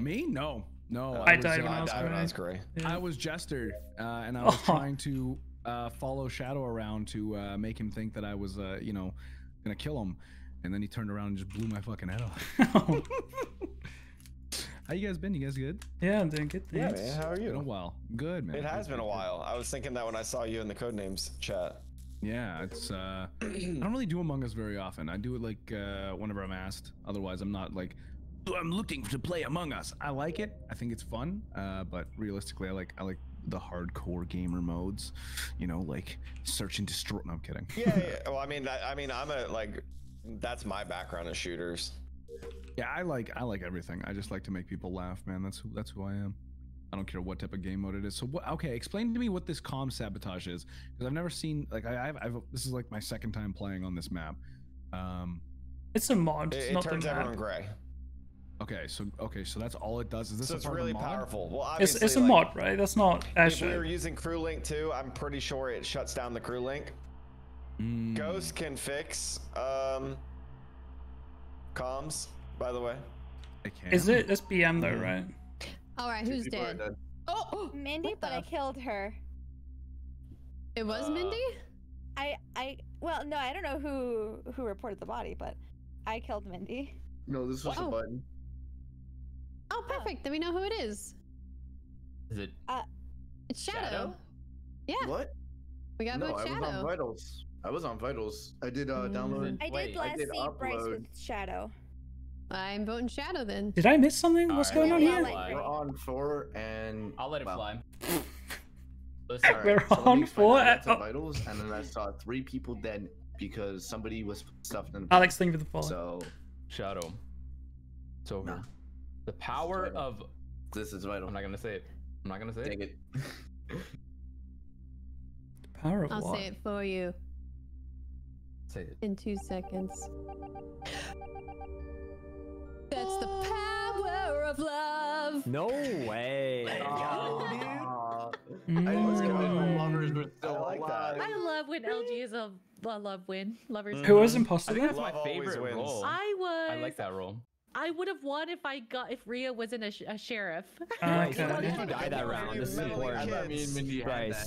Me? No. No. I was, died uh, when I was died when I was gray. gray. I was Jester, uh, and I was Oh. trying to uh, follow Shadow around to uh, make him think that I was, uh, you know, gonna kill him, and then he turned around and just blew my fucking head off. How you guys been? You guys good? yeah, I'm doing good Yeah, man. How are you? Been a while. Good, man. It has Good, been a good, good. while. I was thinking that when I saw you in the codenames chat. Yeah, it's. uh I don't really do Among Us very often. I do it like uh, whenever I'm asked. Otherwise, I'm not like. "Oh, I'm looking to play Among Us. I like it. I think it's fun. Uh, but realistically, I like I like the hardcore gamer modes. You know, like search and destroy. No, I'm kidding. Yeah, yeah. Well, I mean, I, I mean, I'm a like, that's my background in shooters. Yeah, I like I like everything. I just like to make people laugh, man. That's who that's who I am. I don't care what type of game mode it is. So what? Okay, explain to me what this calm sabotage is, because I've never seen like I, I've, I've this is like my second time playing on this map. Um, It's a mod. It, It's it not the turns map. everyone gray. Okay, so okay, so that's all it does. Is this So a it's part of really mod? powerful. Well, It's, obviously, it's a like, mod, right? That's not Actually. If we Azure. were using crew link too, I'm pretty sure it shuts down the crew link. Mm. Ghost can fix um comms, by the way. I can. Is it? It's BM though, right? All right, who's dead? Oh, Mindy, but I killed her. It was Uh, Mindy. I, I, well, no, I don't know who who reported the body, but I killed Mindy. No, this was Oh. a button. Oh, perfect. Then we know who it is. Is it? Uh, It's Shadow. Shadow? Yeah, What? we got No, vote I was on Shadow. Vitals. I was on Vitals. I did uh, Mm. download. I did Wait, last did see Bryce upload. with Shadow. I'm voting Shadow then. Did I miss something? What's Alright, going on here? I'll let it We're on four and. I'll let it well, fly. all Listen, right, We're so on me four find at- oh. Vitals, and then I saw three people dead because somebody was stuffed in. Alex, thank you for the follow. So Shadow. It's over. Nah. The power Shadow. of. this is vital. I'm not gonna say it. I'm not gonna say Dang it. it. Power of I'll what? say it for you Say it. in two seconds. That's the power of love. No way. Aw. I was convinced lovers were still like that. I love when LG is a, a love win. Lovers. Mm-hmm. Who was I imposter? think that's my favorite role. I was. I like that role. I would have won if I got if Ria wasn't a, sh- a sheriff. Right, so Okay. when did you die that round? This is important. I thought me and Mindy had that.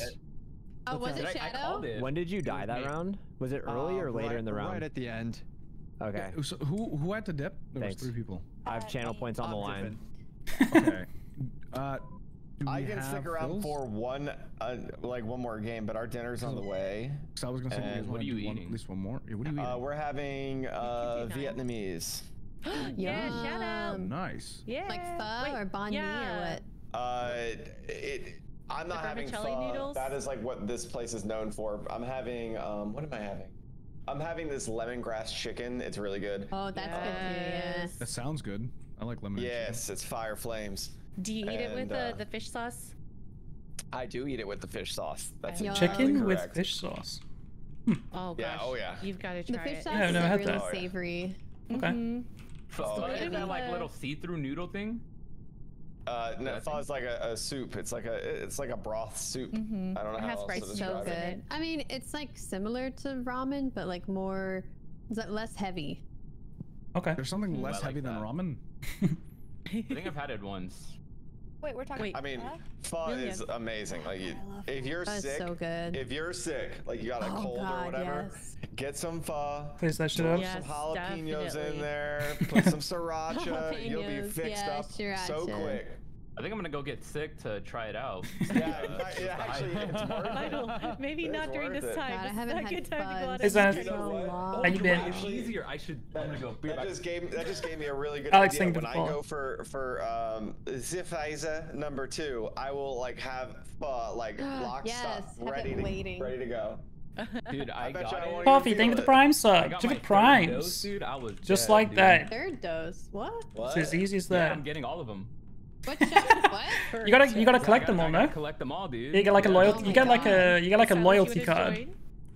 Oh, was Did it I, I Shadow? called it. When did you die that round? Was it early Uh, or later right- in the round? Right at the end. Okay. So who who had to dip? There Thanks. was three people. I have channel Uh, points on the line. Okay. Uh, I can stick around fills? for one, uh, like one more game, but our dinner's on the way. 'Cause I was gonna say, do you And wanna what are you do one- eating? At least one more. Yeah, what are you eating? Uh, we're having uh. Vietnamese. yeah, shout out. Nice. Yeah. Like pho Wait, or banh mi or what? Uh, it, I'm not having vermicelli pho. noodles? That is like what this place is known for. I'm having um, what am I having? I'm having this lemongrass chicken. It's really good. Oh, that's good too. Yeah. That sounds good. I like lemon. and chicken. Yes, it's fire flames. Do you eat it with And, the, uh, the fish sauce? I do eat it with the fish sauce. That's Yum. entirely Chicken with fish sauce. Oh gosh. Yeah, oh, yeah. You've got to The try fish it. sauce Yeah, I've is never had really that. Oh, yeah. savory. Okay. Mhm. Pho Oh, isn't that like Uh, little see-through noodle thing? Uh, no, pho is like a, a soup. It's like a it's like a broth soup. Mhm. I don't know It how has else rice to and So describe noodles in it. good. I mean, it's like similar to ramen, but like more, less heavy? Okay. There's something Ooh, I less like heavy than ramen. I think I've had it once. Wait, we're talking. Wait. I mean, Huh? pho Really is amazing. Like, you, if you're That's sick, so good. if you're sick, like you got a oh cold God, or whatever, yes. get some pho. Please that shit up. Yeah. some jalapenos definitely. in there. Put some sriracha. You'll be fixed yeah, up so quick. I think I'm gonna go get sick to try it out. Yeah, Uh, yeah, yeah, actually, it's worth it. Michael, maybe It's not during this time. God, I haven't not had good time to go out Is and You know to- long. How you been? Actually, easier. I should. I'm gonna go. Be That back. just gave that just gave me a really good Alex, idea. thank you When I the go for for um Zifaiza number two, I will like have pho like lock Yes, stock ready to waiting. ready to go. Dude, I, bet got you it. won't Coffee, even thank you for the it. prime I sub. got Give it primes. dose, dude. I was Just dead, like dude. that. Third dose. What? What? It's as easy as that. Yeah, that. I'm getting all of them. What shot? what? You gotta you gotta collect them all, I no? Collect them all, dude. You get like a loyalty. Oh You get like a you get like a loyalty card.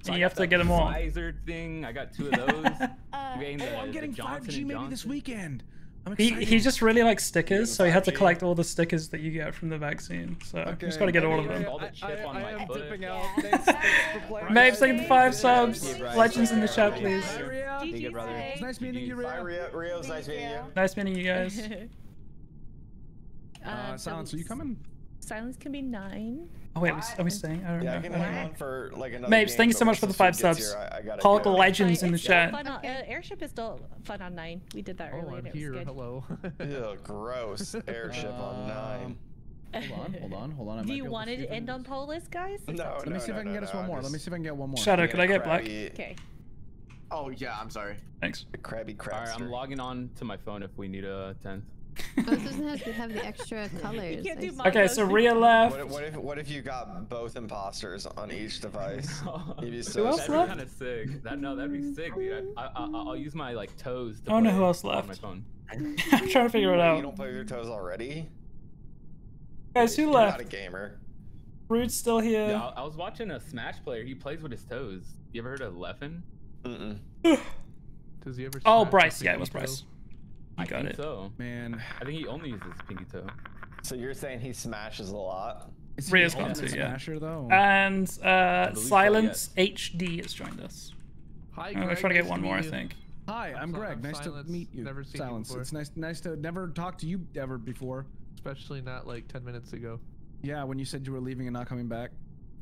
So and you have to get them all. Pfizer thing. I got two of those. Uh, I'm getting the, Oh, I'm getting 5G and maybe this weekend. He he just really likes stickers, so he had to collect all the stickers that you get from the vaccine. So you just gotta get all of them. All the chip on am dipping out. Thanks, thanks. Maves, thank you for five subs. Thank you, Bryce. Legends in the chat, please. Bye, Ria. Brother. Nice meeting you, Bye, Rio. Rio's nice meeting you. Nice meeting you guys. Uh, Um, Silence, are you coming? Silence can be nine. Oh wait, are we, are we staying? I don't Yeah, I know. can I don't hang know. on for like another. Mapes, thank you so much for the five subs. here, I- I Hulk. Legends Fine, in the chat. Fun on, uh, airship is still fun on nine. We did that Oh, earlier. I'm it was here. good. Hello. Ew, gross. Airship on nine. Um, Hold on, hold on, hold on. I Do you want to it to end on Polus, guys? No, Let me no, see if I can no, get us no, one more. Let me see if I can get one more. Shadow, being could a I get black? Okay. Oh yeah, I'm sorry. Thanks. a Crabby All right, I'm logging on to my phone if we need a tenth. Oh, this doesn't have to have the extra colors. can't do Okay, so Those- Rhea left. What if, what if what if you got both imposters on each device? You'd be Who so else That'd left? be kind of sick. That no, that'd be sick, dude. I, I, I, I'll use my like toes. To I don't know who else on my left. phone. I'm trying to figure it out. You don't play with your toes already? Guys, who You're left? not a gamer. Rude's still here. Yeah, I, I was watching a Smash player. He plays with his toes. You ever heard of Leffen? Mm-mm. Does he ever? Oh, Bryce. Yeah, it pinky was toe? Bryce. I got think it. So Man, I think he only uses pinky toe. So you're saying he smashes a lot? is he Ria's the gone too, yeah. Smasher though. And uh, believe so, Silence HD has joined us. Hi, I'm gonna Greg, try to get nice one meet more, I think. Hi, I'm Si- Greg. I'm nice Silence. to meet you. Never seen you Silence. before. It's nice, nice to never talk to you ever before. Especially not like 10 minutes ago. Yeah, when you said you were leaving and not coming back.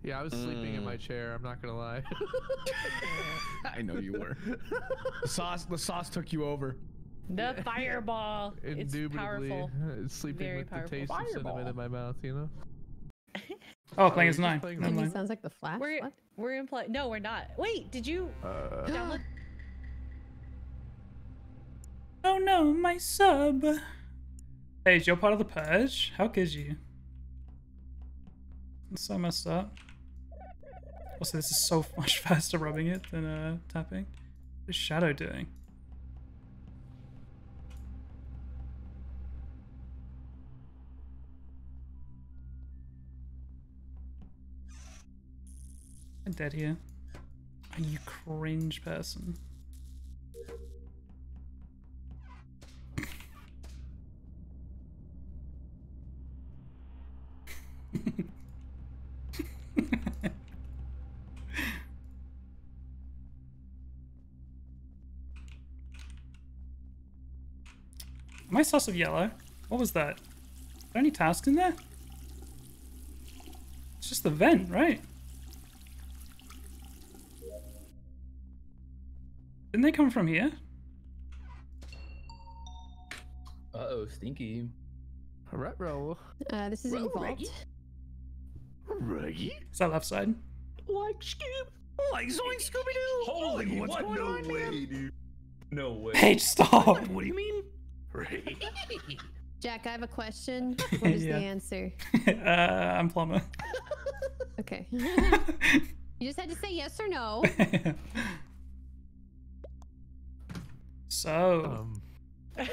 Yeah, I was sleeping in my Mm. chair. I'm not gonna lie. I know you were. The sauce, the sauce took you over. The fireball. It's Indubitably, powerful. sleeping Very with powerful. the taste of cinnamon in my mouth. You know. Oh, playing as you're nine. playing Never with- He mind. sounds like the Flash. We're What? we're in play. No, we're not. Wait, did you Uh, download? Oh no, my sub. Paige, you're part of the purge. How could you? That's so messed up. Also, this is so much faster rubbing it than uh, tapping. What is Shadow doing? I'm dead here. Are you cringe person? Am I sauce of yellow? What was that? Are there any tasks in there? It's just the vent, right? Didn't they come from here? Uh oh, stinky. Retro. Uh, this is in vault. Reggie? Is that left side? Like Scoob, like Zoink Scooby Doo. Holy what's what? going No on, man? dude. No way. Paige, stop! What do you mean? Jack, I have a question. What is Yeah. the answer? uh, I'm plumber. Okay. you just had to say yes or no. So, Um.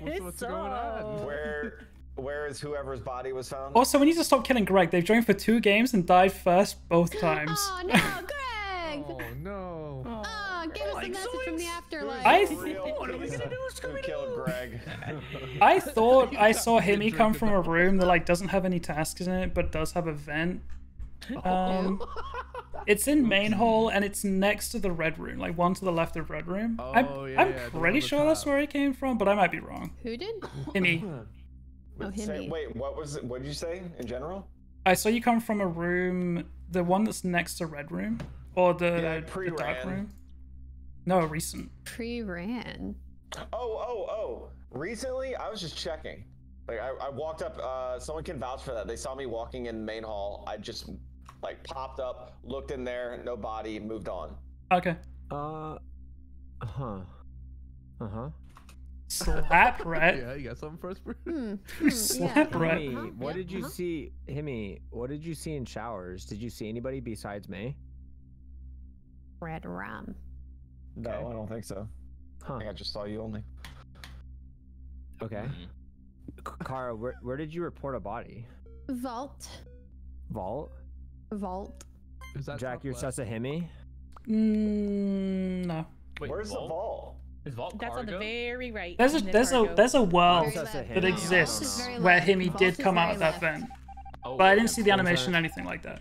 What's, what's going on? Where, where is whoever's body was found? also, we need to stop killing Greg. They've joined for two games and died first both times. oh no, Greg! Oh no. Oh, give us a message from the afterlife. I The real Lisa who killed Greg? I thought I saw Himmy come from a room that like doesn't have any tasks in it, but does have a vent. Um, it's in main hall and it's next to the red room, like one to the left of red room. I'm, Oh, yeah, I'm yeah, pretty on the sure that's where it came from, but I might be wrong. Who did? Himmy, Oh, Say- him. wait, what was it? What did you say in general? I saw you come from a room, the one that's next to red room, or the, Yeah, the dark pre-ran. room. No, recent. Pre-ran. Oh, oh, oh! Recently, I was just checking. Like, I, I walked up. Uh, someone can vouch for that. They saw me walking in main hall. I just like popped up, looked in there, no body, moved on. Okay. Uh, huh. Uh huh. Slap rat. Yeah, you got something for us, bro? Hmm. hmm, Slap yeah. rat. Himmy, Uh-huh, what yeah, did you uh-huh. see, Himmy? What did you see in showers? Did you see anybody besides me? Red rum. No, I don't think so. Huh. I think I just saw you only. Okay. Kara, where where did you report a body? Vault. Vault. Vault. Is that Jack, you're left? sus a Himmy. Mm, no. Wait, Where's vault? the vault? Is vault That's on the very right. There's a in the there's a there's a world Very Sus a left. that Himmy. Vault is exists very where left. Himmy Vault did come out very of that left. vent, Oh, but I didn't see the animation or anything like that.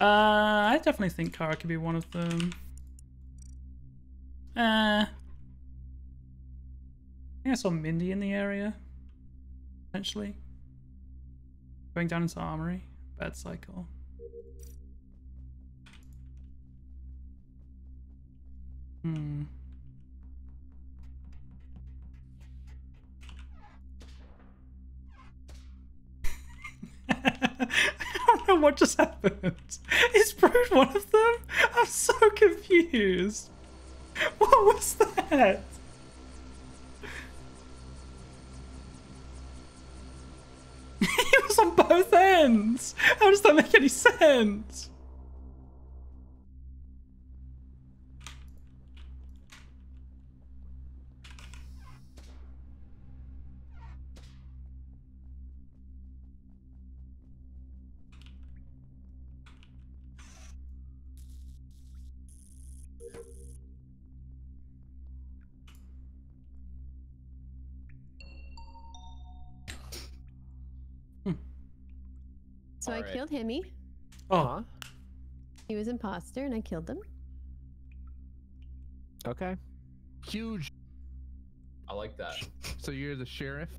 Uh, I definitely think Kara could be one of them. Uh, I think I saw Mindy in the area. Potentially. Going down into Armory. Bad cycle. Hmm. I don't know what just happened. Is Brood one of them? I'm so confused. What was that? On both ends. How does that make any sense? Killed Himmy. Oh, uh-huh. He was imposter, and I killed him. Okay. Huge. I like that. So you're the sheriff?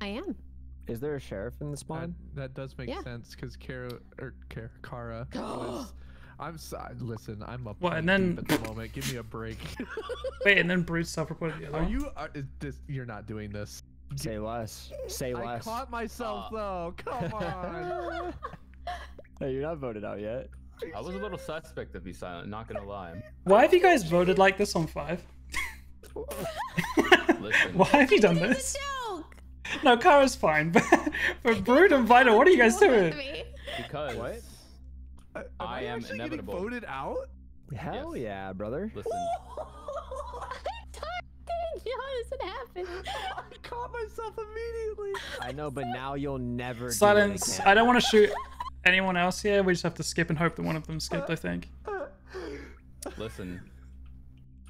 I am. Is there a sheriff in this That, that does make Yeah. sense because Kara or Kara, Kara was. I'm sorry. Listen, I'm up. What, and then- at the moment. Give me a break. wait, and then Brute self-reported the other Are you? Are, is this, you're not doing this. Say less. Say I less. I caught myself Uh, though. Come on. Hey, you're not voted out yet. I was a little suspect to be silent, not gonna lie. Why have you guys voted like this on five? Listen, Why have you done this? Joke. No, Kara's fine, but but Brood and Vital, what are you guys doing? because What? Am I am actually inevitable. Getting voted out? Hell yeah, brother. listen, How does it happen? I caught myself immediately. I know, but now you'll never. Silence. again. I don't want to shoot anyone else here. We just have to skip and hope that one of them skipped. I think. listen.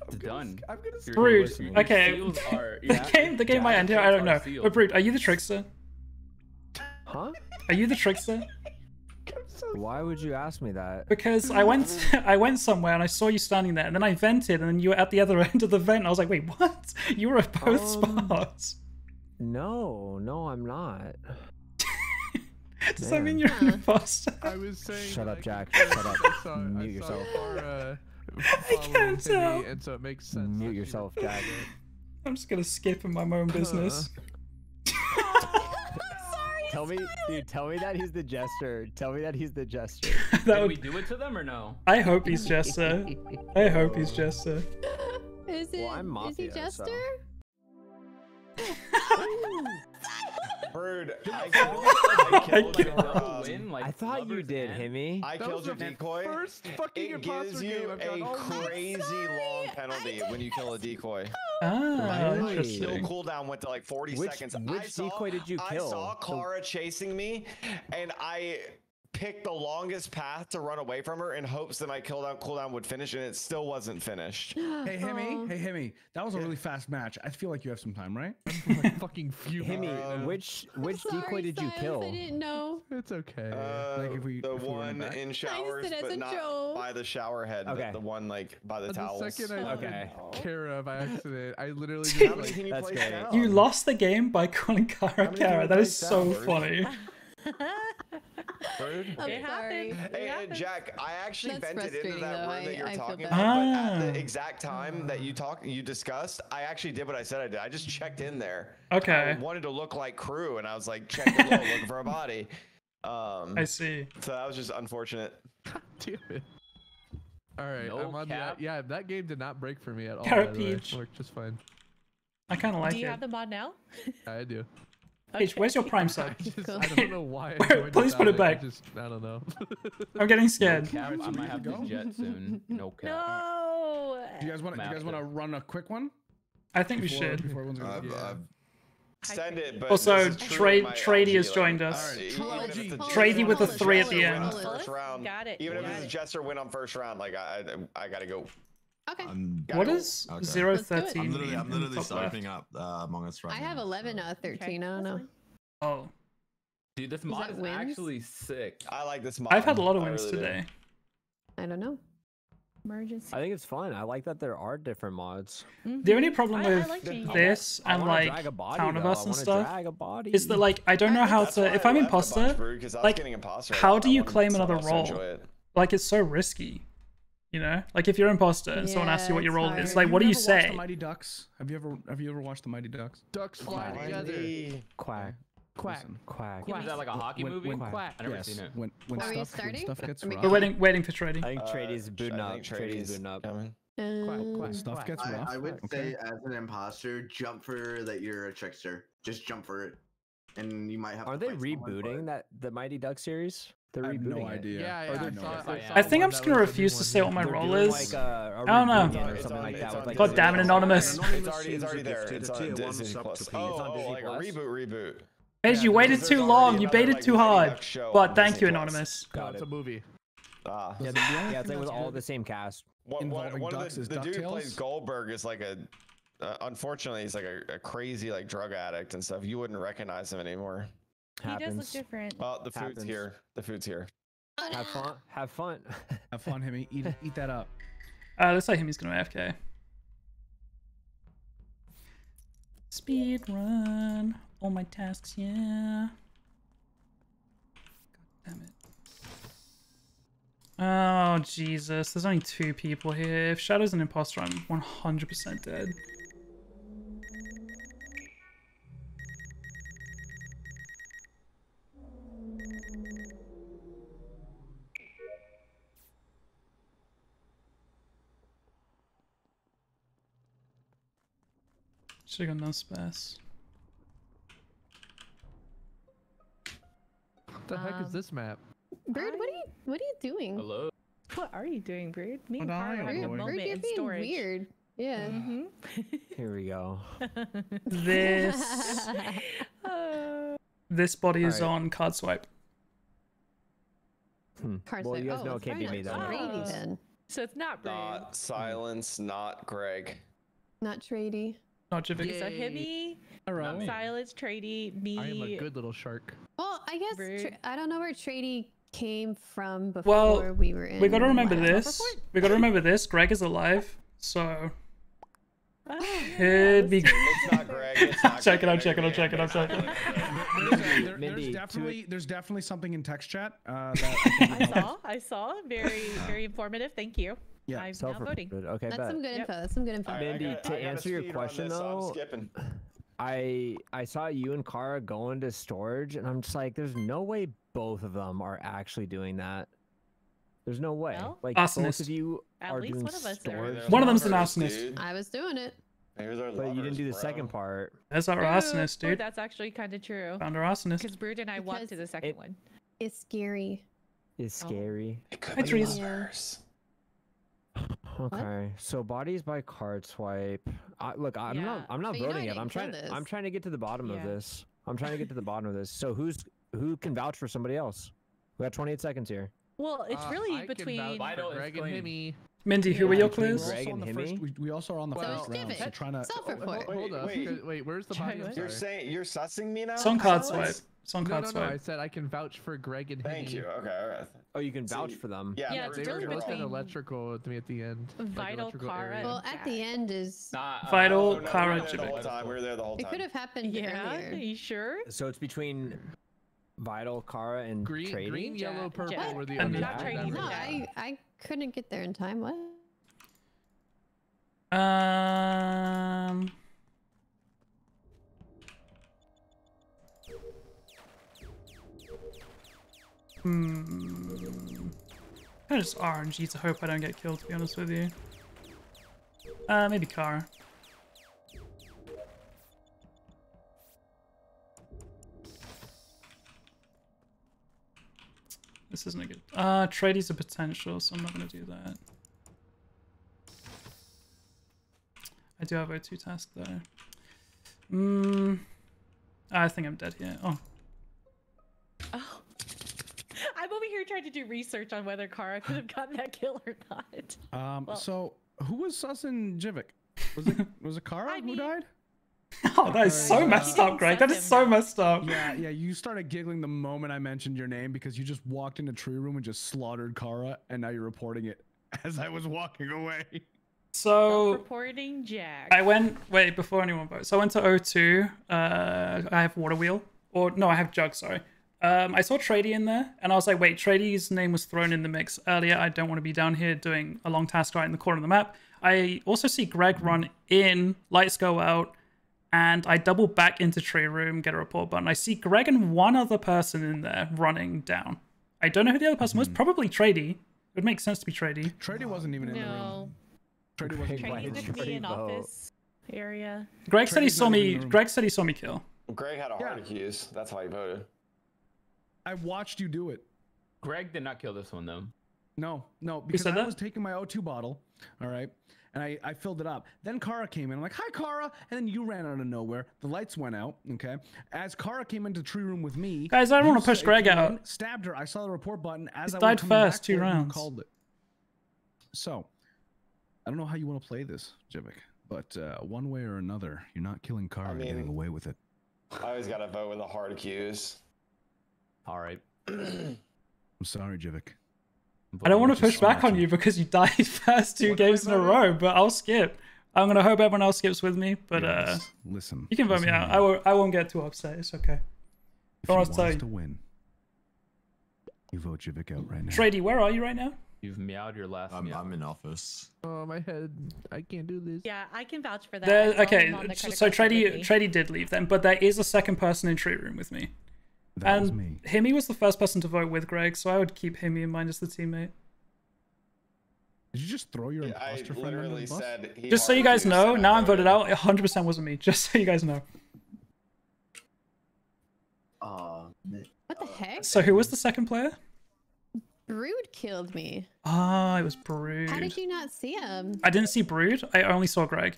It's done. I'm gonna. Your- Brood. Okay. seals are- The game. The game might end here. I don't know. sealed. But Brood, are you the trickster? Huh? Are you the trickster? Why would you ask me that? Because I went, I went somewhere and I saw you standing there, and then I vented, and then you were at the other end of the vent. I was like, wait, what? You were at both Um, spots. No, no, I'm not. Does that mean you're an imposter? I was saying. Shut up, I- Jack. Shut up. saw- I Mute saw yourself. Kara can't following tell. Timmy, and so it makes sense. Mute yourself, Jack. I'm just gonna skip in my own business. Tell me, dude. Tell me that he's the jester. Tell me that he's the jester. that Did would. we do it to them or no? I hope he's Jester. I hope he's Jester. Is it? Well, I'm is he Mafia, so- Jester? Bird, I I killed, I killed can't- your, Double um, win, like I thought you did, and- Himmy. I That killed was your decoy. First fucking It gives you a all crazy long penalty when you kill a decoy. Ah, Really? Kill interesting. cooldown went to like 40 Which- seconds. which I saw, decoy did you kill? I kill? saw The- Clara chasing me, and I picked the longest path to run away from her in hopes that my cooldown cooldown would finish, and it still wasn't finished. Hey, Hemi. Aw. Hey, Hemi. That was a really fast match. I feel like you have some time, right? like fucking fuming. Himmy, right now. which which Sorry, decoy did you Silas, kill? I didn't know. It's okay. Uh, Like if we- the if we one back? in showers, but not joke. by the shower head. Okay. The, the one like by the the towels. second I Okay. okay. Kara by accident, I literally just How like, can you That's place great. You lost the game by calling Kara Kara. That is so funny. Bird? I'm It sorry. happened. Hey, It. Jack, I actually That's vented into that though. room that you're I talking bad. about, but at Ah. the exact time that you talk, you discussed, I actually did what I said I did. I just checked in there. Okay. I wanted to look like crew, and I was like checking low, looking for a body. Um, I see. so that was just unfortunate. damn it. All right, No I'm on cap. that. Yeah, that game did not break for me at all. Carrot by way. Peach. Worked just fine. I kind of like it. Do you it. have the mod now? I do. Paige, where's your prime I, side? just, Cool. I don't know why. I Wait, please put without it I back. just, I don't know. I'm getting scared. Cap, I might have to jet soon. No cap. No. Do you guys want? Do you guys want to run a quick one? I think we should. Before everyone's gonna I've, Yeah. I've Send it, but Also, this is true Trade- of Trady has joined us. uh, even Alright, if it's a Trady. Trady with a three at the end. First round. Got it. Even if it's a it. Jester win on first round, like I, I, I gotta go. Okay. I'm, Gotta What go. is Okay. zero Let's do it. thirteen? I'm literally, I'm in the literally top left? opening up uh, Among Us right I now. have 11 out of 13. I don't know. Oh, Dude, this mod is wins? actually sick. I like this mod. I've had a lot of wins really do. today. I don't know. Emergency. I think it's fun. I like that there are different mods. The only problem I- I with like this I and wanna like a body, Town of though. I Us and stuff drag a body. is that like I don't know how That's to. If I I'm left bunch, imposter, Brew, 'cause I was like, imposter. how do you claim another role? like it's so risky. You know, like if you're imposter and someone asks you what your it's role is, hard. like what do you say? The Mighty Ducks. Have you ever Have you ever watched the Mighty Ducks? Ducks fly together. Finally. quack, Quack. Listen, quack. Is that like a hockey when- movie? when- Quack. I never yes. seen it. When when Are we stuff when starting? stuff gets rough. We're waiting, waiting for Trady. I think Trady's Uh, booting I up. think Trady's Trady's booting up. coming. Quack, quack. Stuff quack. gets I, rough. I would okay. say, as an imposter, jump for that you're a trickster. Just jump for it, and you might have. Are to they fight someone, rebooting that the Mighty Duck series? They're I have no it. idea. Yeah, yeah. I know saw, it. I, I think I'm just gonna refuse to say what my role is. Like, uh, a I don't know. It's again on- or it's like that. it's with on like God damn it, Anonymous. It's already, it's already there. It's on tier Disney sub Plus. Oh, oh, like a reboot, reboot. Paige, Yeah, you waited too long. You baited too hard. But thank you, Anonymous. No, it's a movie. Ah. Yeah, the only yeah, it's like with all the same cast. One, one, Involving one of the, the dude who plays Goldberg is like a, uh, unfortunately, he's like a, a crazy like drug addict and stuff. You wouldn't recognize him anymore. He does look different. Oh, the food's Happens. here. The food's here. Have fun. Have fun. Have fun, Himmy. Eat, eat that up. Uh, looks like him. He's gonna AFK. Speed run. All my tasks, yeah. God damn it. Oh Jesus! There's only two people here. If Shadow's an imposter, I'm 100% dead. Should have got no space. What the heck Um, is this map? Bird, what are you what are you doing? Hello. What are you doing, Brood? Me and What are Kara you having a doing? moment Bird, you're in being storage. weird. Yeah. hmm Here we go. This Uh, this body is Alright. on card swipe. Hmm. Card Well, swipe. you guys oh, know it can't be me not then. Oh. then. so it's not Brood. Not silence, not Greg. Not Trady. Not Jivik. So Yay. Himmy, Hello. Silence, Trady, me. I am a good little shark. Well, I guess Bird. Tra- I don't know where Trady came from Well, before we were in. We gotta remember this. We gotta remember this. Greg is alive, so Ah, could be. It's not Greg. It's not Check it, Greg. I'm checking, I'm checking, I'm checking. There's, there- there's definitely there's definitely something in text chat uh, that I I saw. I saw. Very, very informative. Thank you. Yeah. I'm now voting. Self-reported. Okay, That's bet. some good Yep. info. That's some good info. All right, I Mindy, gotta- to answer your question, this, so I'm though, skipping. I I saw you and Kara going to storage, and I'm just like, there's no way both of them are actually doing that. There's no way. Well, like both of you At are least doing one of us are. storage, One of them's an Lovers, arsonist. dude. I was doing it. Here's our but you didn't do the bro. second part. That's our Ooh, arsonist, ooh, dude. that's actually kind of true. Found our arsonist. Because Brood and I walked to Because the second it- one. It's scary. Is Oh. scary. It could Hi, be Trees. Worse. Okay, so bodies by card swipe. I, look, I'm Yeah. not. I'm not But you know I voting it. I'm trying. this. I'm trying to get to the bottom of this. I'm trying to get to the bottom of this. So who's who can vouch for somebody else? We got 28 seconds here. Well, it's Uh, really I between. vouch Vital Greg and. Himmy. Mindy, who were your clues? We're Greg also on and the first. We, we also are on the Well, first round, so Divot. trying to. Self-report. Wait, Hold up. wait. Wait, wait, where's the body? You're saying you're sussing me now? It's on card Silence? swipe. It's on No, card no, no. I said I can vouch for Greg and Thank Himmy. you. Okay, all right. Oh, you can vouch See, for them. Yeah, Yeah, we're- They were really both in electrical with me at the end. Vital, electrical Kara, area. Well, at the end is. Nah, uh, Vital, Oh, no, we were the whole We were there the whole It could have happened Yeah, earlier. you sure? So it's between Vital, Kara, and Green, Trading. green, yellow, purple Jack. were the I'm only not trading that for were- No, I I couldn't get there in time. What? Um. Hmm. I just RNG to hope I don't get killed. To be honest with you. Uh, maybe Kara. This isn't a good. Uh, Trady's a potential, so I'm not gonna do that. I do have O2 task though. Hmm. I think I'm dead here. Oh, Oh. I'm over here trying to do research on whether Kara could have gotten that kill or not. Um. Well- so who was sussing Jivik? Was it was it Kara I who mean- died? oh, that is so messed up, Greg. That is so messed up. Yeah, yeah. You started giggling the moment I mentioned your name because you just walked into tree room and just slaughtered Kara, and now you're reporting it as I was walking away. So Reporting Jack. I went wait before anyone votes. So I went to O2. Uh, I have water wheel, or no, I have jug. Sorry. Um, I saw Trady in there, and I was like, wait, Trady's name was thrown in the mix earlier. I don't want to be down here doing a long task right in the corner of the map. I also see Greg run in, lights go out, and I double back into tree room, get a report button. I see Greg and one other person in there running down. I don't know who the other person was. Hmm. Probably Trady. It would make sense to be Trady. Trady wasn't even in the room. no. Trady wasn't. Why Training did with Trady in vote? office area. Greg said he saw not even in me. Greg said he saw me kill. Greg had a Yeah. hard accuse. That's why he voted. I watched you do it. Greg did not kill this one though. No, no, because I that? was taking my O2 bottle, all right, and I, I filled it up. Then Kara came in. I'm like, hi, Kara. And then you ran out of nowhere. The lights went out, okay? As Kara came into the tree room with me. Guys, I don't wanna push Greg out. in, stabbed her. I saw the report button as He's I died first, two for it, you rounds. called it. So, I don't know how you want to play this, Jivik, but uh, one way or another, you're not killing Kara and getting away with it. I always got to vote with the hard accuse. All right. I'm sorry, Jivik. I don't want to push back on you because you died first two games in a row, but I'll skip. I'm gonna hope everyone else skips with me, but uh, listen. you can vote me out. to I won't. I won't get too upset. It's okay. If Don't you want to us to win, you vote Jivik out right now. Trady, where are you right now? You've meowed your last I'm, meow. I'm in office. Oh my head! I can't do this. Yeah, I can vouch for that. There, okay, him on the so, so Trady. Trady did leave then, but there is a second person in treat room with me. That was and me. Himmy was the first person to vote with Greg, so I would keep Himmy in mind as the teammate. Did you just throw your Yeah, I imposter friend under the bus? Just so you guys know, now I'm voted voted. out. 100% wasn't me. Just so you guys know. Aw. What the heck? So who was the second player? Brood killed me. Ah, it was Brood. How did you not see him? I didn't see Brood. I only saw Greg.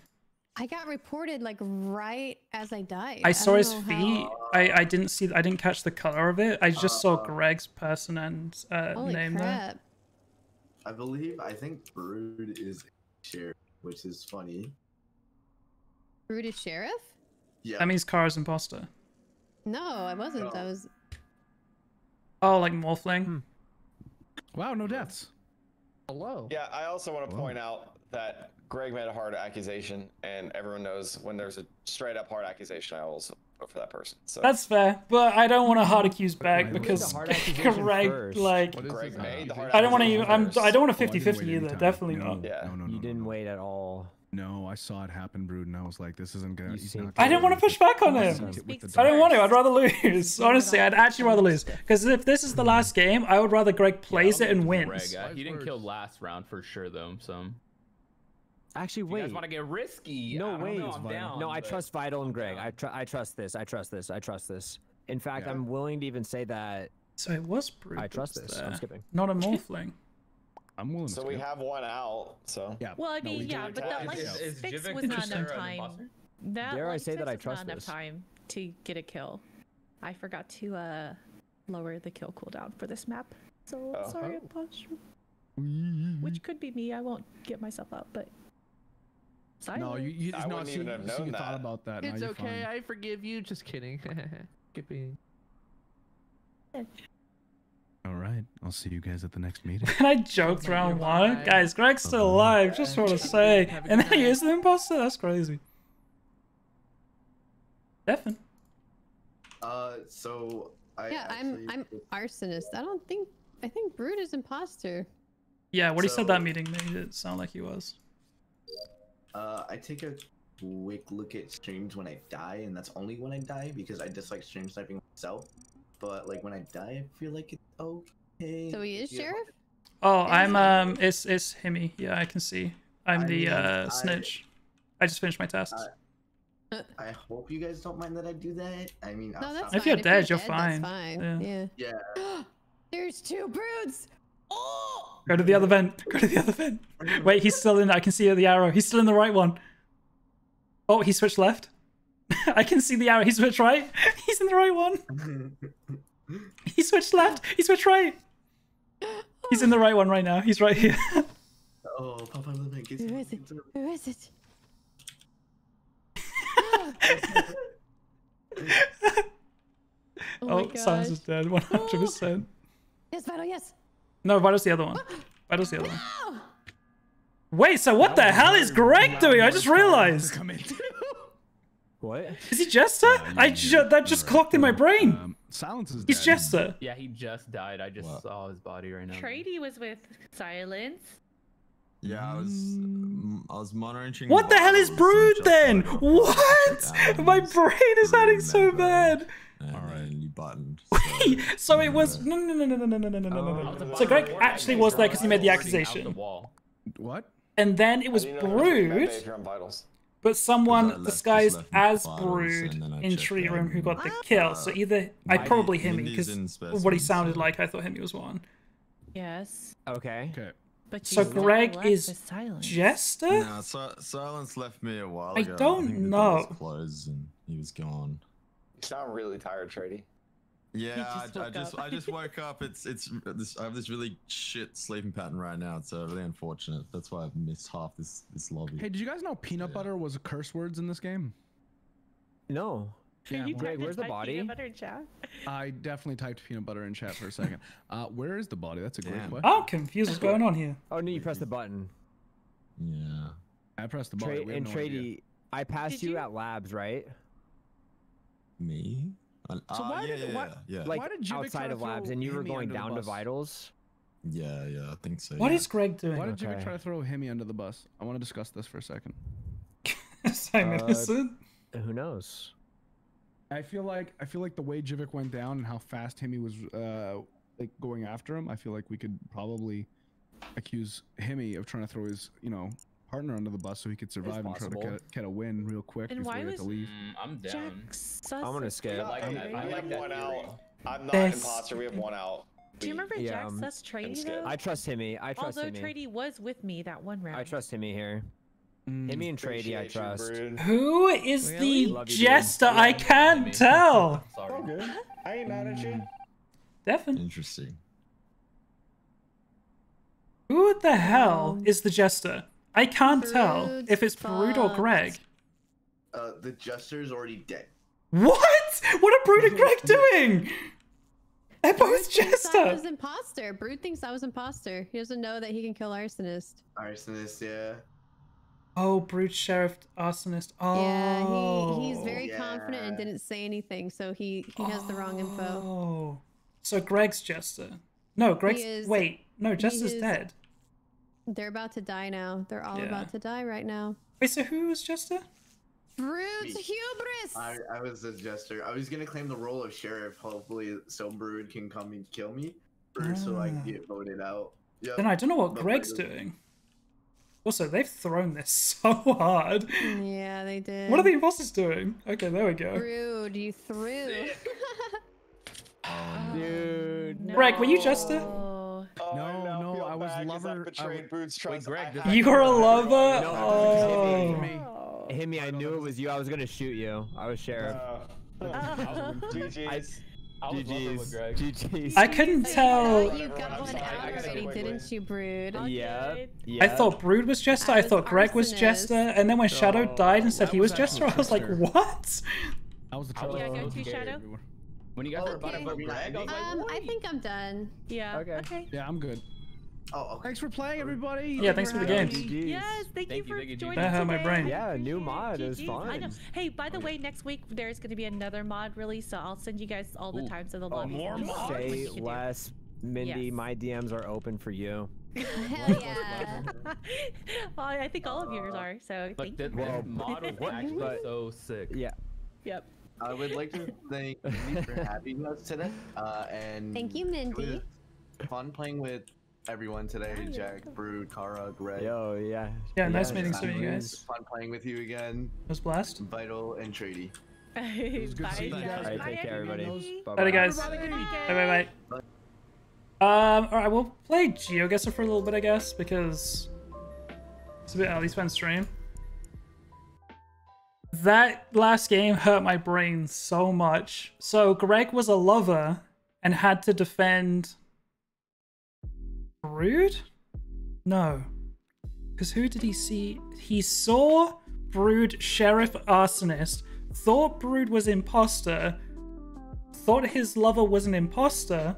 I got reported like right as I died. I saw don't his feet. how- I, I didn't see. I didn't catch the color of it. I just saw Uh, Greg's person and uh, Holy name there. crap. I believe I think Brood is sheriff, which is funny. Brood is sheriff? Yeah. That means Kara's imposter. No, I wasn't. I was. Oh, like Morphling. Hmm. Wow, no deaths. Hello. Yeah, I also want to Whoa. point out that Greg made a hard accusation, and everyone knows when there's a straight up hard accusation, I also vote for that person. So That's fair, but I don't want a hard accuse back Wait, wait, because the hard accusation Greg, first. like, Greg made the hard I don't want to. accusation I'm. I don't want a Oh, 50-50 wait either. time. Definitely no, not. Yeah. No, no, no. You didn't no. wait at all. No, I saw it happen, Brood, and I was like, "This isn't gonna." You he's seen not through I didn't want to push back on him. the- with the I don't want to. I'd rather lose. Honestly, I'd actually rather lose. Because if this is the last game, I would rather Greg plays it and Greg, wins. uh, he didn't kill last round for sure though. So Actually, if you guys wait. want to get risky, No, I don't wait. know, I'm down, no, I trust Vital and Greg. I, tr- I trust this. I trust this. I trust this. In fact, Yeah. I'm willing to even say that So it was Brood. I trust this. there, I'm skipping. Not a Morphling. I'm willing to. So we skip. have one out. So Yeah. Well, I no, mean, we yeah, but that like Is- is six Jivik was not enough time. That Dare I say that I trust not enough this? time to get a kill. I forgot to uh lower the kill cooldown for this map. So Oh. sorry, imposter. Which could be me. I won't get myself up, but. No, you. you I no, wouldn't see, even have see, you known thought about that. It's you're okay. fine. I forgive you. Just kidding. Skipping. All right. I'll see you guys at the next meeting. And I joked round one. Bye. Guys, Greg's still alive. Just want to say. And then he is the imposter? That's crazy. Stefan. Uh, so I Yeah, I'm. I'm arsonist. I don't think. I think Brood is imposter. Yeah, what he said that meeting made it sound like he was. Uh, I take a quick look at streams when I die, and that's only when I die because I dislike stream sniping myself. But like when I die, I feel like it's okay. So he is Yeah. sheriff. Oh, I'm um, it's it's Himmy. Yeah, I can see. I'm I the mean, uh I- snitch. I just finished my test. I- I hope you guys don't mind that I do that. I mean, No, I'll that's stop- If you're fine. dead, you're that's fine. fine. Yeah. Yeah. Yeah. There's two broods. Oh. Go to the other vent. Go to the other vent. Wait, he's still in. I can see the arrow. He's still in the right one. Oh, he switched left. I can see the arrow. He switched right. He's in the right one. He switched left. He switched right. He's in the right one right now. He's right here. oh, Papa Lemon gets Who is it? Who is it? Oh, Oh, my oh, Sans is dead. One hundred percent. Yes, Vital. Yes. No, Vital's the other one. Vital's the other one. Wait, so what the hell is Greg doing? I just realized. Come in. what? Is he Jester? I ju- that just clocked in my brain. Um, Silence is He's dead. Jester. Yeah, he just died. I just What? saw his body right now. Trady was with Silence. Yeah, I was mm, I was monitoring. What the hell is Brood then? What? check My brain is hurting so membrane, bad. And Alright. then you buttoned. Wait, so it was uh, no no no no no no no no no no no I was no. about So Greg actually was there because he made the hoarding the accusation, wall. What? and then it was I didn't know there was a Brood, mandate here on vitals. but someone disguised as Brood and then I in Tree. Room who got the Ah. kill. So either I probably him because what he sounded like, I thought him was one. Yes. Okay. Okay. But So Greg is. Jester. Nah, si- silence left me a while I ago. don't think the door know. was closed and he was gone. You sound really tired, Trady. Yeah, just I, I just. I just woke up. It's it's this, I have this really shit sleeping pattern right now. It's uh, really unfortunate. That's why I've missed half this this lobby. Hey, did you guys know peanut Yeah. butter was a curse words in this game? No. Yeah, you Greg, where's the body? peanut butter in chat? I definitely typed peanut butter in chat for a second. Uh, where is the body? That's a great Damn. question. I'm confused. What's going on here? Oh no, you press the button. Yeah. I pressed the button. Tra- and no idea. Trady, I passed you, you- at labs, right? Me? Uh, So why yeah, did- yeah, why- yeah, yeah. Like Why did Jivik try outside of labs, and you were going down to vitals. yeah, yeah, I think so. What yeah. is Greg doing? Why did Jivik Okay. try to throw Hemi under the bus? I want to discuss this for a second. I'm Uh. Who knows? I feel like I feel like the way Jivik went down and how fast Hemi was uh like going after him, I feel like we could probably accuse Hemi of trying to throw his, you know, partner under the bus so he could survive and try to possible. get, get a win real quick And before why he had to was- leave. Mm, I'm Jack down. sus I'm gonna of skip. I like Trady. that. I like have one theory. out. I'm not Best- imposter. We have one out. Do you remember Yeah, Jack um, sus Trady though? I trust Hemi. I trust Although Hemi. Trady was with me that one round. I trust Hemi here. Mm. Hemi and Trady, I trust. Brood. Who is Really? the you, dude. jester? I can't Hemi. tell. Sorry. All good. I ain't mad at you. Devin. Interesting. Who the hell Um, is the jester? I can't tell if it's Brood or. Greg. Uh, the jester's already dead. What? What are Brood and Greg doing? They're Brood both I was jester. imposter. Brood thinks I was imposter. He doesn't know that he can kill arsonist. Arsonist, yeah. Oh, Brood Sheriff Arsonist. Oh. Yeah, he, he's very confident and didn't say anything, so he, he has the wrong info. Oh. So Greg's jester. No, Greg's. is- Wait, no, Jester's is- dead. They're about to die now. They're all Yeah. about to die right now. Wait, so who was Jester? Brood's Me. hubris! I, I was a jester. I was gonna claim the role of sheriff, hopefully, so Brood can come and kill me, or so I can Ah. get voted out. Yep. Then I don't know what But Greg's doing. Also, they've thrown this so hard. yeah, they did. What are the imposters doing? Okay, there we go. Brood, you threw. Dude. Greg, were you Jester? Oh. Oh, No, now no, I was bad 'cause lover- I I betrayed was- Brood's trust. Greg, I this- had You were a lover? back. No, Oh. For me. Hemi, I knew it was you. I was gonna shoot you. I was sheriff. Uh, GG's. I was loving with GG's. GG's. I couldn't tell. You, got one out already, didn't you, Brood? Yeah. Yeah. I thought Brood was Jester. I I thought Greg was. Jester, and then when Shadow died and said he was was Jester, I was like, what? I was the I was Yeah, trouble. go so to. Shadow. When you guys were about to vote Greg, I was like, Um, I think I'm done. Yeah. Okay. Okay. Yeah, I'm good. Oh, okay. Thanks for playing, everybody. Yeah, thanks for the having game. me. Yes, thank, Thank you you, for thank you, GG. joining That my today. brain. Yeah, new mod, it was I know. fun. Hey, by the way, next week there's going to be another mod release, so I'll send you guys all the Ooh. times of the Oh, lobbies. more and mods? Say you can do. less. Mindy, Yes. my DMs are open for you. Hell yeah. well, I think all of yours are. So thank this, you. this Well, mod was actually so sick. Yeah. Yep. I would like to thank Mindy for having us today. Uh, and Thank you, it Mindy. was fun playing with everyone today. Yeah, you're Jack, Brood, Kara, Greg. Yo, yeah. Yeah, nice meeting it's some of you It guys. was fun playing with you again. It was blessed. Vital and Trady. was good Bye, seeing you guys. guys. Alright, Bye, take care, everybody. everybody. Bye Bye, guys. Have a good Bye, bye, bye. Um, alright, we'll play GeoGuessr for a little bit, I guess, because it's a bit at least end stream. That last game hurt my brain so much. So Greg was a lover and had to defend Brood? No. Because who did he see? He saw Brood Sheriff Arsonist, thought Brood was imposter, thought his lover was an imposter,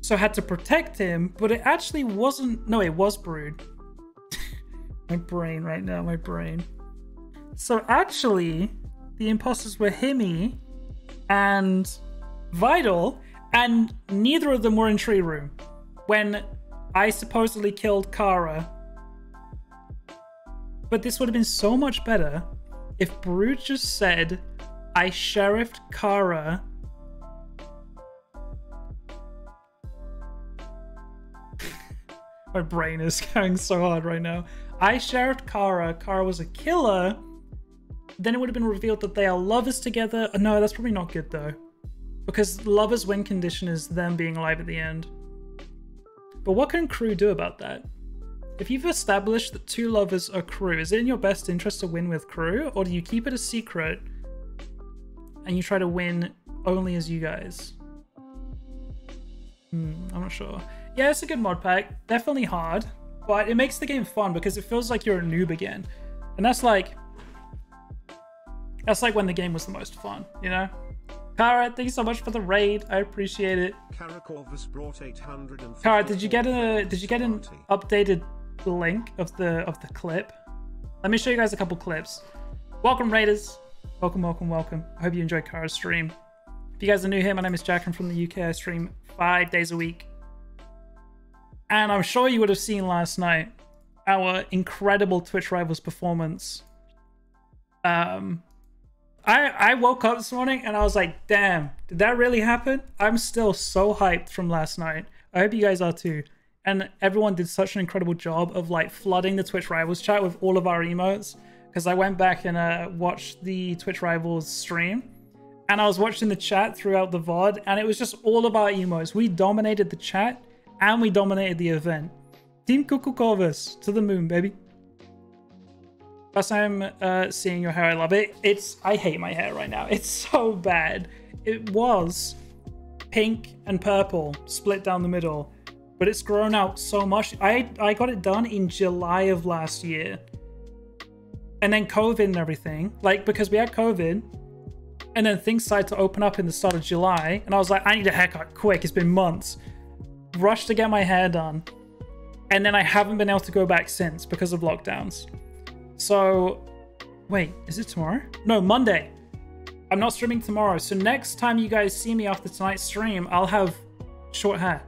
so had to protect him, but it actually wasn't. No, it was Brood. my brain right now, my brain. So actually, the imposters were Himi and Vital, and neither of them were in Tree Room when I supposedly killed Kara. But this would have been so much better if Brood just said, I sheriffed Kara. My brain is going so hard right now. I sheriffed Kara. Kara was a killer. Then it would have been revealed that they are lovers together. No, that's probably not good though. Because lovers win condition is them being alive at the end. But what can crew do about that? If you've established that two lovers are crew, is it in your best interest to win with crew, or do you keep it a secret and you try to win only as you guys? Hmm, I'm not sure. Yeah, it's a good mod pack. Definitely hard, but it makes the game fun because it feels like you're a noob again. And that's like. That's like when the game was the most fun, you know? Kara, thank you so much for the raid. I appreciate it. KaraCorvus brought 850 Kara, did you get a did you get an updated link of the of the clip? Let me show you guys a couple clips. Welcome Raiders. Welcome, welcome, welcome. I hope you enjoyed Kara's stream. If you guys are new here, my name is Jack. I'm from the UK. I stream five days a week. And I'm sure you would have seen last night our incredible Twitch Rivals performance. Um, I I woke up this morning and I was like, damn, did that really happen? I'm still so hyped from last night. I hope you guys are too. And everyone did such an incredible job of like flooding the Twitch Rivals chat with all of our emotes. Because I went back and uh, watched the Twitch Rivals stream and I was watching the chat throughout the VOD, and it was just all of our emos. We dominated the chat, and we dominated the event. Team Kukukovas to the moon, baby. Time uh, seeing your hair, I love it. It's I hate my hair right now. It's so bad. It was pink and purple, split down the middle, but it's grown out so much. I I got it done in July of last year, and then COVID and everything. Like because we had COVID, and then things started to open up in the start of July, and I was like, I need a haircut quick. It's been months. Rushed to get my hair done, and then I haven't been able to go back since because of lockdowns. So, wait, is it tomorrow? No, Monday. I'm not streaming tomorrow. So next time you guys see me after tonight's stream, I'll have short hair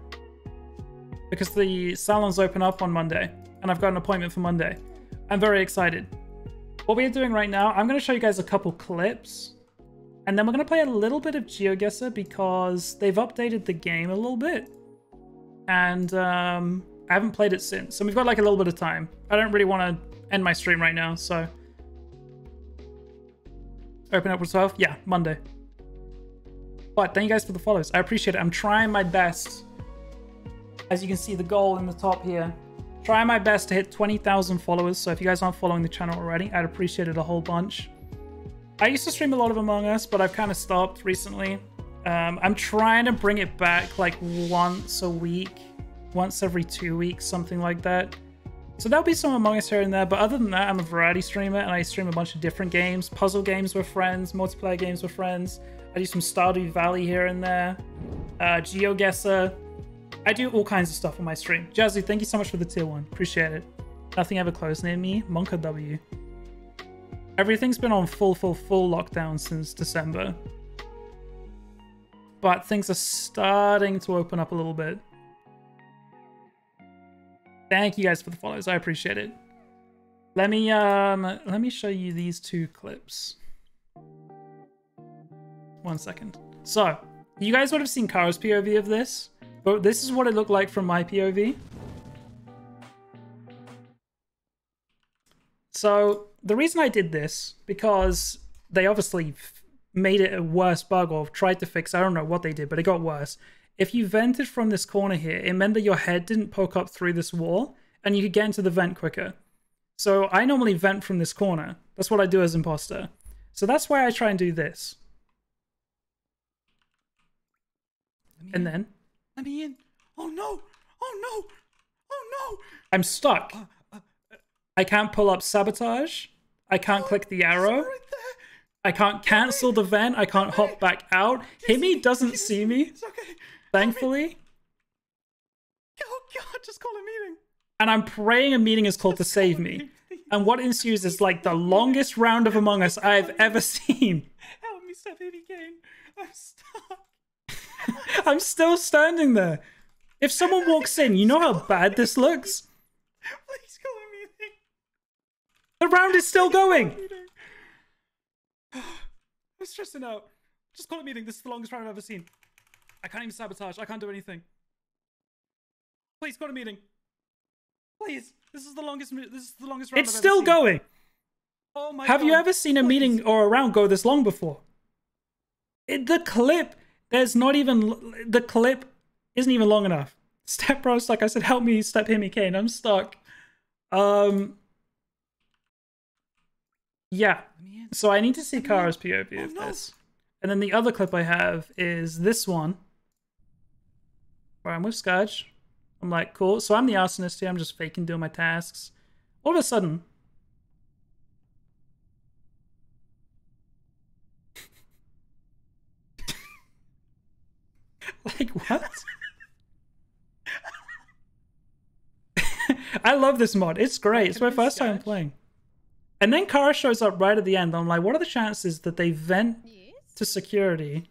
because the salons open up on Monday, and I've got an appointment for Monday. I'm very excited. What we're doing right now, I'm going to show you guys a couple clips and then we're going to play a little bit of GeoGuessr because they've updated the game a little bit. And um, I haven't played it since. So we've got like a little bit of time. I don't really want to end my stream right now, so... Open up with 12? Yeah, Monday. But thank you guys for the follows. I appreciate it. I'm trying my best. As you can see, the goal in the top here. Trying my best to hit 20,000 followers. So if you guys aren't following the channel already, I'd appreciate it a whole bunch. I used to stream a lot of Among Us, but I've kind of stopped recently. Um, I'm trying to bring it back like once a week, once every two weeks, something like that. So there'll be some Among Us here and there, but other than that, I'm a variety streamer and I stream a bunch of different games, puzzle games with friends, multiplayer games with friends. I do some Stardew Valley here and there, uh, GeoGuessr. I do all kinds of stuff on my stream. Jazzy, thank you so much for the tier one. Appreciate it. Nothing ever closed near me. monkaW. Everything's been on full, full, full lockdown since December. But things are starting to open up a little bit. Thank you guys for the follows. I appreciate it. Let me um let me show you these two clips. One second. So, you guys would have seen Kara's POV of this, but this is what it looked like from my POV. So, the reason I did this, because they obviously made it a worse bug or tried to fix, I don't know what they did, but it got worse. If you vented from this corner here, it meant that your head didn't poke up through this wall and you could get into the vent quicker. So I normally vent from this corner. That's what I do as imposter. So that's why I try and do this. And then Let me in. Oh no! Oh no! Oh no! I'm stuck. I can't pull up sabotage. I can't click the arrow. I can't cancel the vent. I can't hop back out. Himmy doesn't see me. Thankfully. Oh god, just call a meeting. And I'm praying a meeting is called to save me. And what ensues is like the longest round of Among Us I've ever seen. Help me, step Himmy Kane. I'm stuck. I'm still standing there. If someone walks in, you know how bad this looks? Please call a meeting. The round is still going. I'm stressing out. Just call a meeting. This is the longest round I've ever seen. I can't even sabotage. I can't do anything. Please go to meeting. Please. This is the longest. This is the longest round. It's I've still going. Oh my Have you ever seen a meeting or a round go this long before? It, the clip, there's not even the clip isn't even long enough. Step bro stuck. I said, help me, step him, Kane. I'm stuck. Um. Yeah. So I need to see Kara's POV of this. And then the other clip I have is this one. All right, I'm with Scudge, I'm like, cool. So I'm the arsonist here. I'm just faking doing my tasks. All of a sudden, like what? I love this mod. It's great. It's my first time playing. And then Kara shows up right at the end. I'm like, what are the chances that they vent yes. to security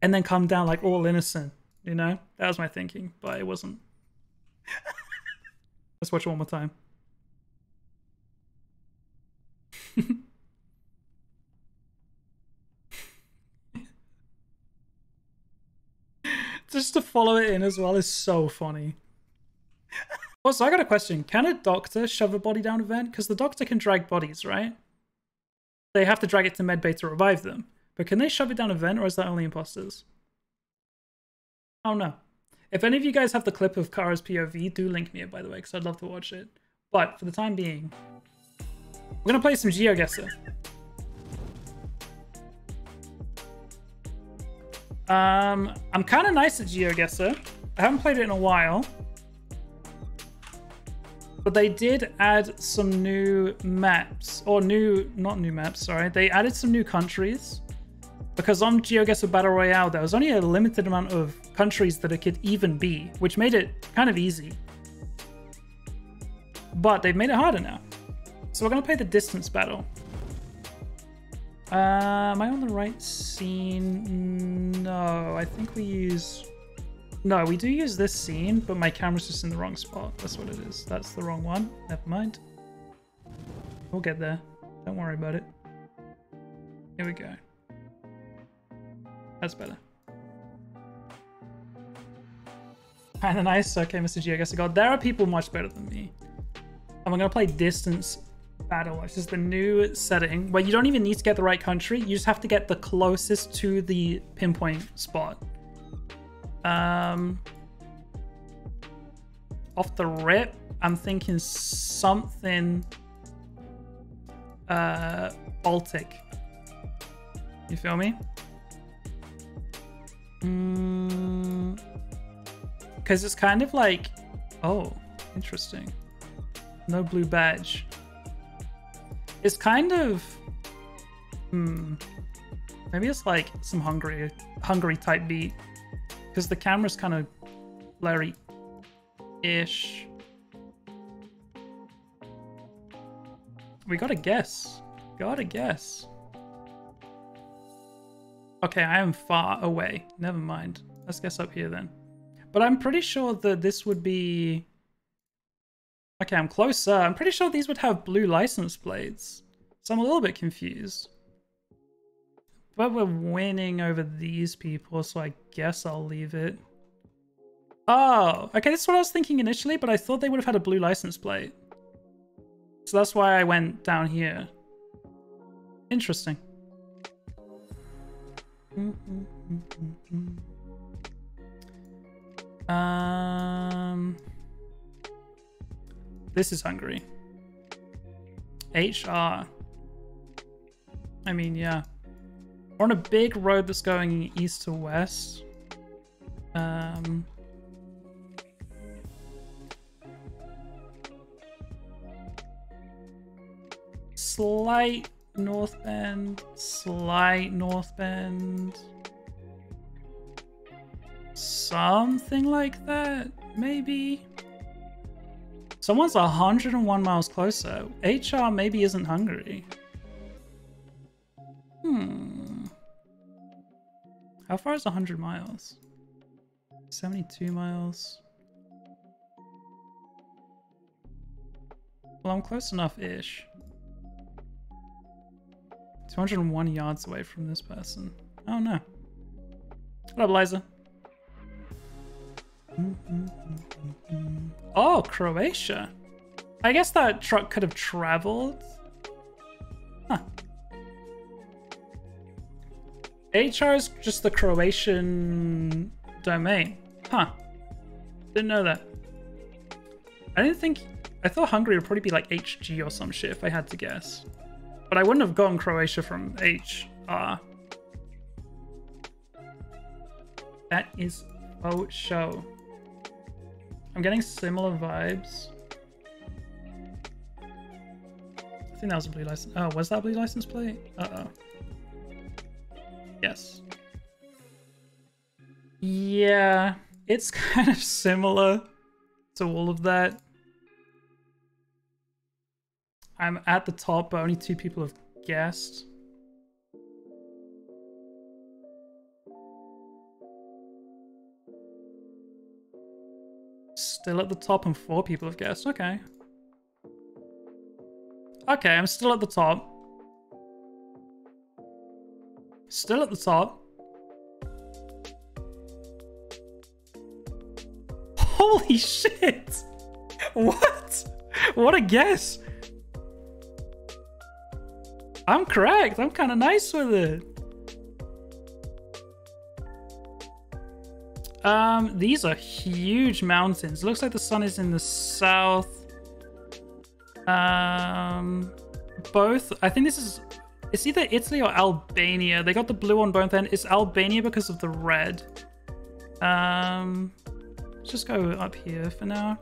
and then come down like all innocent? You know? That was my thinking, but it wasn't. Let's watch it one more time. Just to follow it in as well is so funny. Also, I got a question. Can a doctor shove a body down a vent? Because the doctor can drag bodies, right? They have to drag it to medbay to revive them. But can they shove it down a vent, or is that only imposters? Oh no. If any of you guys have the clip of Kara's POV, do link me it, by the way, because I'd love to watch it. But for the time being, we're going to play some GeoGuessr. Um, I'm kind of nice at GeoGuessr. I haven't played it in a while. But they did add some new maps, or new, not new maps, sorry. They added some new countries. Because on GeoGuessr Battle Royale, there was only a limited amount of countries that it could even be, which made it kind of easy. But they've made it harder now. So we're going to play the distance battle. Uh, am I on the right scene? No, I think we use... No, we do use this scene, but my camera's just in the wrong spot. That's what it is. That's the wrong one. Never mind. We'll get there. Don't worry about it. Here we go. That's better. Kinda nice. Okay, Mr. G, I guess I got. There are people much better than me. We're gonna play distance battle, which is the new setting where you don't even need to get the right country. You just have to get the closest to the pinpoint spot. Um, off the rip, I'm thinking something uh, Baltic. You feel me? Because it's kind of like, oh, interesting. No blue badge. It's kind of, hmm, maybe it's like some Hungary, Hungary type beat. Because the camera's kind of blurry-ish. We gotta guess. Gotta guess. Okay, I am far away. Never mind. Let's guess up here then. But I'm pretty sure that this would be... Okay, I'm closer. I'm pretty sure these would have blue license plates. So I'm a little bit confused. But we're winning over these people, so I guess I'll leave it. Oh, okay, that's what I was thinking initially, but I thought they would have had a blue license plate. So that's why I went down here. Interesting. Um, this is Hungary. HR. I mean, yeah. We're on a big road that's going east to west. Um, slight north bend, slight north bend. Something like that, maybe. Someone's 101 miles closer. HR maybe isn't Hungary. Hmm. How far is 100 miles? 72 miles. Well, I'm close enough-ish. 201 yards away from this person. Oh no. What up, Liza? Oh, Croatia. I guess that truck could have traveled. Huh. HR is just the Croatian domain. Huh. Didn't know that. I didn't think... I thought Hungary would probably be like HG or some shit if I had to guess. But I wouldn't have gone Croatia from HR. That is faux show. I'm getting similar vibes. I think that was a blue license. Oh, was that blue license plate? Uh-oh. Yes. Yeah, it's kind of similar to all of that. I'm at the top, but only two people have guessed. Still at the top and four people have guessed. Okay. Okay, I'm still at the top. Still at the top. Holy shit! What? What a guess! I'm correct. I'm kind of nice with it. Um, these are huge mountains. Looks like the sun is in the south. Um, both. I think this is. It's either Italy or Albania. They got the blue on both ends. It's Albania because of the red. Um, let's just go up here for now.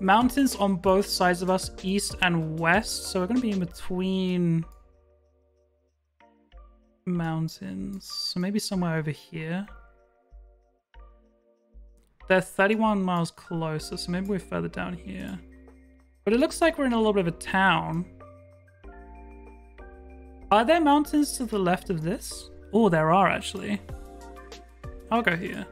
Mountains on both sides of us, east and west. So we're going to be in between mountains. So maybe somewhere over here. They're 31 miles closer, so maybe we're further down here. But it looks like we're in a little bit of a town. Are there mountains to the left of this? Oh, there are actually. I'll go here.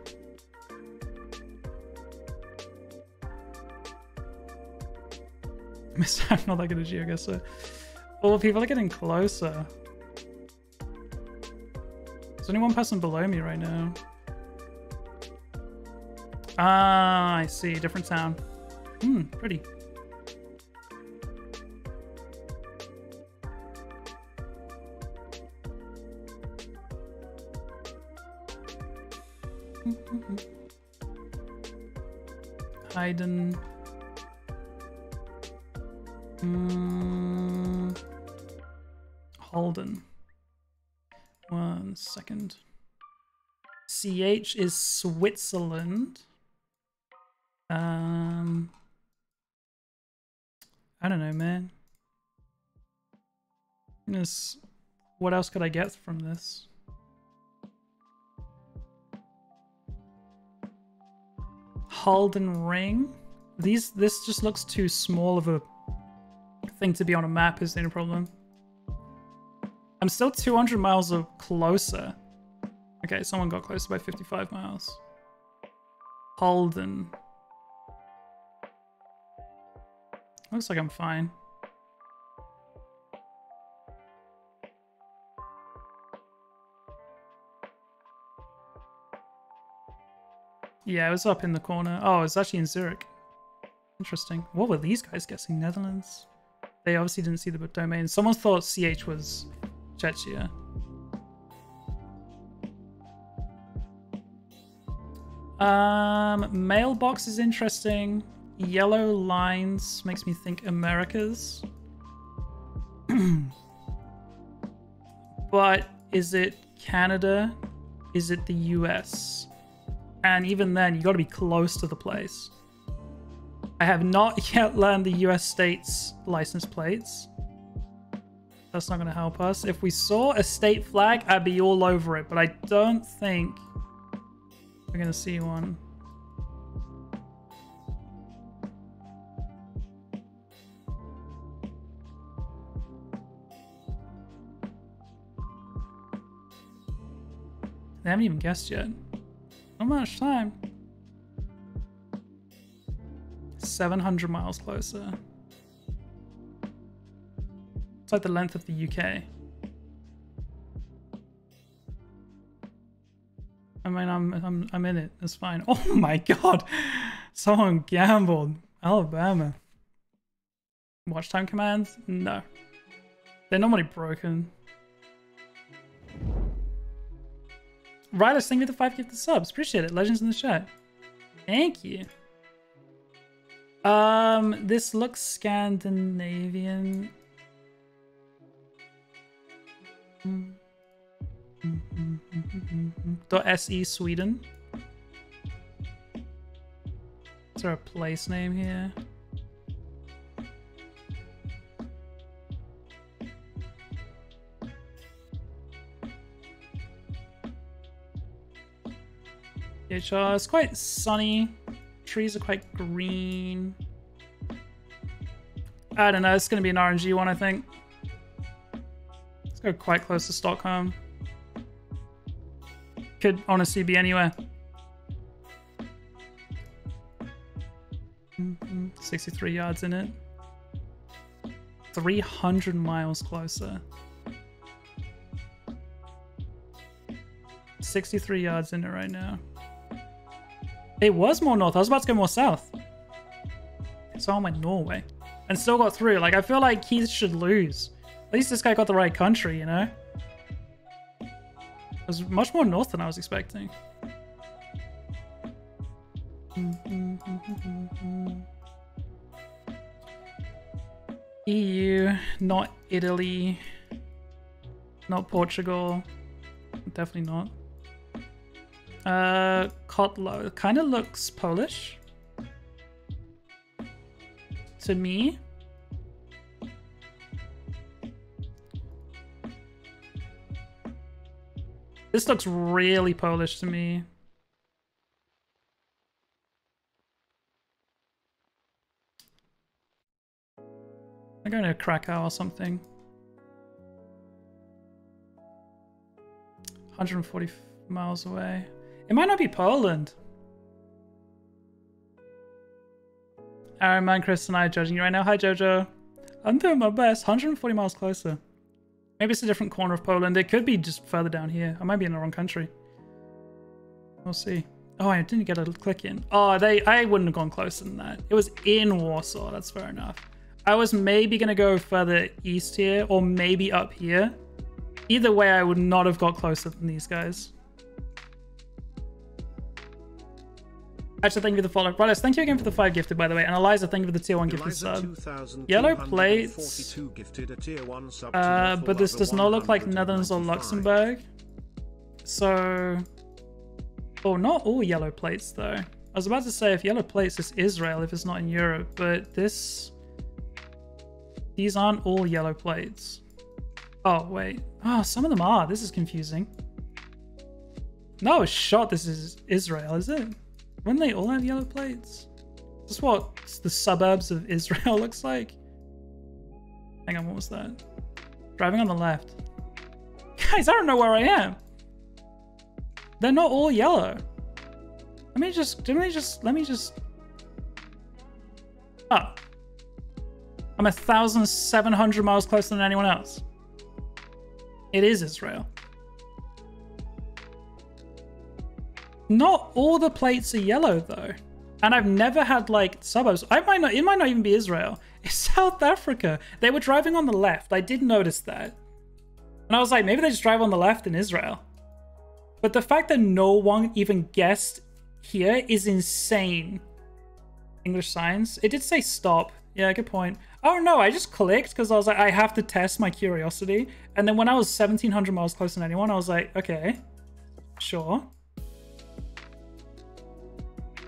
I'm not that good at GeoGuessr. Oh, people are getting closer. There's only one person below me right now. Ah, I see. Different town. Hmm, pretty. Haydn. Mm, Holden. One second. CH is Switzerland. Um, I don't know, man. This, what else could I get from this? Halden Ring. These, this just looks too small of a thing to be on a map is the only problem. I'm still 200 miles closer. Okay, someone got closer by 55 miles. Holden. Looks like I'm fine. Yeah, it was up in the corner. Oh, it's actually in Zurich. Interesting. What were these guys guessing? Netherlands? They obviously didn't see the domain. Someone thought CH was Czechia. Um, mailbox is interesting. Yellow lines makes me think Americas. but is it Canada? Is it the US? And even then, you got to be close to the place. I have not yet learned the US states license plates. That's not going to help us. If we saw a state flag, I'd be all over it, but I don't think we're going to see one. They haven't even guessed yet. Not much time. 700 miles closer. It's like the length of the UK. I mean, I'm I'm I'm in it. It's fine. Oh my god, someone gambled. Alabama. Watch time commands? No, they're normally broken. Ryder, thank you for the five gifted subs. Appreciate it. Legends in the chat. Thank you. Um, this looks Scandinavian. .se Sweden. Is there a place name here? It's quite sunny. Trees are quite green. I don't know. It's going to be an RNG one, I think. Let's go quite close to Stockholm. Could honestly be anywhere. Mhm. 63 yards in it. 300 miles closer. 63 yards in it right now. It was more north. I was about to go more south. So I went Norway. And still got through. Like, I feel like he should lose. At least this guy got the right country, you know? It was much more north than I was expecting. EU, not Italy, not Portugal, definitely not. Uh, Kotlo kind of looks Polish to me. This looks really Polish to me. I'm going to Krakow or something. 140 miles away. It might not be Poland. Aaron, man, Chris, and I are judging you right now. Hi, Jojo. I'm doing my best. 140 miles closer. Maybe it's a different corner of Poland. It could be just further down here. I might be in the wrong country. We'll see. Oh, I didn't get a click in. Oh, they. I wouldn't have gone closer than that. It was in Warsaw. That's fair enough. I was maybe going to go further east here or maybe up here. Either way, I would not have got closer than these guys. Actually, thank you for the follow. Brothers, thank you again for the 5 gifted, by the way. And Eliza, thank you for the tier 1 gifted sub. Yellow plates. gifted a tier 1 sub Uh, but this does not look like Netherlands or Luxembourg. So... Oh, not all yellow plates, though. I was about to say, if yellow plates, it's Israel if it's not in Europe. But this... These aren't all yellow plates. Oh, wait. Oh, some of them are. This is confusing. No shot this is Israel, is it? Wouldn't they all have yellow plates? Is this what the suburbs of Israel looks like? Hang on, what was that? Driving on the left. Guys, I don't know where I am. They're not all yellow. Let me just, let me just, let me just. Oh. I'm a thousand seven hundred miles closer than anyone else. It is Israel. Not all the plates are yellow though. And I've never had like suburbs. I might not it might not even be Israel. It's South Africa. They were driving on the left. I did notice that. And I was like, maybe they just drive on the left in Israel. But the fact that no one even guessed here is insane. English signs. It did say stop. Yeah, good point. Oh no, I just clicked because I was like, I have to test my curiosity. And then when I was 1700 miles closer than anyone, I was like, okay, sure.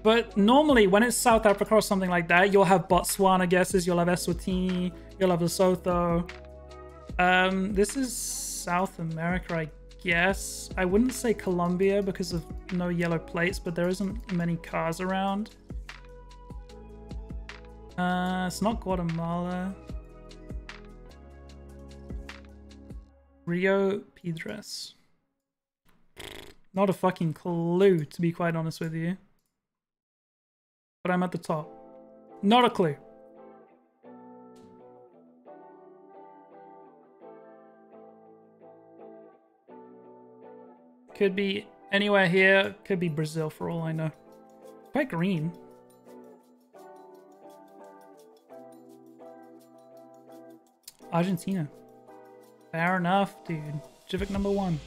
But normally, when it's South Africa or something like that, you'll have Botswana guesses, you'll have Eswatini, you'll have Lesotho. Um, this is South America, I guess. I wouldn't say Colombia because of no yellow plates, but there isn't many cars around. Uh, it's not Guatemala. Rio Piedras. Not a fucking clue, to be quite honest with you. But I'm at the top. Not a clue. Could be anywhere here. Could be Brazil for all I know. Quite green. Argentina. Fair enough, dude. Civic number one.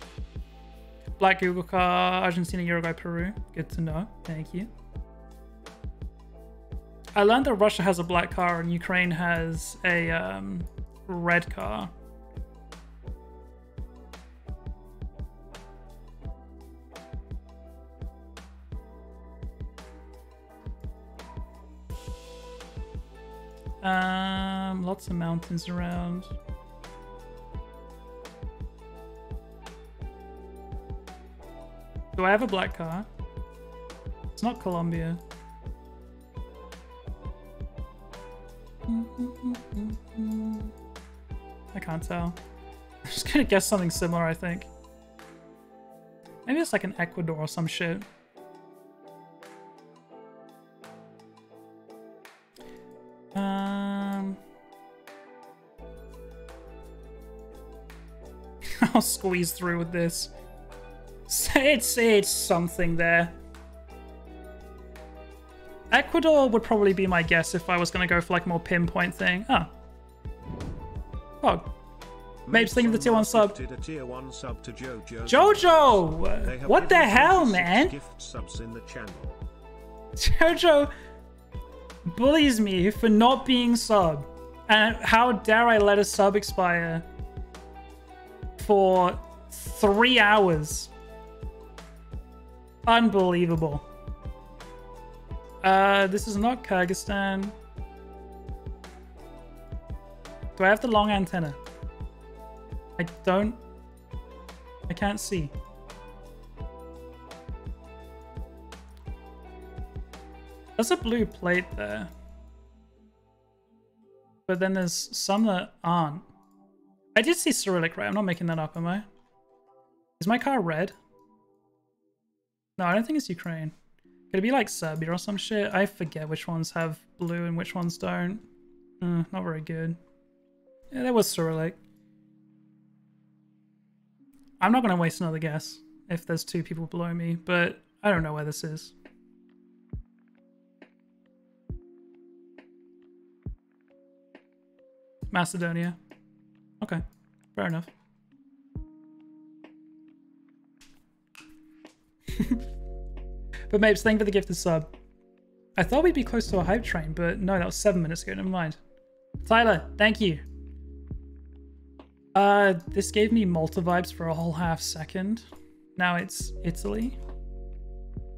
Black Google car, Argentina, Uruguay, Peru. Good to know. Thank you. I learned that Russia has a black car and Ukraine has a um, red car. Um, lots of mountains around. Do I have a black car? It's not Colombia. I can't tell. I'm just gonna guess something similar, I think. Maybe it's like an Ecuador or some shit. Um, I'll squeeze through with this. It's it's something there. Ecuador would probably be my guess if I was gonna go for like a more pinpoint thing. Oh. Oh. Mapes thinking the tier one sub. A tier one sub to Jojo. Jojo! What the hell, man? Gift subs in the channel. Jojo bullies me for not being sub. And how dare I let a sub expire for three hours? Unbelievable. Uh, this is not Kyrgyzstan. Do I have the long antenna? I don't. I can't see. There's a blue plate there. But then there's some that aren't. I did see Cyrillic, right? I'm not making that up, am I? Is my car red? No, I don't think it's Ukraine. Could it be like Serbia or some shit? I forget which ones have blue and which ones don't. Uh, not very good. Yeah, that was Cyrillic. I'm not going to waste another guess if there's two people below me, but I don't know where this is. Macedonia. Okay, fair enough. but Mapes, thank you for the gifted sub. I thought we'd be close to a hype train, but no, that was seven minutes ago. Never mind. Tyler, thank you. Uh, this gave me Malta vibes for a whole half second. Now it's Italy.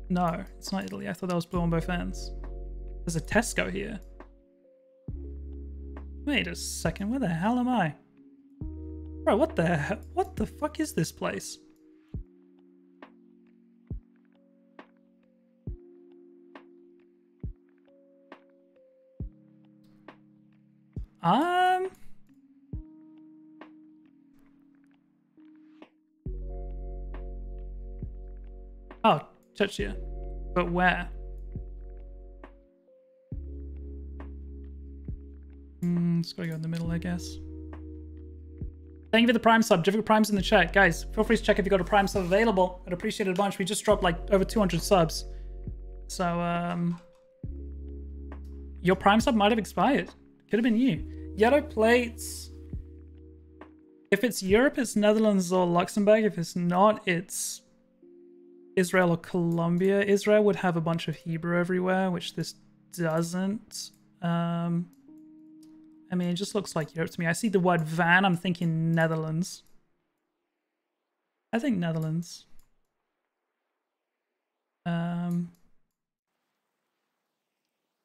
No, it's not Italy. I thought that was blue on both ends. There's a Tesco here. Wait a second, where the hell am I? Bro, what the he- what the fuck is this place? Um Oh, Chechnya. But where? Mm, it's gotta go in the middle, I guess. Thank you for the Prime sub. Difficult Prime's in the chat. Guys, feel free to check if you got a Prime sub available. I'd appreciate it a bunch. We just dropped like over 200 subs. So, um... Your Prime sub might have expired. Could have been you. Yellow plates. If it's Europe, it's Netherlands or Luxembourg. If it's not, it's Israel or Colombia. Israel would have a bunch of Hebrew everywhere, which this doesn't. Um, I mean, it just looks like Europe to me. I see the word van, I'm thinking Netherlands. I think Netherlands. Um,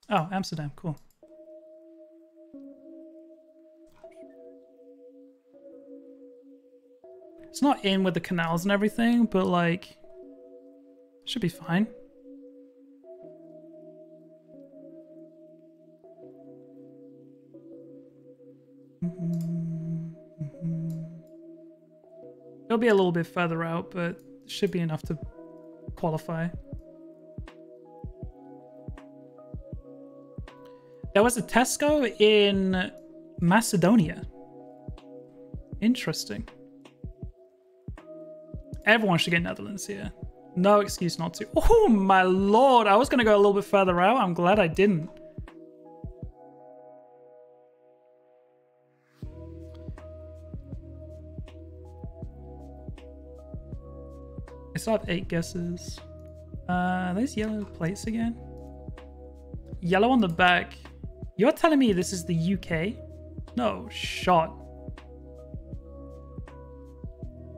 oh, Amsterdam, cool. It's not in with the canals and everything, but like, should be fine. Mm-hmm. It'll be a little bit further out, but should be enough to qualify. There was a Tesco in Macedonia. Interesting. Everyone should get Netherlands here. No excuse not to. Oh my lord, I was going to go a little bit further out. I'm glad I didn't. I still have eight guesses. Uh, those yellow plates again? Yellow on the back. You're telling me this is the UK? No, shot.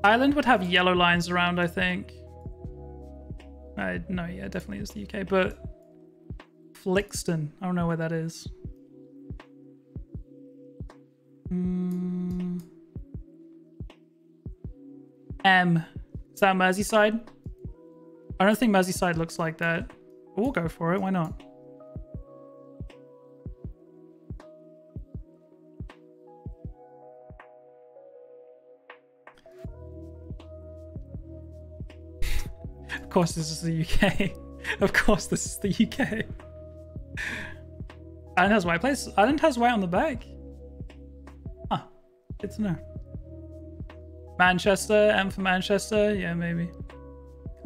Ireland would have yellow lines around, I think. I no, yeah, definitely is the UK, but Flixton, I don't know where that is. Mm. M. Is that Merseyside? I don't think Merseyside looks like that. We'll go for it. Why not? Course, this is the UK. of course, this is the UK. Ireland has white place. Ireland has white on the back. Huh. Good to know. Manchester, M for Manchester. Yeah, maybe.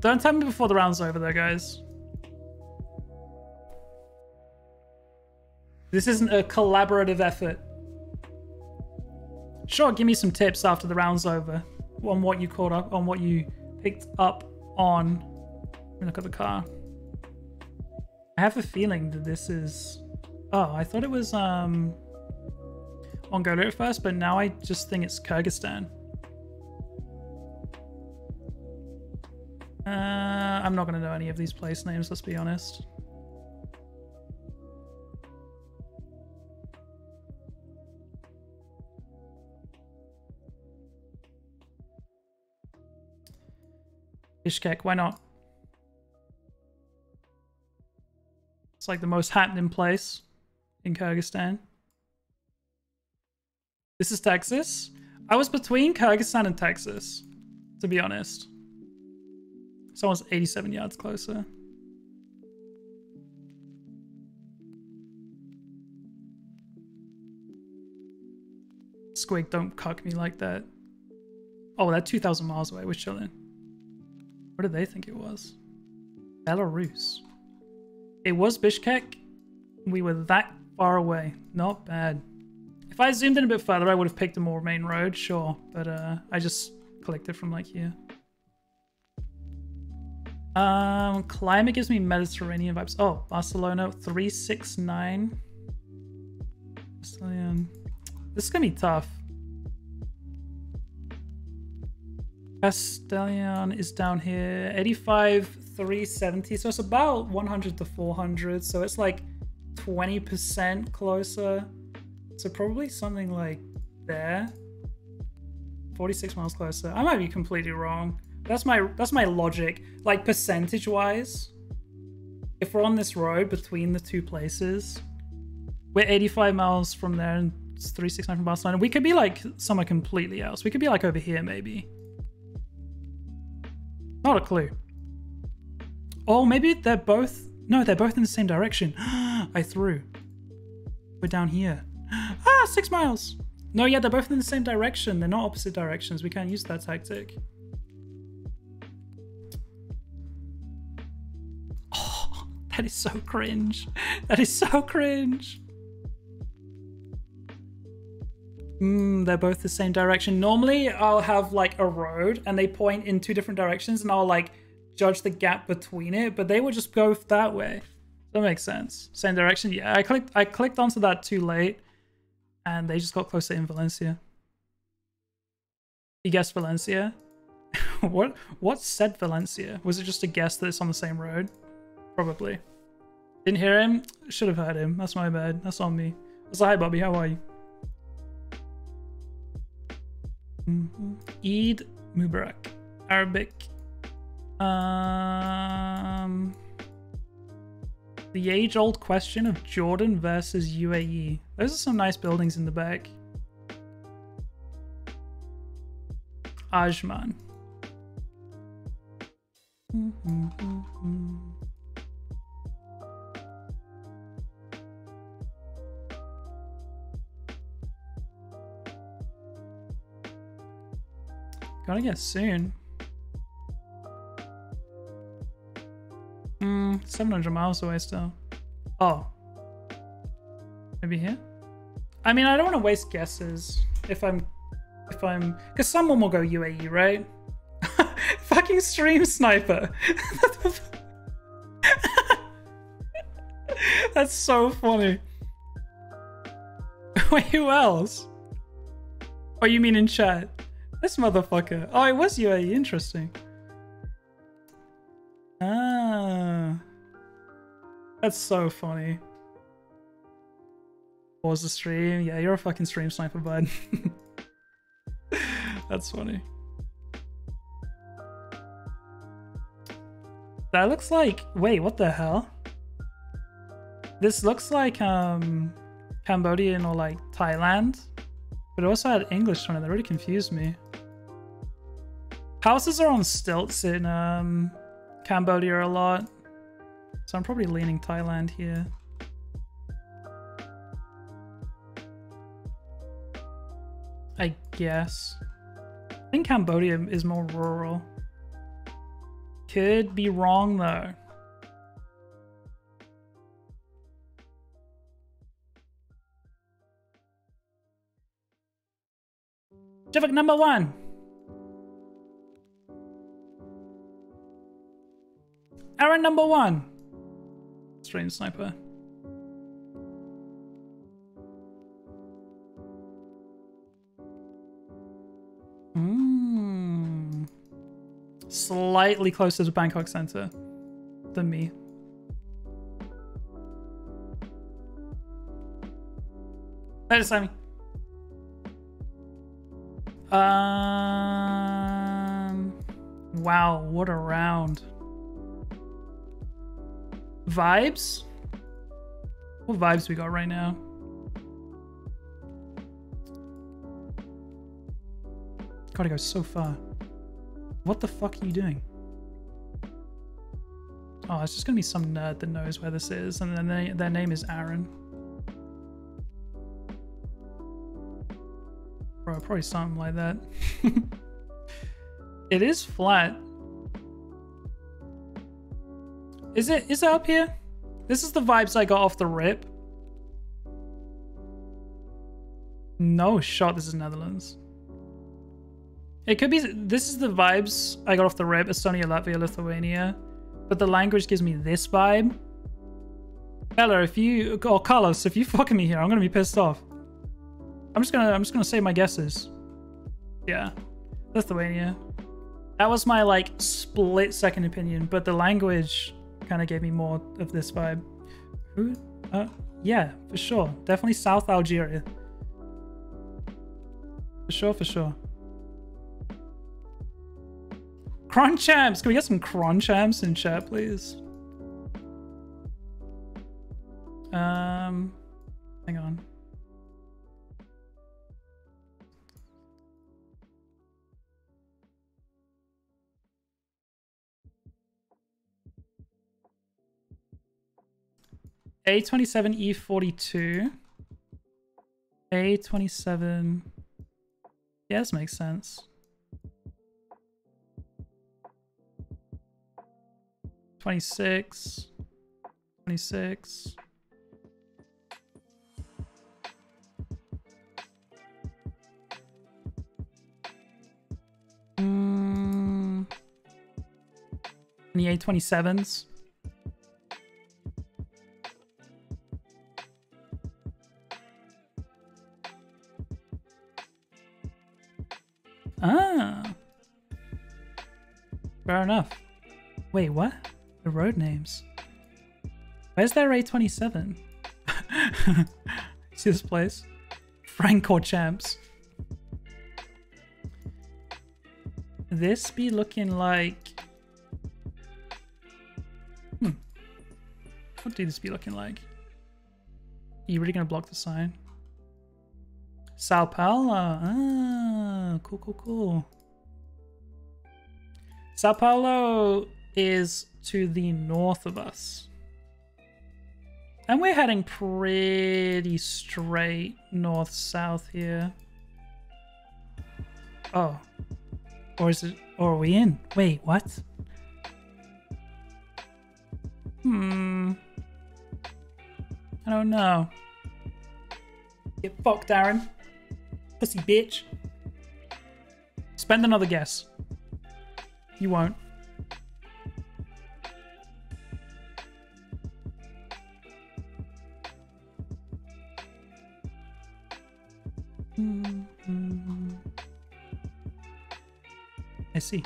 Don't tell me before the round's over, though, guys. This isn't a collaborative effort. Sure, give me some tips after the round's over on what you caught up, on what you picked up on. Look at the car. I have a feeling that this is. Oh, I thought it was um Mongolia at first, but now I just think it's Kyrgyzstan. Uh, I'm not going to know any of these place names, let's be honest. Bishkek, why not? It's like the most happening place in Kyrgyzstan. This is Texas. I was between Kyrgyzstan and Texas, to be honest. Someone's 87 yards closer. Squig, don't cuck me like that. Oh, that 2,000 miles away. We're chilling. What did they think it was? Belarus. It was Bishkek. We were that far away. Not bad. If I zoomed in a bit further, I would have picked a more main road, sure. But uh, I just collected from like here. Um, climate gives me Mediterranean vibes. Oh, Barcelona 369. Castellon. This is gonna be tough. Castellon is down here. 85, 370. So it's about 100 to 400. So it's like 20% closer. So probably something like there. 46 miles closer. I might be completely wrong. That's my that's my logic. Like percentage wise, if we're on this road between the two places, we're 85 miles from there and it's 369 from Barcelona. We could be like somewhere completely else. We could be like over here maybe. Not a clue. Oh, maybe they're both. No, they're both in the same direction. I threw. We're down here. Ah, six miles. No, yeah, they're both in the same direction. They're not opposite directions. We can't use that tactic. Oh, that is so cringe. That is so cringe. Mm, they're both the same direction. Normally, I'll have like a road and they point in two different directions and I'll like judge the gap between it, but they would just go that way. That makes sense. Same direction. Yeah, I clicked I clicked onto that too late and they just got closer in Valencia. You guessed Valencia? what what said Valencia? Was it just a guess that it's on the same road? Probably. Didn't hear him? Should have heard him. That's my bad. That's on me. So hi Bobby, how are you? Mm -hmm. Eid Mubarak. Arabic. Um, the age-old question of Jordan versus UAE. Those are some nice buildings in the back. Ajman. Gotta get soon. Hmm, 700 miles away still. Oh. Maybe here? I mean, I don't want to waste guesses if I'm... If I'm... Because someone will go UAE, right? Fucking stream sniper. That's so funny. Wait, who else? Oh, you mean in chat? This motherfucker. Oh, it was UAE. Interesting. Ah. That's so funny. Pause the stream. Yeah, you're a fucking stream sniper, bud. That's funny. That looks like... Wait, what the hell? This looks like um Cambodian or like Thailand, but it also had English on it. That really confused me. Houses are on stilts in um Cambodia a lot, so I'm probably leaning Thailand here. I guess. I think Cambodia is more rural. Could be wrong though. Jivik number one. Aaron number one. Strange sniper. Mm. Slightly closer to Bangkok Center than me. That is Sammy. Um. Wow, what a round. Vibes? What vibes we got right now? Gotta go so far. What the fuck are you doing? Oh, it's just gonna be some nerd that knows where this is, and then they, their name is Aaron. Bro, probably something like that. it is flat. Is it is it up here? This is the vibes I got off the rip. No shot, this is Netherlands. It could be this is the vibes I got off the rip, Estonia, Latvia, Lithuania. But the language gives me this vibe. Bella, if you or Carlos, if you fucking me here, I'm gonna be pissed off. I'm just gonna I'm just gonna say my guesses. Yeah. Lithuania. That was my like split second opinion, but the language kind of gave me more of this vibe. Who? Uh, yeah, for sure. Definitely South Algeria. For sure, for sure. Cron champs! Can we get some cron champs in chat, please? Um, hang on. A27, E42. A27. Yeah, makes sense. Twenty-six. Twenty-six. Mm. The A27s. Ah. Fair enough. Wait, what? The road names. Where's their A27? See this place? Francorchamps. This be looking like... Hmm. What do this be looking like? Are you really gonna block the sign? Sao Paulo. Ah, cool, cool, cool. Sao Paulo is to the north of us. And we're heading pretty straight north-south here. Oh. Or is it... Or are we in? Wait, what? Hmm. I don't know. Get fucked, Darren. Pussy bitch. Spend another guess. You won't. Hmm. I see.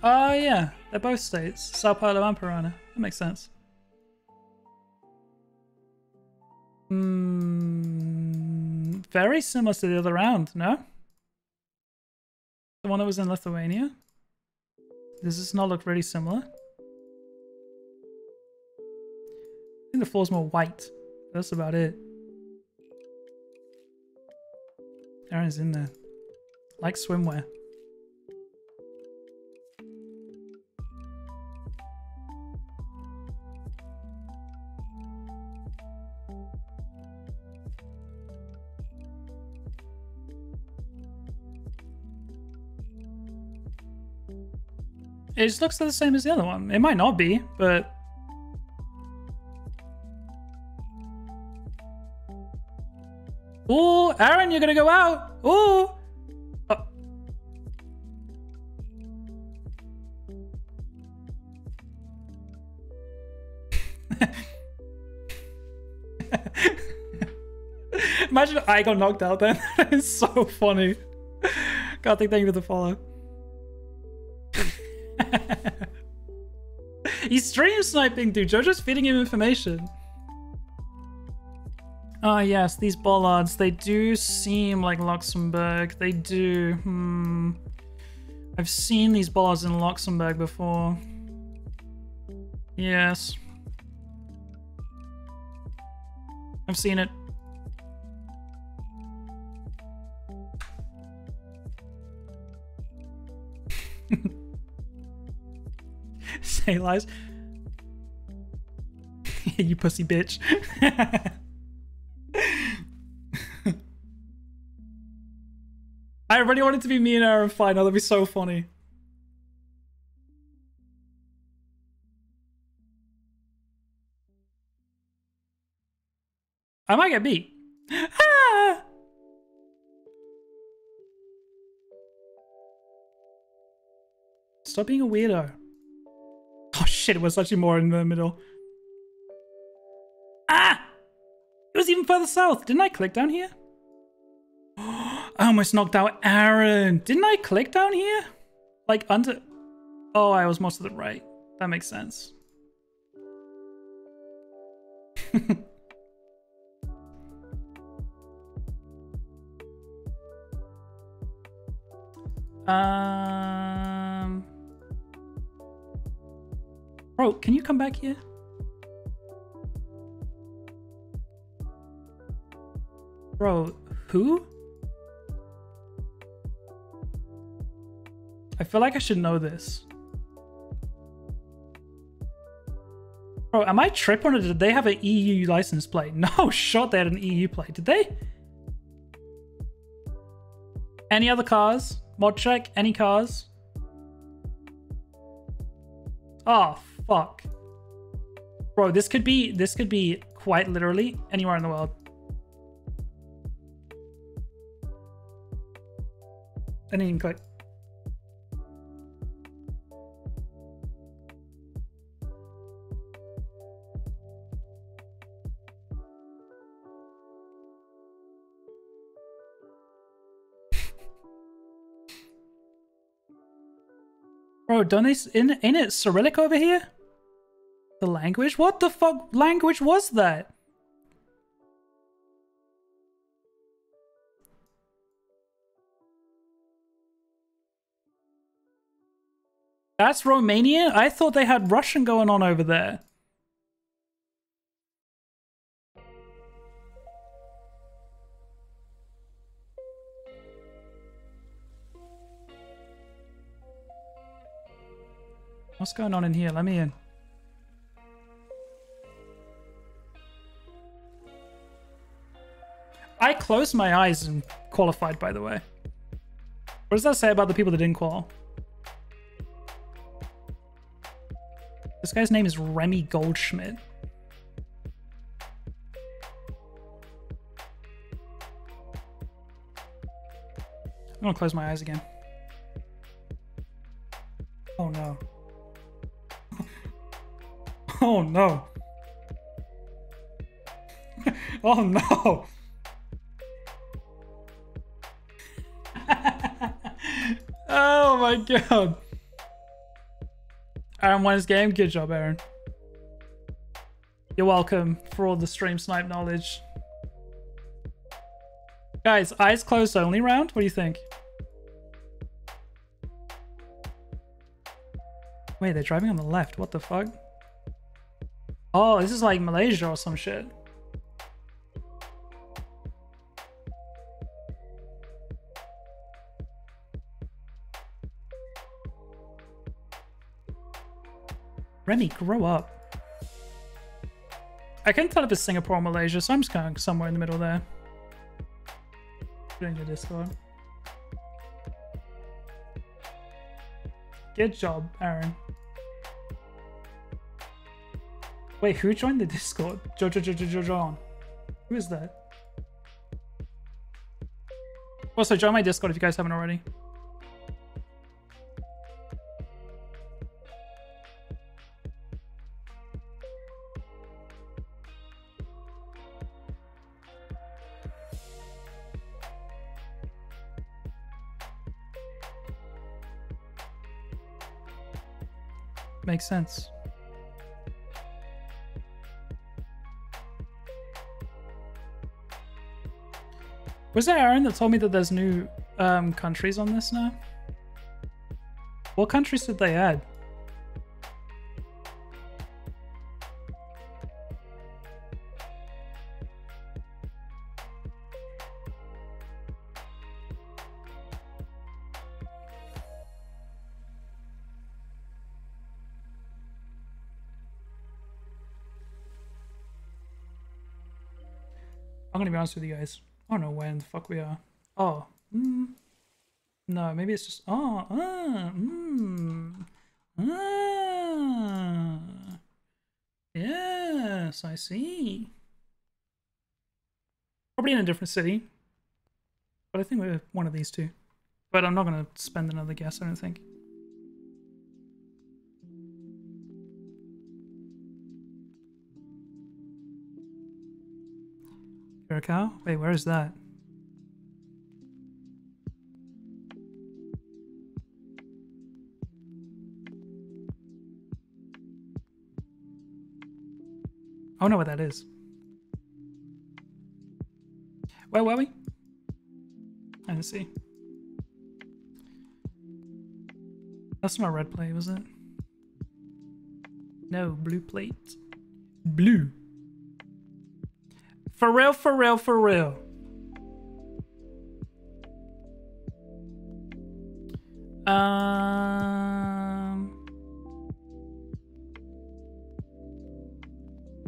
Oh yeah, they're both states. Sao Paulo and Paraná. That makes sense. Hmm, very similar to the other round, no? The one that was in Lithuania? Does this not look really similar? I think the floor's more white. That's about it. Aaron's in there. Like swimwear. It just looks the same as the other one. It might not be, but Oh, Aaron, you're gonna go out. Ooh. Oh. Imagine I got knocked out then. that is so funny. Karthik, thank you for the follow. He's stream sniping, dude. Jojo's feeding him information. Ah, yes, these bollards, they do seem like Luxembourg. They do. Hmm. I've seen these bollards in Luxembourg before. Yes. I've seen it. Say lies. you pussy bitch. I really want it to be me and Aaron final. That'd be so funny. I might get beat. Stop being a weirdo. Shit, it was actually more in the middle. Ah! It was even further south. Didn't I click down here? I almost knocked out Aaron. Didn't I click down here? Like under... Oh, I was most to the right. That makes sense. um... Bro, can you come back here? Bro, who? I feel like I should know this. Bro, am I tripping or did they have an EU license plate? No shot they had an EU plate. Did they? Any other cars? Mod check? Any cars? Oh, fuck. Bro, this could be this could be quite literally anywhere in the world. Then you can click. Bro, don't they, in, ain't it Cyrillic over here? The language? What the fuck language was that? That's Romanian? I thought they had Russian going on over there. What's going on in here? Let me in. I closed my eyes and qualified, by the way. What does that say about the people that didn't qual? This guy's name is Remy Goldschmidt. I'm gonna close my eyes again. Oh no. Oh no. oh no. Oh my god. Aaron won his game. Good job, Aaron. You're welcome for all the stream snipe knowledge. Guys, eyes closed only round? What do you think? Wait, they're driving on the left. What the fuck? Oh, this is like Malaysia or some shit. Remy, grow up. I can tell if it's Singapore or Malaysia, so I'm just going somewhere in the middle there. Put it in your Discord. Good job, Aaron. Wait, who joined the Discord? Jojo Jojo Jojo John. Who is that? Also, join my Discord if you guys haven't already. Makes sense. Was that Aaron that told me that there's new um, countries on this now? What countries did they add? I'm gonna be honest with you guys. I don't know when the fuck we are. Oh, mm, no, maybe it's just. Oh, ah, mm, ah. Yes, I see. Probably in a different city. But I think we're one of these two. But I'm not gonna spend another guess, I don't think. Curacao? Wait, where is that? I don't know what that is. Where were we? I didn't see. That's not red plate, was it? No, blue plate. Blue. For real, for real, for real. Um,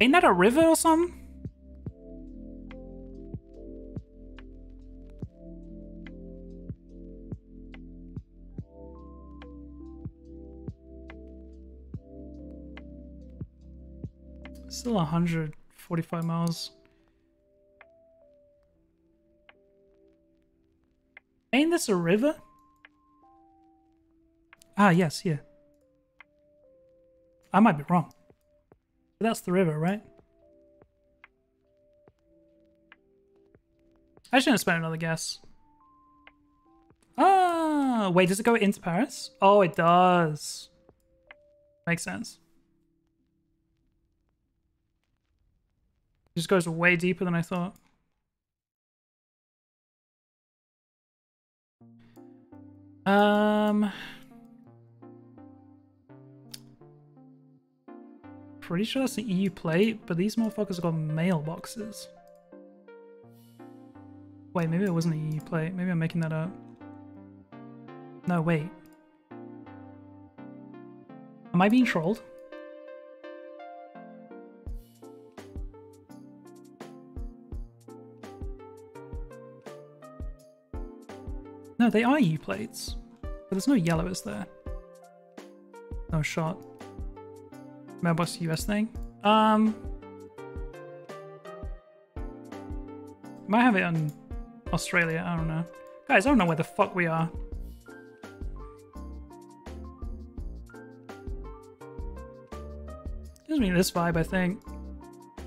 ain't that a river or something? Still 145 miles. This a river? Ah, yes, here. I might be wrong. That's the river, right? I shouldn't have spent another guess. Ah, wait, does it go into Paris? Oh, it does. Makes sense. It just goes way deeper than I thought. Um, pretty sure that's the EU plate, but these motherfuckers got mailboxes. Wait, maybe it wasn't the EU plate. Maybe I'm making that up. No, wait. Am I being trolled? They are U plates. But there's no yellow, is there? No shot. Mailbox US thing. Um. Might have it on Australia, I don't know. Guys, I don't know where the fuck we are. Gives me this vibe, I think.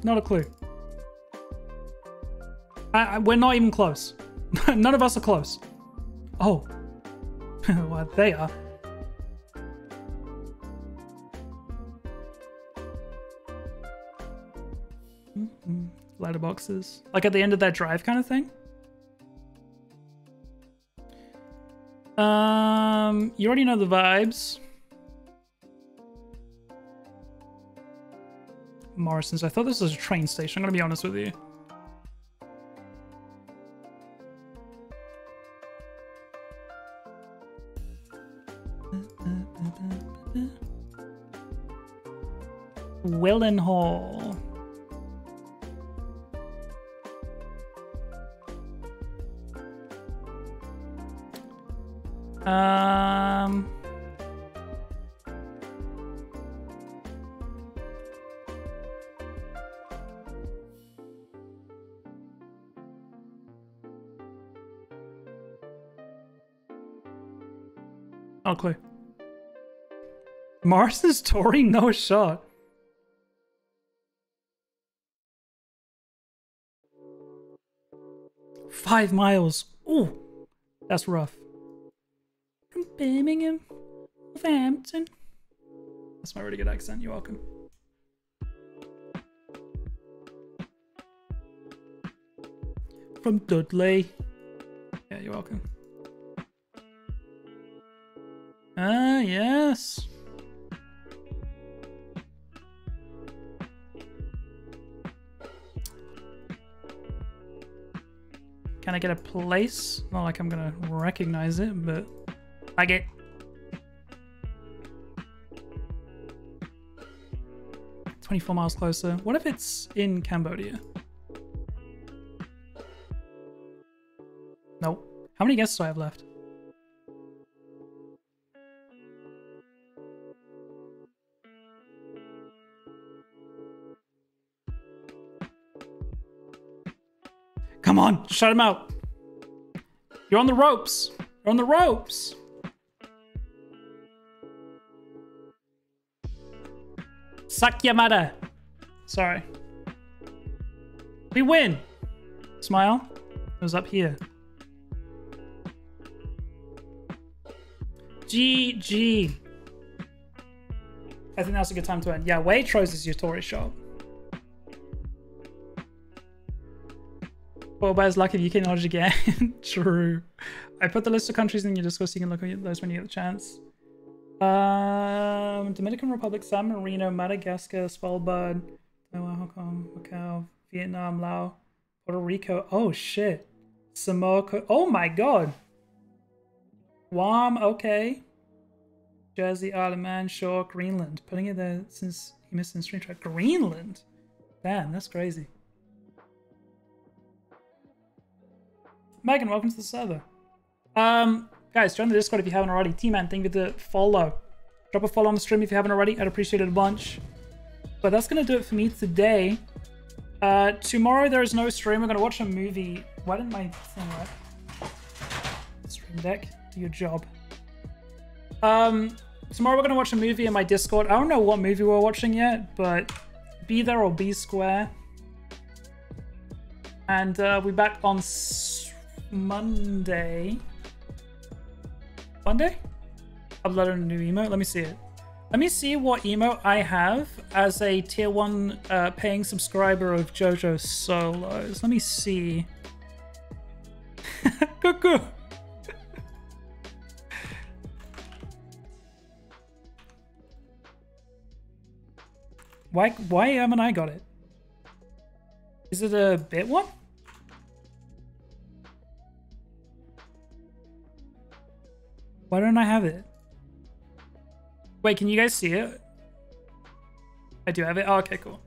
Not a clue. I, I, we're not even close. None of us are close. Oh! well, they are. Mm-hmm. Ladder boxes. Like at the end of that drive kind of thing? Um, you already know the vibes. Morrison's. I thought this was a train station. I'm going to be honest with you. Willenhall. Um. No clue. Morrison's Tory? No shot. Five miles. Ooh, that's rough. From Birmingham, Wolverhampton. That's my really good accent. You're welcome. From Dudley. Yeah, you're welcome. Ah, yes. Can I get a place? Not like I'm gonna recognize it, but I get. Twenty-four miles closer. What if it's in Cambodia? Nope. How many guesses do I have left? Come on, shut him out. You're on the ropes. You're on the ropes. Suck your mother. Sorry. We win. Smile. It was up here. GG. I think that's a good time to end. Yeah, Waitrose is your Tory shop. But it's lucky if you can knowledge again. True. I put the list of countries in your Discord so you can look at those when you get the chance. Um, Dominican Republic, San Marino, Madagascar, Svalbard, Taiwan, Hong Kong, Macau, Vietnam, Laos, Puerto Rico. Oh shit. Samoa. Oh my god. Guam. Okay. Jersey, Isle of Man, Shore, Greenland. Putting it there since he missed in stream track. Greenland. Damn, that's crazy. Megan, welcome to the server. Um, guys, join the Discord if you haven't already. T-Man, thank you for the follow. Drop a follow on the stream if you haven't already. I'd appreciate it a bunch. But that's going to do it for me today. Uh, tomorrow there is no stream. We're going to watch a movie. Why didn't my thing work? Stream deck, do your job. Um, tomorrow we're going to watch a movie in my Discord. I don't know what movie we're watching yet, but be there or be square. And uh, we're back on Monday. Monday? Uploaded a new emote. Let me see it. Let me see what emote I have as a tier one uh, paying subscriber of JoJo Solos. Let me see. Cuckoo. why? Why haven't I got it? Is it a bit one? Why don't I have it? Wait, can you guys see it? I do have it. Oh, okay, cool.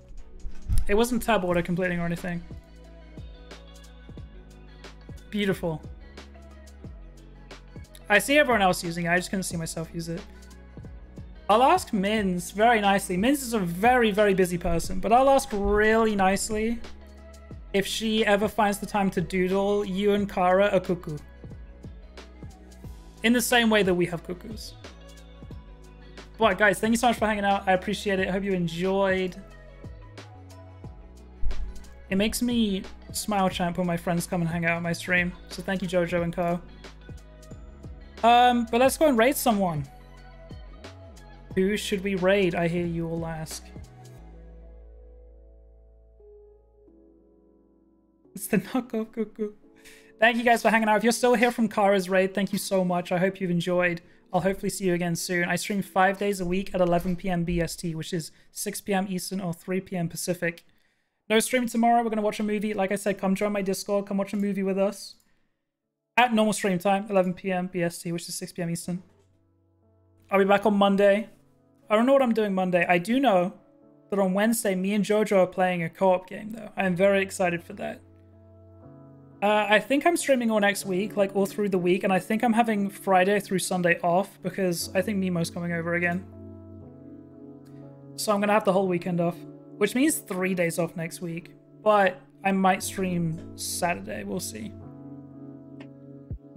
It wasn't tab auto completing or anything. Beautiful. I see everyone else using it. I just couldn't see myself use it. I'll ask Mins very nicely. Mins is a very, very busy person, but I'll ask really nicely if she ever finds the time to doodle you and Kara a cuckoo. In the same way that we have cuckoos. But guys, thank you so much for hanging out. I appreciate it. I hope you enjoyed. It makes me smile champ when my friends come and hang out on my stream. So thank you, Jojo and Co. Um, but let's go and raid someone. Who should we raid? I hear you all ask. It's the knockoff cuckoo. Thank you guys for hanging out. If you're still here from Kara's raid, thank you so much. I hope you've enjoyed. I'll hopefully see you again soon. I stream five days a week at 11 p.m. BST, which is 6 p.m. Eastern or 3 p.m. Pacific. No stream tomorrow. We're going to watch a movie. Like I said, come join my Discord. Come watch a movie with us. At normal stream time, 11 p.m. BST, which is 6 p.m. Eastern. I'll be back on Monday. I don't know what I'm doing Monday. I do know that on Wednesday, me and Jojo are playing a co-op game, though. I'm very excited for that. Uh, I think I'm streaming all next week, like all through the week, and I think I'm having Friday through Sunday off because I think Nemo's coming over again. So I'm gonna have the whole weekend off, which means three days off next week. But I might stream Saturday. We'll see.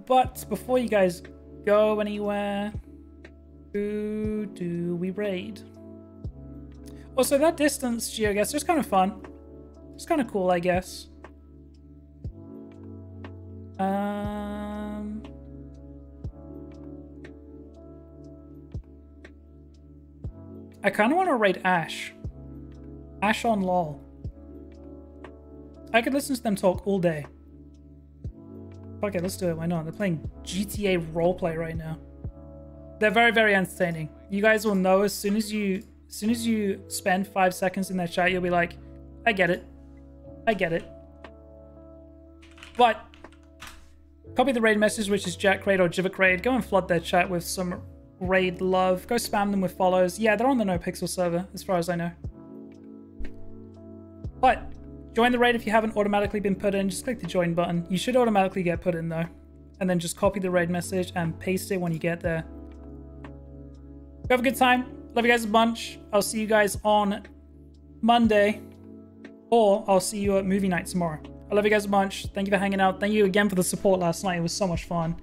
But before you guys go anywhere, who do we raid? Also, that distance geoguess is kind of fun. It's kind of cool, I guess. Um. I kind of want to raid Ash. Ash on LOL. I could listen to them talk all day. Okay, let's do it. Why not? They're playing GTA roleplay right now. They're very, very entertaining. You guys will know as soon as you, as soon as you spend five seconds in their chat, you'll be like, I get it. I get it. But copy the raid message, which is Jack Raid or Jivik Raid. Go and flood their chat with some raid love. Go spam them with follows. Yeah, they're on the NoPixel server, as far as I know. But join the raid if you haven't automatically been put in. Just click the join button. You should automatically get put in though. And then just copy the raid message and paste it when you get there. Go have a good time. Love you guys a bunch. I'll see you guys on Monday. Or I'll see you at movie night tomorrow. I love you guys a bunch. Thank you for hanging out. Thank you again for the support last night. It was so much fun.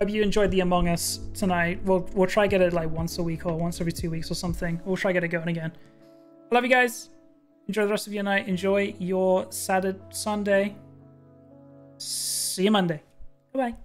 Hope you enjoyed the Among Us tonight. We'll we'll try get it like once a week or once every two weeks or something. We'll try get it going again. I love you guys. Enjoy the rest of your night. Enjoy your Saturday, Sunday. See you Monday. Bye bye.